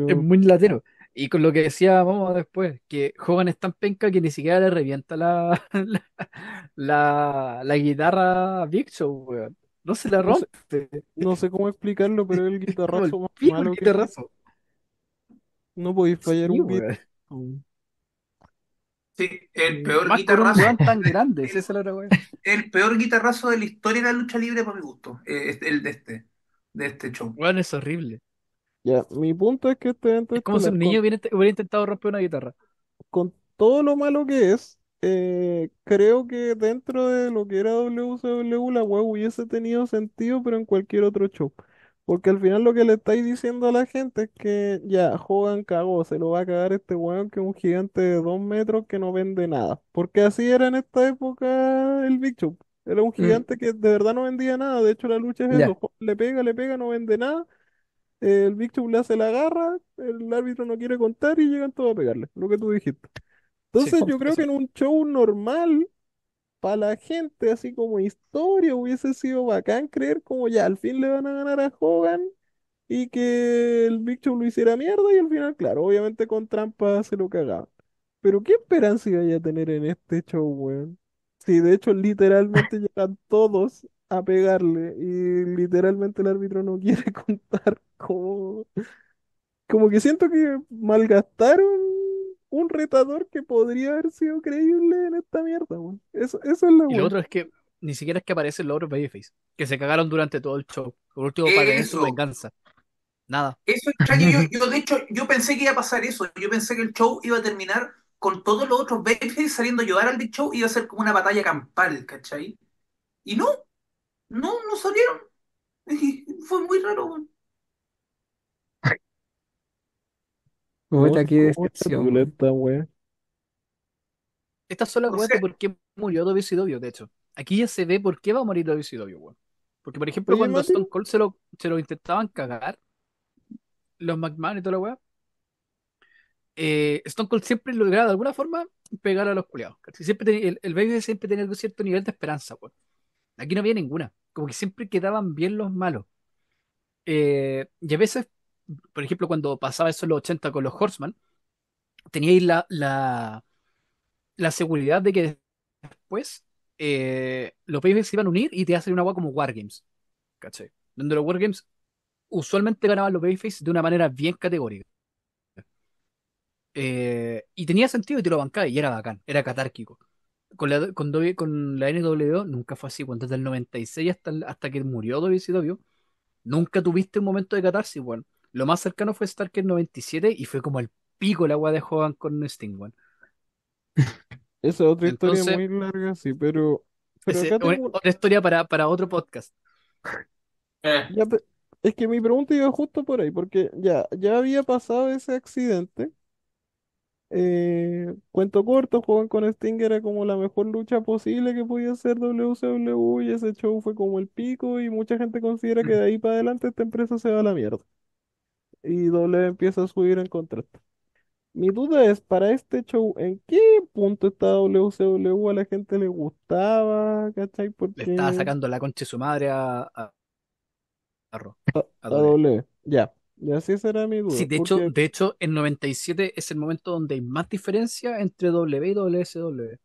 es muy latero. Y con lo que decía Momo después, que Hogan es tan penca que ni siquiera le revienta la, la, la, la guitarra a Big Show, weón. No se la no sé, rompe. no sé cómo explicarlo, pero es el como el guitarrazo más el malo que guitarrazo. no podéis fallar Sí, un weón. Sí, el peor Más con un guitarrazo, tan grande, esa el, es la otra weón. el peor guitarrazo de la historia de la lucha libre por mi gusto, eh, es el de este, de este show. Es horrible. Ya, mi punto es que este evento Es como si un con, niño hubiera, hubiera intentado romper una guitarra. con todo lo malo que es, eh, creo que dentro de lo que era WCW, la web hubiese tenido sentido, pero en cualquier otro show. Porque al final lo que le estáis diciendo a la gente es que ya, Hogan cagó, se lo va a cagar este weón que es un gigante de dos metros que no vende nada. Porque así era en esta época el Big Show. Era un Mm, gigante que de verdad no vendía nada. De hecho, la lucha es eso. ya, Hogan le pega, le pega, no vende nada. eh, El Big Show le hace la garra, el árbitro no quiere contar y llegan todos a pegarle, lo que tú dijiste. Sí, Entonces yo creo que en un show normal, para la gente, así como historia, hubiese sido bacán creer como ya al fin le van a ganar a Hogan y que el Big Show lo hiciera mierda y al final, claro, obviamente con trampa se lo cagaban. Pero ¿qué esperanza iba a tener en este show, weón? Sí, de hecho literalmente llegan todos a pegarle y literalmente el árbitro no quiere contar como... Como que siento que malgastaron un retador que podría haber sido creíble en esta mierda, weón. Eso, eso es la Y lo otro es que ni siquiera es que aparecen los otros Babyface, que se cagaron durante todo el show. Por último, para tener su Eso, venganza. Nada. eso extraño. Yo, yo, de hecho, yo pensé que iba a pasar eso. Yo pensé que el show iba a terminar con todos los otros babyface saliendo a ayudar al Big Show y iba a ser como una batalla campal, ¿cachai? Y no, no, no salieron. Y fue muy raro, weón. No puta, qué cómo está decepción, weón. esta weón. Estas son las O weas sea, de por qué murió WCW, de hecho. Aquí ya se ve por qué va a morir WCW, weón. Porque, por ejemplo, Oye, cuando Mati, Stone Cold se lo, se lo intentaban cagar, los McMahon y toda la wea, eh, Stone Cold siempre lograba de alguna forma pegar a los culiados. ¿cachai? Siempre tenía- el, el baby siempre tenía un cierto nivel de esperanza, weón. Aquí no había ninguna. Como que siempre quedaban bien los malos. Eh, y a veces, por ejemplo, cuando pasaba eso en los 80 con los Horseman, teníais la, la, la seguridad de que después eh, los babies se iban a unir y te hacen una agua como Wargames. ¿Cachai? Donde los Wargames usualmente ganaban los babyface de una manera bien categórica. Eh, y tenía sentido y te lo bancaba y era bacán, era catárquico. Con la, con, con la NWO nunca fue así, cuando desde el 96 hasta, hasta que murió WCW, nunca tuviste un momento de catarsis, weón. Lo más cercano fue Starker 97 y fue como el pico la weá de Hogan con Sting, weón. Esa es otra historia muy larga, sí, pero, pero ese- acá una- tengo, otra historia para, para otro podcast. Eh, ya, es que mi pregunta iba justo por ahí, porque ya, ya había pasado ese accidente. Eh, cuento corto, Juegan con Sting era como la mejor lucha posible que podía hacer WCW y ese show fue como el pico y mucha gente considera que de ahí para adelante esta empresa se va a la mierda y W empieza a subir en contrato. Mi duda es, para este show, ¿en qué punto está WCW? ¿A la gente le gustaba? ¿Cachai? Le estaba Porque sacando la concha de su madre a, a, a a a ya, y así esa era mi Sí, duda, de hecho, porque de hecho, en 97 es el momento donde hay más diferencia entre W y WSW,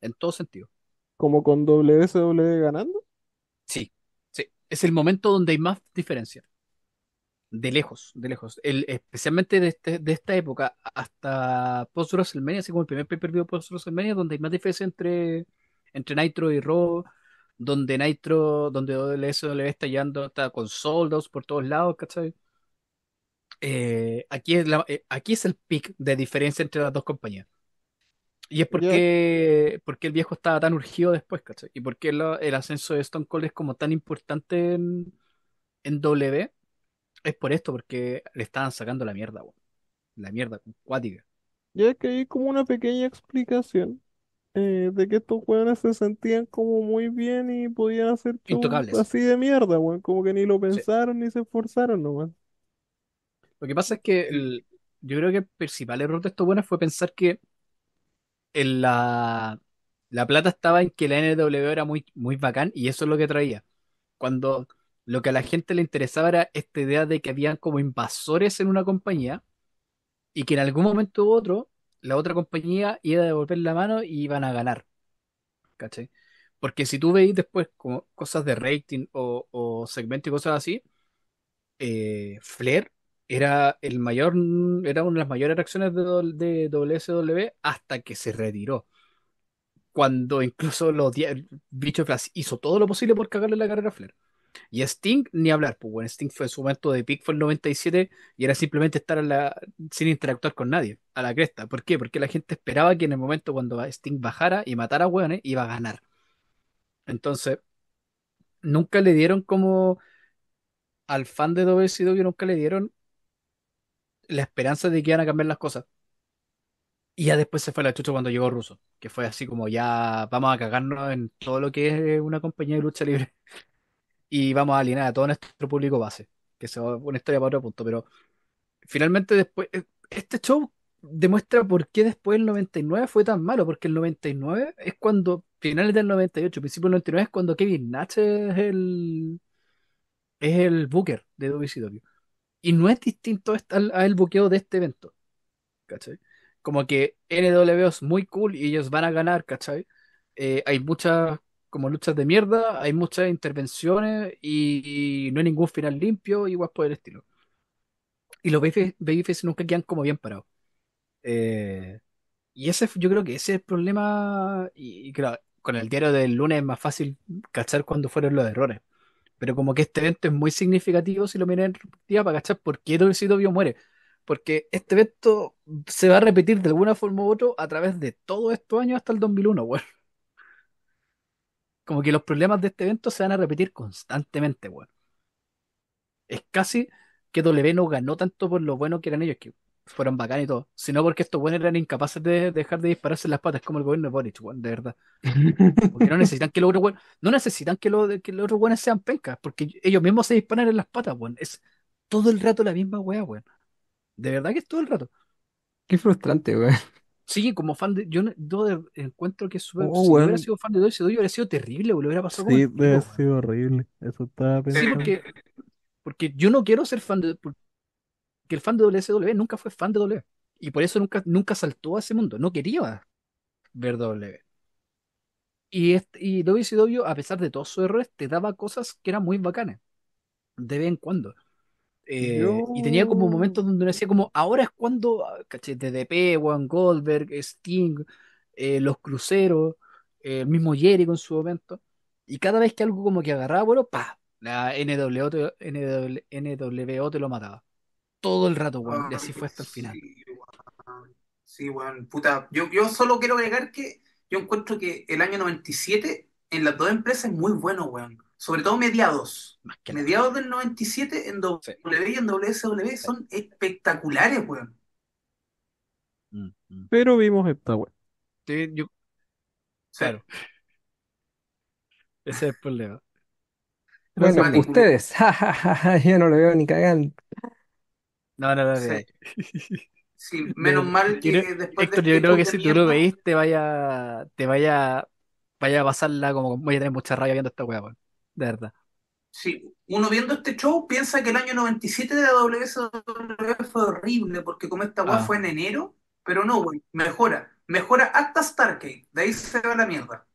en todo sentido. como con WCW ganando, Sí, sí, es el momento donde hay más diferencia. De lejos, de lejos. El, especialmente de, este- de esta época hasta post-WrestleMania, así como el primer pay-per-view post-WrestleMania, donde hay más diferencia entre, entre Nitro y Raw, donde Nitro, donde WSW está yendo, está con soldados por todos lados, ¿cachai? Eh, aquí es la- eh, aquí es el pic de diferencia entre las dos compañías. Y es porque, porque el viejo estaba tan urgido después, ¿cachai? Y porque el, el ascenso de Stone Cold es como tan importante en, en W, es por esto, porque le estaban sacando la mierda, weón. La mierda, cuática. ya es que hay como una pequeña explicación eh, de que estos weones se sentían como muy bien y podían hacer shows Intocables. así de mierda, weón, como que ni lo pensaron ni se esforzaron nomás. Lo que pasa es que el- yo creo que el principal error de estos buenos fue pensar que en la, la plata estaba en que la NW era muy, muy bacán y eso es lo que traía. Cuando lo que a la gente le interesaba era esta idea de que habían como invasores en una compañía y que en algún momento u otro la otra compañía iba a devolver la mano y iban a ganar, ¿cachai? Porque si tú veis después como cosas de rating o, o segmentos y cosas así, eh, Flair era el mayor, era una de las mayores atracciones de, de WSW hasta que se retiró. Cuando incluso los die- Bicho Flash hizo todo lo posible por cagarle la carrera a Flair. Y Sting, ni hablar, pues Sting fue en su momento de peak, fue el 97 y era simplemente estar a la- sin interactuar con nadie, a la cresta. ¿Por qué? Porque la gente esperaba que en el momento cuando Sting bajara y matara a hueones, iba a ganar. Entonces, nunca le dieron como al fan de WCW, nunca le dieron la esperanza de que iban a cambiar las cosas. Y ya después se fue la chucha cuando llegó Russo, que fue así como ya vamos a cagarnos en todo lo que es una compañía de lucha libre y vamos a alinear a todo nuestro público base, que es una historia para otro punto, pero finalmente después, eh, este show demuestra por qué después el 99 fue tan malo, porque el 99 es cuando, finales del 98, principio del 99 es cuando Kevin Nash es el, es el booker de WCW. Y no es distinto al buqueo de este evento. ¿cachai? Como que NW es muy cool y ellos van a ganar, ¿cachai? Eh, hay muchas como luchas de mierda, hay muchas intervenciones y, no hay ningún final limpio, igual por el estilo. Y los babyface nunca quedan como bien parados. Eh, y ese, yo creo que ese es el problema, y, claro, con el diario del lunes es más fácil cachar cuándo fueron los errores. Pero como que este evento es muy significativo si lo miran en perspectiva para cachar por qué WCW muere. Porque este evento se va a repetir de alguna forma u otra a través de todos estos años hasta el 2001, weón. Como que los problemas de este evento se van a repetir constantemente, weón. Es casi que W no ganó tanto por lo bueno que eran ellos, que fueron bacán y todo, sino porque estos weones eran incapaces de dejar de dispararse en las patas, como el gobierno de Boric, weón, de verdad. Porque no necesitan que los otros weones, no necesitan que, lo- que los otros weones sean pencas, porque ellos mismos se disparan en las patas, weón. Es todo el rato la misma weá, weón. De verdad que es todo el rato. Qué frustrante, weón. Sí, como fan de. Yo, yo encuentro que es súper- Oh, si hubiera sido fan de WCW, hubiera sido terrible. Lo hubiera pasado Sí, haber sido horrible. Eso estaba Sí, porque, porque yo no quiero ser fan de. Porque el fan de WCW nunca fue fan de W. Y por eso nunca, nunca saltó a ese mundo. No quería ver W. Y, este, y WCW, a pesar de todos sus errores, te daba cosas que eran muy bacanas. De vez en cuando. Eh, y tenía como momentos donde uno decía como, ahora es cuando, ah, caché, DDP, Juan Goldberg, Sting, eh, los cruceros, eh, el mismo Jericho en su momento. Y cada vez que algo como que agarraba, bueno, pa, la NWO te, NW NWO te lo mataba. todo el rato, weón. Y así fue hasta el final. Sí, weón. Puta, yo, yo solo quiero agregar que yo encuentro que el año 97 en las dos empresas es muy bueno, weón. Sobre todo mediados. Más que la- Mediados del 97 en W y en WSW son espectaculares, weón. Mm, mm. Pero vimos esta weá. Sí, yo- Sí. claro. Ese es el problema. Bueno, ustedes, yo no lo veo ni cagando. No, no, no. Sí. Sí, menos No, mal que yo creo- después Héctor, de yo este creo que si tú lo veis, te vaya, te vaya, vaya a pasarla como voy a tener mucha rabia viendo esta weá, weón. De verdad. Sí, uno viendo este show piensa que el año 97 de la WSW fue horrible porque como esta weá Ah. fue en enero, pero no, weón, mejora. Mejora hasta Starcade, de ahí se va la mierda.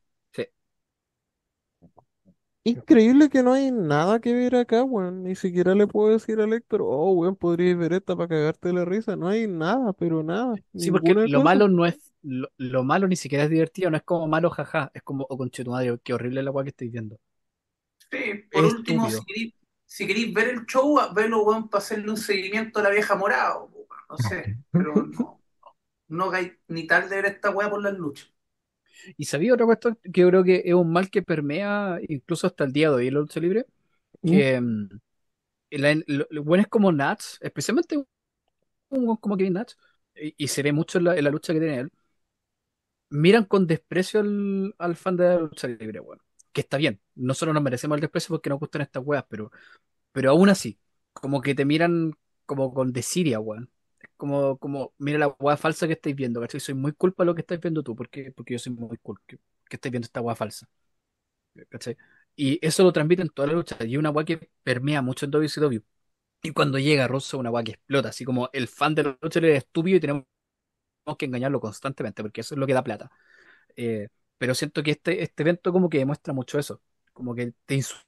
Increíble que no hay nada que ver acá, weón. Ni siquiera le puedo decir al Héctor, oh, weón, podrías ver esta para cagarte la risa. No hay nada, pero nada. Sí, porque lo cosa. malo no es, lo, lo malo ni siquiera es divertido, no es como malo, jaja, es como, oh, conchetumadre, qué horrible la weá que estoy viendo. Sí, por Es último, estúpido. si queréis, si queréis ver el show, velo, weón, para hacerle un seguimiento a la vieja morada, weón, no sé, pero no, no ni tal de ver esta weá por las luchas. Y sabía otra cuestión que yo creo que es un mal que permea incluso hasta el día de hoy en la lucha libre, que mm, la- lo, lo bueno es como Nats, especialmente un weón como Kevin Nash, y, y se ve mucho en la, en la lucha que tiene él, miran con desprecio al, al fan de la lucha libre, weón. Que está bien, nosotros nos merecemos el desprecio porque nos gustan estas weas, pero, pero aún así, como que te miran como con desidia, weón. Como, como, mira la wea falsa que estáis viendo, ¿cachai? Soy muy culpa lo que estáis viendo tú, porque, porque yo soy muy cool que, que estáis viendo esta wea falsa. ¿cachai? Y eso lo transmiten en toda la lucha, y una wea que permea mucho en WCW. Y cuando llega Rosso, una wea que explota, así como el fan de la lucha es estúpido y tenemos que engañarlo constantemente, porque eso es lo que da plata. Eh, pero siento que este, este evento como que demuestra mucho eso, como que te insulta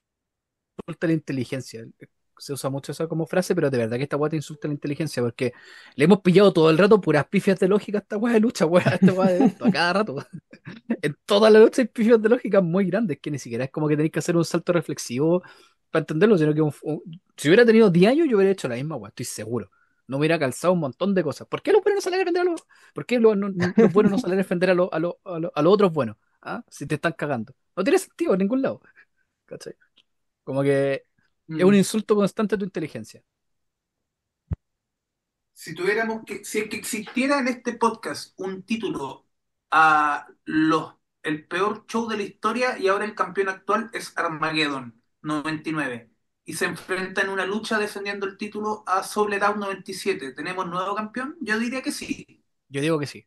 la inteligencia. Se usa mucho esa como frase, pero de verdad que esta weá te insulta la inteligencia, porque le hemos pillado todo el rato puras pifias de lógica a esta weá de lucha, weá, a esta weá de evento, a cada rato. En toda la lucha hay pifias de lógica muy grandes, que ni siquiera es como que tenéis que hacer un salto reflexivo para entenderlo, sino que si hubiera tenido 10 años yo hubiera hecho la misma weá, estoy seguro. No hubiera calzado un montón de cosas. ¿Por qué los buenos no salen a defender a los, ¿por qué los, no- los buenos no salen a defender a, los- a, los- a, los- a los otros buenos? ¿Ah? Si te están cagando. No tiene sentido en ningún lado. ¿Cachai? Como que es un insulto constante a tu inteligencia. Si tuviéramos que, si es que existiera en este podcast un título a los el peor show de la historia y ahora el campeón actual es Armageddon 99 y se enfrenta en una lucha defendiendo el título a Souled 97, ¿tenemos nuevo campeón? Yo diría que sí. Yo digo que sí.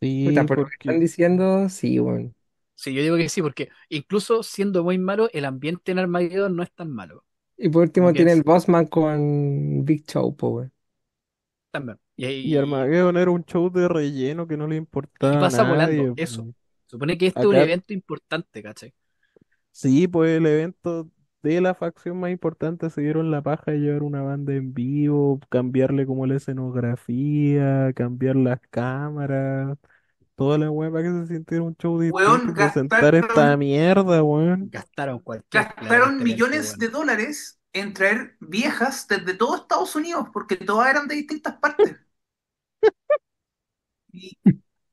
Sí, Puta, por lo que están diciendo, sí, weón. Sí, yo digo que sí, porque incluso siendo muy malo, el ambiente en Armageddon no es tan malo. Y por último tiene es- el Bossman con Big Show, po, weón. También. Y, y Armageddon era un show de relleno que no le importaba y a pasa nadie. volando, eso. supone que este es un evento importante, ¿cachai? Sí, pues el evento de la facción más importante se dieron la paja de llevar una banda en vivo, cambiarle como la escenografía, cambiar las cámaras, toda la weá para que se sintiera un show Weón, distinto y presentar esta gastaron- mierda, weón. Gastaron cualquier plata en Gastaron este millones de weón. dólares en traer viejas desde todo Estados Unidos, porque todas eran de distintas partes. Y,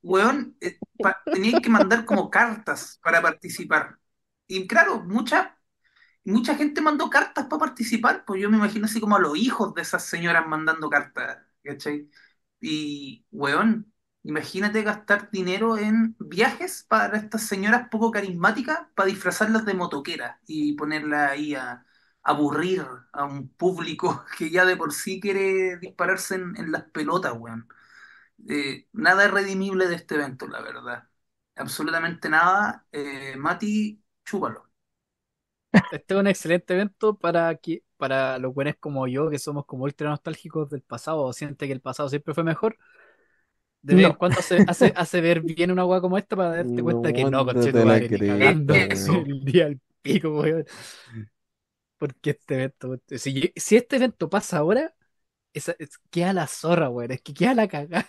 weón, eh, pa- tenían que mandar como cartas para participar. Y claro, mucha, mucha gente mandó cartas para participar, pues yo me imagino así como a los hijos de esas señoras mandando cartas, ¿cachai? Y, weón, imagínate gastar dinero en viajes para estas señoras poco carismáticas, para disfrazarlas de motoqueras y ponerlas ahí a aburrir a un público que ya de por sí quiere dispararse en, las pelotas, weón. Eh, nada redimible de este evento, la verdad. Absolutamente nada. Eh, Mati, chúpalo. Este es un excelente evento para, que, para los buenos como yo, que somos como ultra nostálgicos del pasado, o siente que el pasado siempre fue mejor. De vez en No. cuando hace, hace, hace ver bien una hueá como esta para darte cuenta que no, No la ni creo, cagando. weón. El día al pico, weón. Porque este evento, si, si este evento pasa ahora, esa, es, queda la zorra, weón. Es que queda la cagada.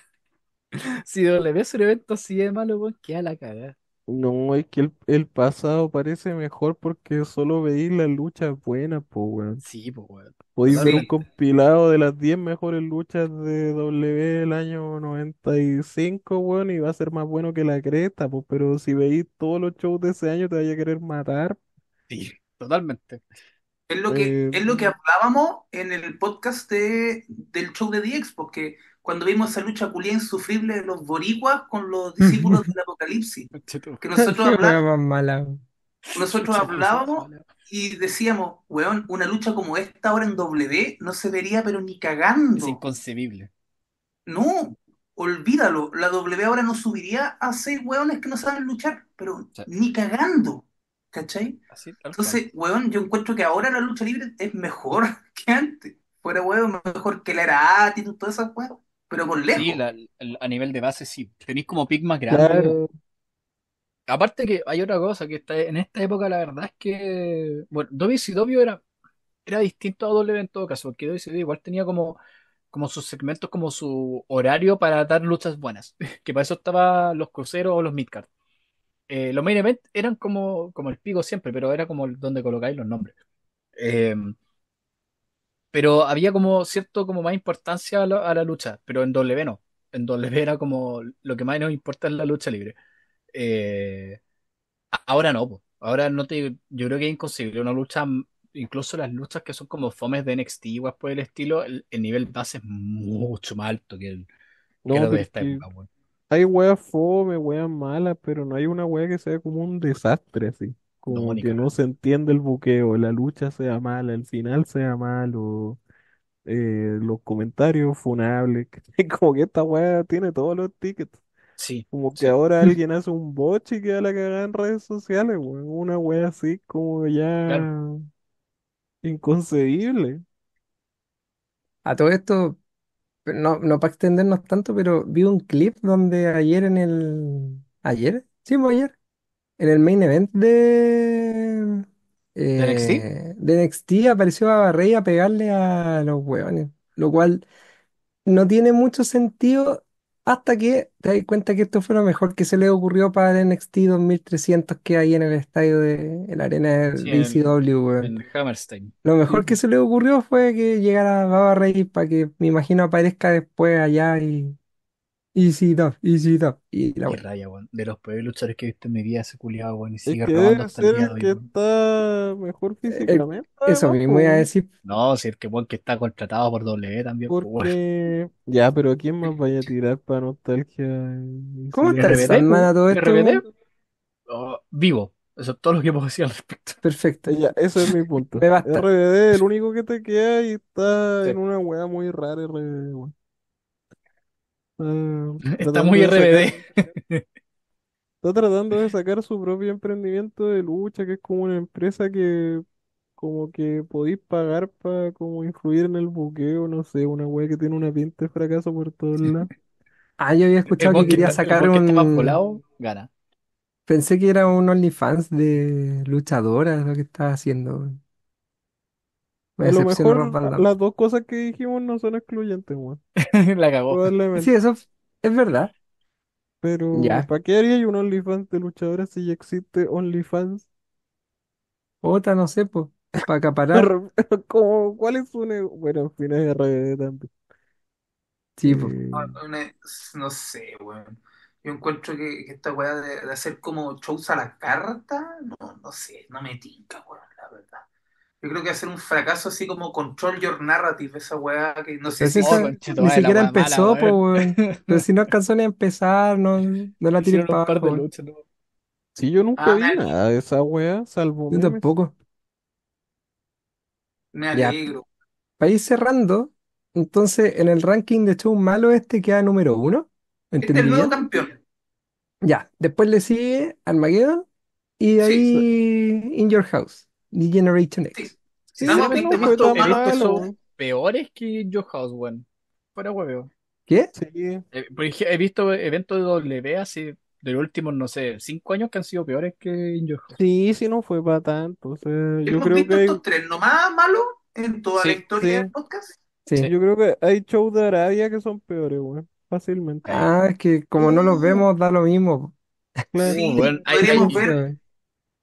Si W es un evento así de malo, weón, queda la cagada. No, es que el, el pasado parece mejor porque solo veis las luchas buenas, pues, weón. Sí, pues, weón. Podéis ver un Totalmente. compilado de las 10 mejores luchas de W del año 95, weón, y va a ser más bueno que la cresta, pues, pero si veis todos los shows de ese año te vaya a querer matar. Sí, totalmente. Es lo que, Eh, es lo que hablábamos en el podcast de, del show de DX, porque cuando vimos esa lucha culia insufrible de los boricuas con los discípulos del Apocalipsis, que nosotros hablábamos, nosotros hablábamos y decíamos, weón, una lucha como esta ahora en W no se vería pero ni Es cagando. inconcebible. No, olvídalo. La W ahora no subiría a seis weones que no saben luchar, pero ni cagando. ¿Cachai? así. Entonces, weón, yo encuentro que ahora la lucha libre es mejor que antes. Fuera weón, mejor que la era Attitude, todas esas weón. Pero por Sí, lejos. la- el- a nivel de base sí. Tenéis como pick más grande. claro, Aparte que hay otra cosa que está en esta época, la verdad es que, bueno, WCW era, era distinto a W en todo caso, porque WCW igual tenía como, como sus segmentos, como su horario para dar luchas buenas, que para eso estaban los cruceros o los midcard. Eh, los main event eran como, como el pico siempre, pero era como donde colocáis los nombres. Eh, pero había como cierto como más importancia a la, a la lucha, pero en W no. En W era como lo que más nos importa es la lucha libre. Eh, Ahora no, po. Ahora no te, yo creo que es inconcebible una lucha, incluso las luchas que son como fomes de NXT o por el estilo, el, el nivel base es mucho más alto que el, que lo de esta época, hay weas fome, weas malas, pero no hay una wea que sea como un desastre así. Como que no se entiende el buqueo, la lucha sea mala, el final sea malo, eh, los comentarios funables. Como que esta wea tiene todos los tickets. Sí, Como que sí. ahora alguien hace un bot y queda la cagada en redes sociales, weón. Una wea así como Claro. ya inconcebible. A todo esto, pero no, no para extendernos tanto, pero vi un clip donde ayer en el... ¿Ayer? Sí, ayer. En el main event de... ¿De NXT? eh, de NXT apareció a Rey a pegarle a los hueones. Lo cual no tiene mucho sentido hasta que te das cuenta que esto fue lo mejor que se le ocurrió para el NXT 2300 que hay en el estadio de en la arena de Sí, en, weón. en Hammerstein. Lo mejor que se le ocurrió fue que llegara Baba Rey para que me imagino aparezca después allá y Easy Dub, Easy Dub y la Y wea. raya, weón. De los peores luchadores que he visto en mi vida, ese culiado, weón. Y Es sigue que robando debe hasta el ser día el de hoy, que weón. está mejor Eh, físicamente, eso además, mismo iba a weón. decir. No, si el que, weón, que está contratado por W también, pues, weón. Porque ya, pero ¿a quién más vaya a tirar para nostalgia y ¿Cómo está el? RBD, Sandman a todo esto, RBD, weón? oh, vivo. Eso es todo lo que puedo decir al respecto. Perfecto. Ya, ese es mi punto. Me basta. RBD, el único que te queda y está Sí. en una weá muy rara, RBD, weón. Está Está tratando muy de sacar, RBD. está tratando de sacar su propio emprendimiento de lucha, que es como una empresa que como que podéis pagar para como influir en el buqueo, no sé, una weá que tiene una pinta de fracaso por todos lados. Ah, yo había escuchado que quería el sacar está más un... volado, gana. Pensé que era un OnlyFans de luchadoras lo que estaba haciendo. A lo Rob mejor las dos cosas que dijimos no son excluyentes, weón. La cagó. Sí, eso es verdad. Pero, Ya. ¿para qué haría un OnlyFans de luchadores si ya existe OnlyFans? Otra, no sé, pues, para acaparar. Como, ¿cuál es su ne- Bueno, en fin, es RBD también. Sí, pues. Eh, No, sé, weón. Yo encuentro que, que esta weá de, de hacer como shows a la carta, no, no sé, no me tinca, weón, la verdad. Yo creo que hacer un fracaso así como Control Your Narrative, esa weá que no sé si Oh, esa conchito, ni madre, la siquiera weá mala, empezó, pues, weón. weón. Pero si no alcanzó ni a empezar, no, no la Hicieron para abajo, sí, yo nunca Ah, vi nada de esa wea, salvo Yo memes. tampoco. me Ya, alegro. para ir cerrando, entonces en el ranking de show malo este queda número uno. Este es ¿Entendí el nuevo campeón. Ya, después le sigue Armageddon y de Sí, Sí, ahí In Your House, The Generation. X. sí, Vamos, no He visto malo. shows malo. peores que Joe House, weón. Fuera hueveo. ¿Qué? Sí, Eh, he visto eventos de W así de los últimos, no sé, cinco años que han sido peores que In Your House. sí, sí, no fue para tanto. O sea, yo creo visto que estos tres nomás malos en toda la Sí, historia sí, del podcast. Sí. sí. yo creo que hay shows de Arabia que son peores, weón. Fácilmente. Ah, es que como no los Uh, vemos, da lo mismo. Claro. Sí, Weón, hay- podríamos hay- ver,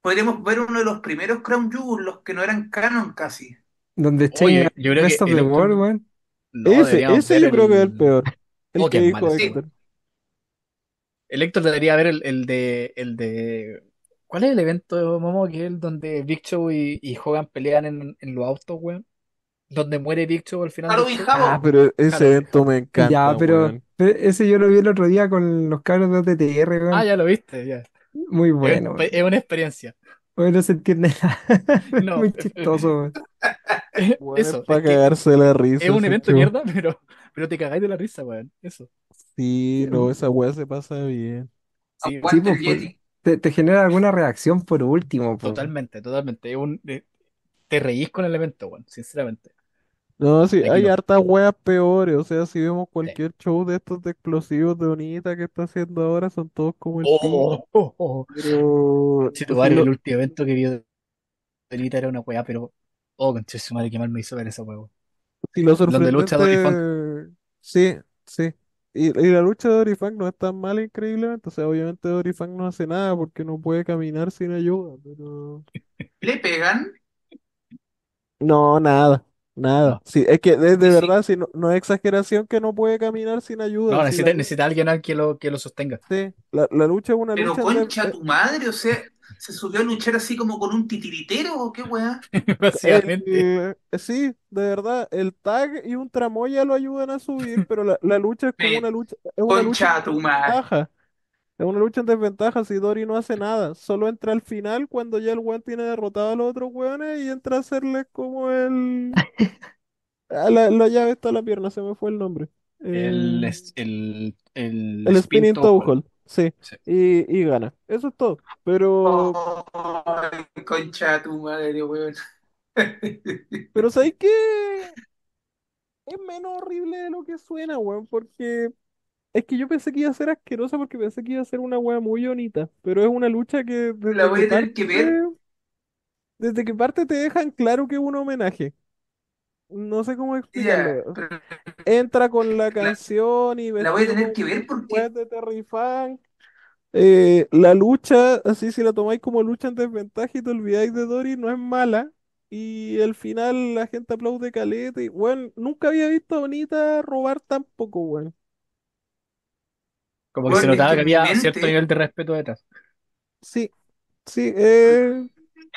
podríamos ver uno de los primeros Crown Jewel, los que no eran canon casi. Donde Chain yo creo Best que of the Electro- World, weón. no, ese, ese yo creo que es el el- peor. El Oh, que dijo. Héctor. El Héctor debería ver el, el de, el de. ¿Cuál es el evento, Momo? Que es el donde Big Show y, y Hogan pelean en, en los autos, weón. Donde muere Big Show al final del show. Ah, pero ese evento me encanta, Ya, pero, ese yo lo vi el otro día con los cabros de OTTR, weón. Ah, ya lo viste, ya. Muy bueno, es, una experiencia. Weón, no se entiende nada. No, Muy chistoso, Eso, es para cagarse la risa. es un evento de mierda, pero, pero te cagáis de la risa, weón. Eso. Sí, no, esa weá se pasa bien. Sí, Sí, pues, pues, Yeti. te, te genera alguna reacción por último, pues. totalmente, totalmente. Es un, de- te reís con el evento, weón, sinceramente. No, sí, hay no. hartas weas peores. O sea, si vemos cualquier show de estos de explosivos de Onita que está haciendo ahora, son todos como el pico. Oh, oh, oh. Pero Che, tu si madre, lo- el último evento que vi de era una weá, pero. Oh, conche su madre, qué mal me hizo ver esa. Si lo Donde lucha Dory sorprendente. Sí, sí. Y, y la lucha de Dory Funk no es tan mala increíblemente. O sea, obviamente Dory Funk no hace nada porque no puede caminar sin ayuda. Pero. Le pegan. No, nada. Nada. No. Sí, es que de, de Sí. verdad, sí, no, no es exageración que no puede caminar sin ayuda. No, necesita, la, necesita alguien al que lo, que lo sostenga. sí, la, la lucha es una Pero lucha. en concha de- tu madre, o sea, se subió a luchar así como con un titiritero o qué weá. Básicamente. el- sí, de verdad, el tag y un tramoya lo ayudan a subir, pero la, la lucha es como Me- una lucha, es una lucha Concha tu madre. Es una lucha en desventaja si Dory no hace nada. Solo entra al final cuando ya el weón tiene derrotado a los otros weones y entra a hacerle como el. Ah, la, la llave está en la pierna, se me fue el nombre. El, Eh, el, el, el spin spinning toe sí. Sí. Y, y gana. Eso es todo. Pero, Ay, concha tu madre, weón. pero ¿sabes qué? Es menos horrible de lo que suena, weón, porque es que yo pensé que iba a ser asquerosa porque pensé que iba a ser una wea muy bonita, pero es una lucha que desde La voy que a tener que parte, ver. desde que parte te dejan claro que es un homenaje. No sé cómo Ya, explicarlo. pero Entra con la la, canción y la voy a vestido tener con que ver porque weas de Terry Funk. Eh, la lucha, así si la tomáis como lucha en desventaja y te olvidáis de Dory, no es mala. Y al final la gente aplaude caleta y, weón, nunca había visto a Bonita robar tan poco, weón. Como que se Weón, es notaba que había cierto mente, nivel de respeto detrás. Sí, sí, eh,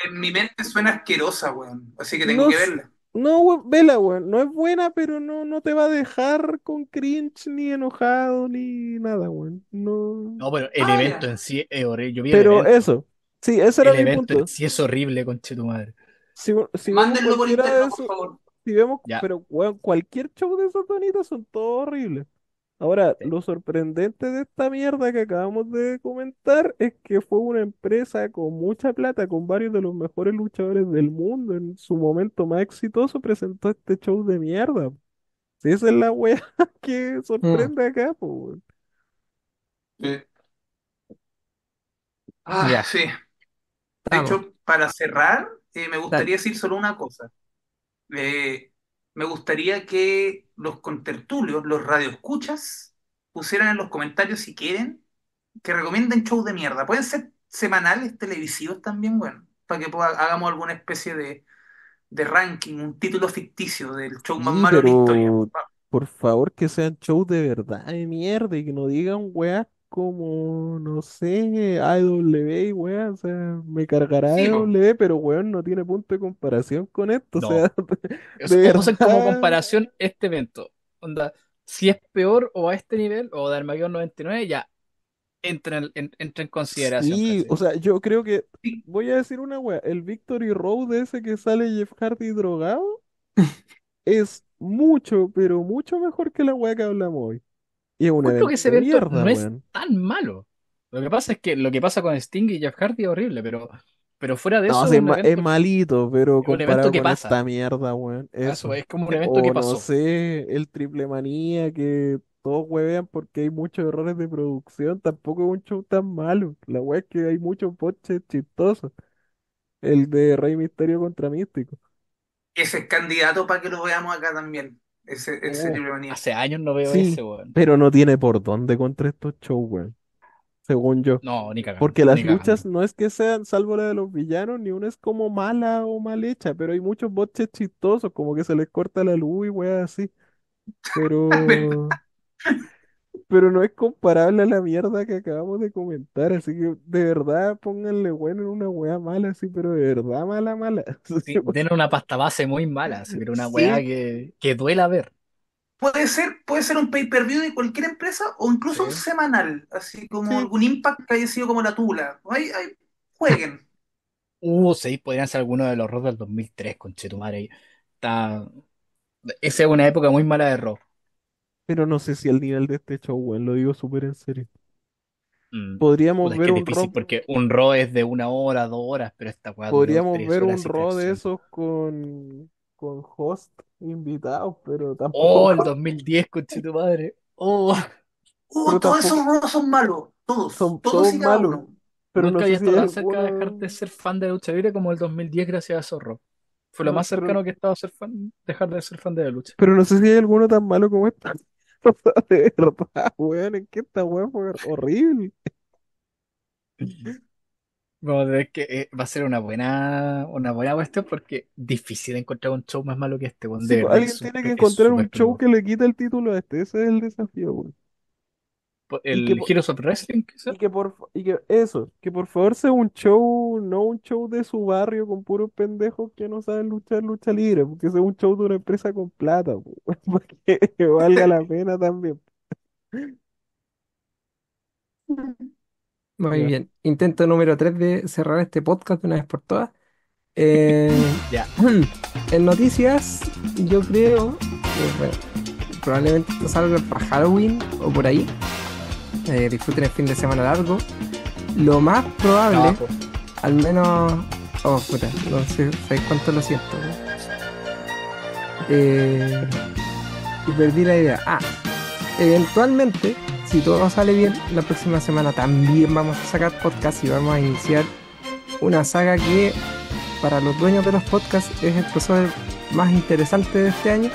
en mi mente suena asquerosa, weón. Así que tengo no, que verla. no, weón, vela, weón, no es buena, pero no, no te va a dejar con cringe, ni enojado, ni nada, weón. No. No, pero el Ah, evento ya. en sí es horrible. Yo vi Pero eso, sí, ese era El mi evento en punto. sí es horrible, conche tu madre. Si, si Mándenlo por interno, por esos, favor. si vemos, Ya. pero weón, cualquier show de esos bonitos son todos horribles. Ahora, lo sorprendente de esta mierda que acabamos de comentar es que fue una empresa con mucha plata, con varios de los mejores luchadores del mundo, en su momento más exitoso, presentó este show de mierda. Si esa es la wea que Mm. sorprende acá, pues. Sí. Ah, Ya. sí. De Estamos. hecho, para cerrar, eh, me Dale. gustaría decir solo una cosa. Eh, me gustaría que los contertulios, los radioescuchas, pusieran en los comentarios si quieren que recomienden shows de mierda. Pueden ser semanales, televisivos también, bueno, para que hagamos alguna especie de, de ranking, un título ficticio del show más malo de la historia. por favor que sean shows de verdad de mierda y que no digan weas como, no sé, AEW y weas, o sea, me cargará Sí, po. AEW, pero weón no tiene punto de comparación con esto, o No. sea, Es- de como verdad. comparación este evento. Onda, si es peor o a este nivel, o de Armageddon 99, ya entra en, en- entra en consideración. Sí, ¿cachai? o sea, yo creo que, Sí. voy a decir una wea, el Victory Road ese que sale Jeff Hardy drogado es mucho, pero mucho mejor que la wea que hablamos hoy. Y es un Encuentro que evento ese de evento mierda, no es tan malo. Lo que pasa es que lo que pasa con Sting y Jeff Hardy es horrible, pero, pero fuera de No, eso es es, evento, malito, pero es un evento comparado que con pasa. esta mierda, weón, Eso, eso. es como un evento que O no pasó. sé, el triple manía que todos huevean porque hay muchos errores de producción, tampoco es un show tan malo. La weá es que hay muchos botches chistosos. El de Rey Misterio contra Místico. Ese es candidato para que lo veamos acá también. Ese, ese manía. Hace años no veo sí, ese, weón. pero no tiene por dónde contra estos shows, weón. según yo. No, ni cagando. Porque las ni cagando. luchas no es que sean, salvo la de los villanos, ni una es como mala o mal hecha, pero hay muchos botches chistosos, como que se les corta la luz y weas así. Pero, pero no es comparable a la mierda que acabamos de comentar, así que de verdad pónganle bueno en una wea mala, así, pero de verdad mala, mala. Sí, tiene una pasta base muy mala, así, pero una Sí. weá que, que duela ver. Puede ser, puede ser un pay-per-view de cualquier empresa o incluso un Sí. semanal, así como Sí. algún Impact que haya sido como la tula. Ahí, ahí, jueguen. Uh, sí, podrían ser algunos de los Raw del 2003, conchetumare. Está... Esa es una época muy mala de Raw. Pero no sé si al nivel de este show, weón, lo digo súper en serio. Mm. Podríamos Puta, es ver que es un difícil porque un Raw es de una hora, dos horas, pero esta weá duró podríamos tres ver un y Raw de fracción. esos con, con host invitados, pero Oh, tampoco, el 2010, conchetumadre. Oh, Uh, Pero todos esos tampoco- roles son malos. Todos. Son todos todos y cada malos. uno. pero nunca no había sé si estado hay tan cerca de dejar alguno- de ser fan de lucha libre como el 2010 gracias a Zorro. Fue lo más pero- cercano que he estado a ser fan, dejar de ser fan de la lucha. Pero no sé si hay alguno tan malo como De verdad, weón, es que esta weón fue horrible. A ver que eh, va a ser una buena, una buena cuestión porque difícil encontrar un show más malo que este, weón. Sí, De pues, verdad, alguien es tiene súper- que es encontrar un show que le quite el título a este. Ese es el desafío, weón. El que po- Heroes of Wrestling, quizás. Y que por y que eso, que por favor sea un show, no un show de su barrio con puros pendejos que no saben luchar lucha libre, porque sea un show de una empresa con plata, po, para que valga la pena también. Muy Ya. bien. Intento número 3 de cerrar este podcast de una vez por todas. Eh, Ya. en noticias, yo creo que, bueno, probablemente esto salga para Halloween o por ahí. Eh, disfruten el fin de semana largo. Lo más probable, Trabajo. al menos. Oh, puta, no sé ¿sabes cuánto lo siento. Eh, y perdí la idea. Ah, eventualmente, si todo sale bien, la próxima semana también vamos a sacar podcast y vamos a iniciar una saga que para los dueños de los podcasts es el crossover más interesante de este año.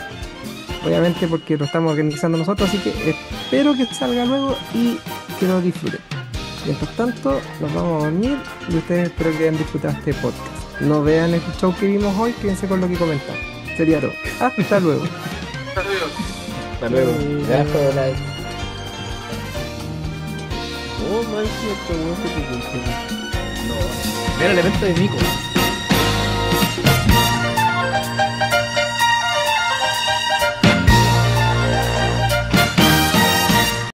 Obviamente porque lo estamos organizando nosotros, así que espero que salga luego y que lo disfruten. Mientras tanto, nos vamos a dormir y ustedes espero que hayan disfrutado este podcast. No vean el show que vimos hoy, quédense con lo que comentamos. Sería todo. Hasta luego. Hasta luego. Gracias por la- Oh, man, weón. No. El evento de Nico.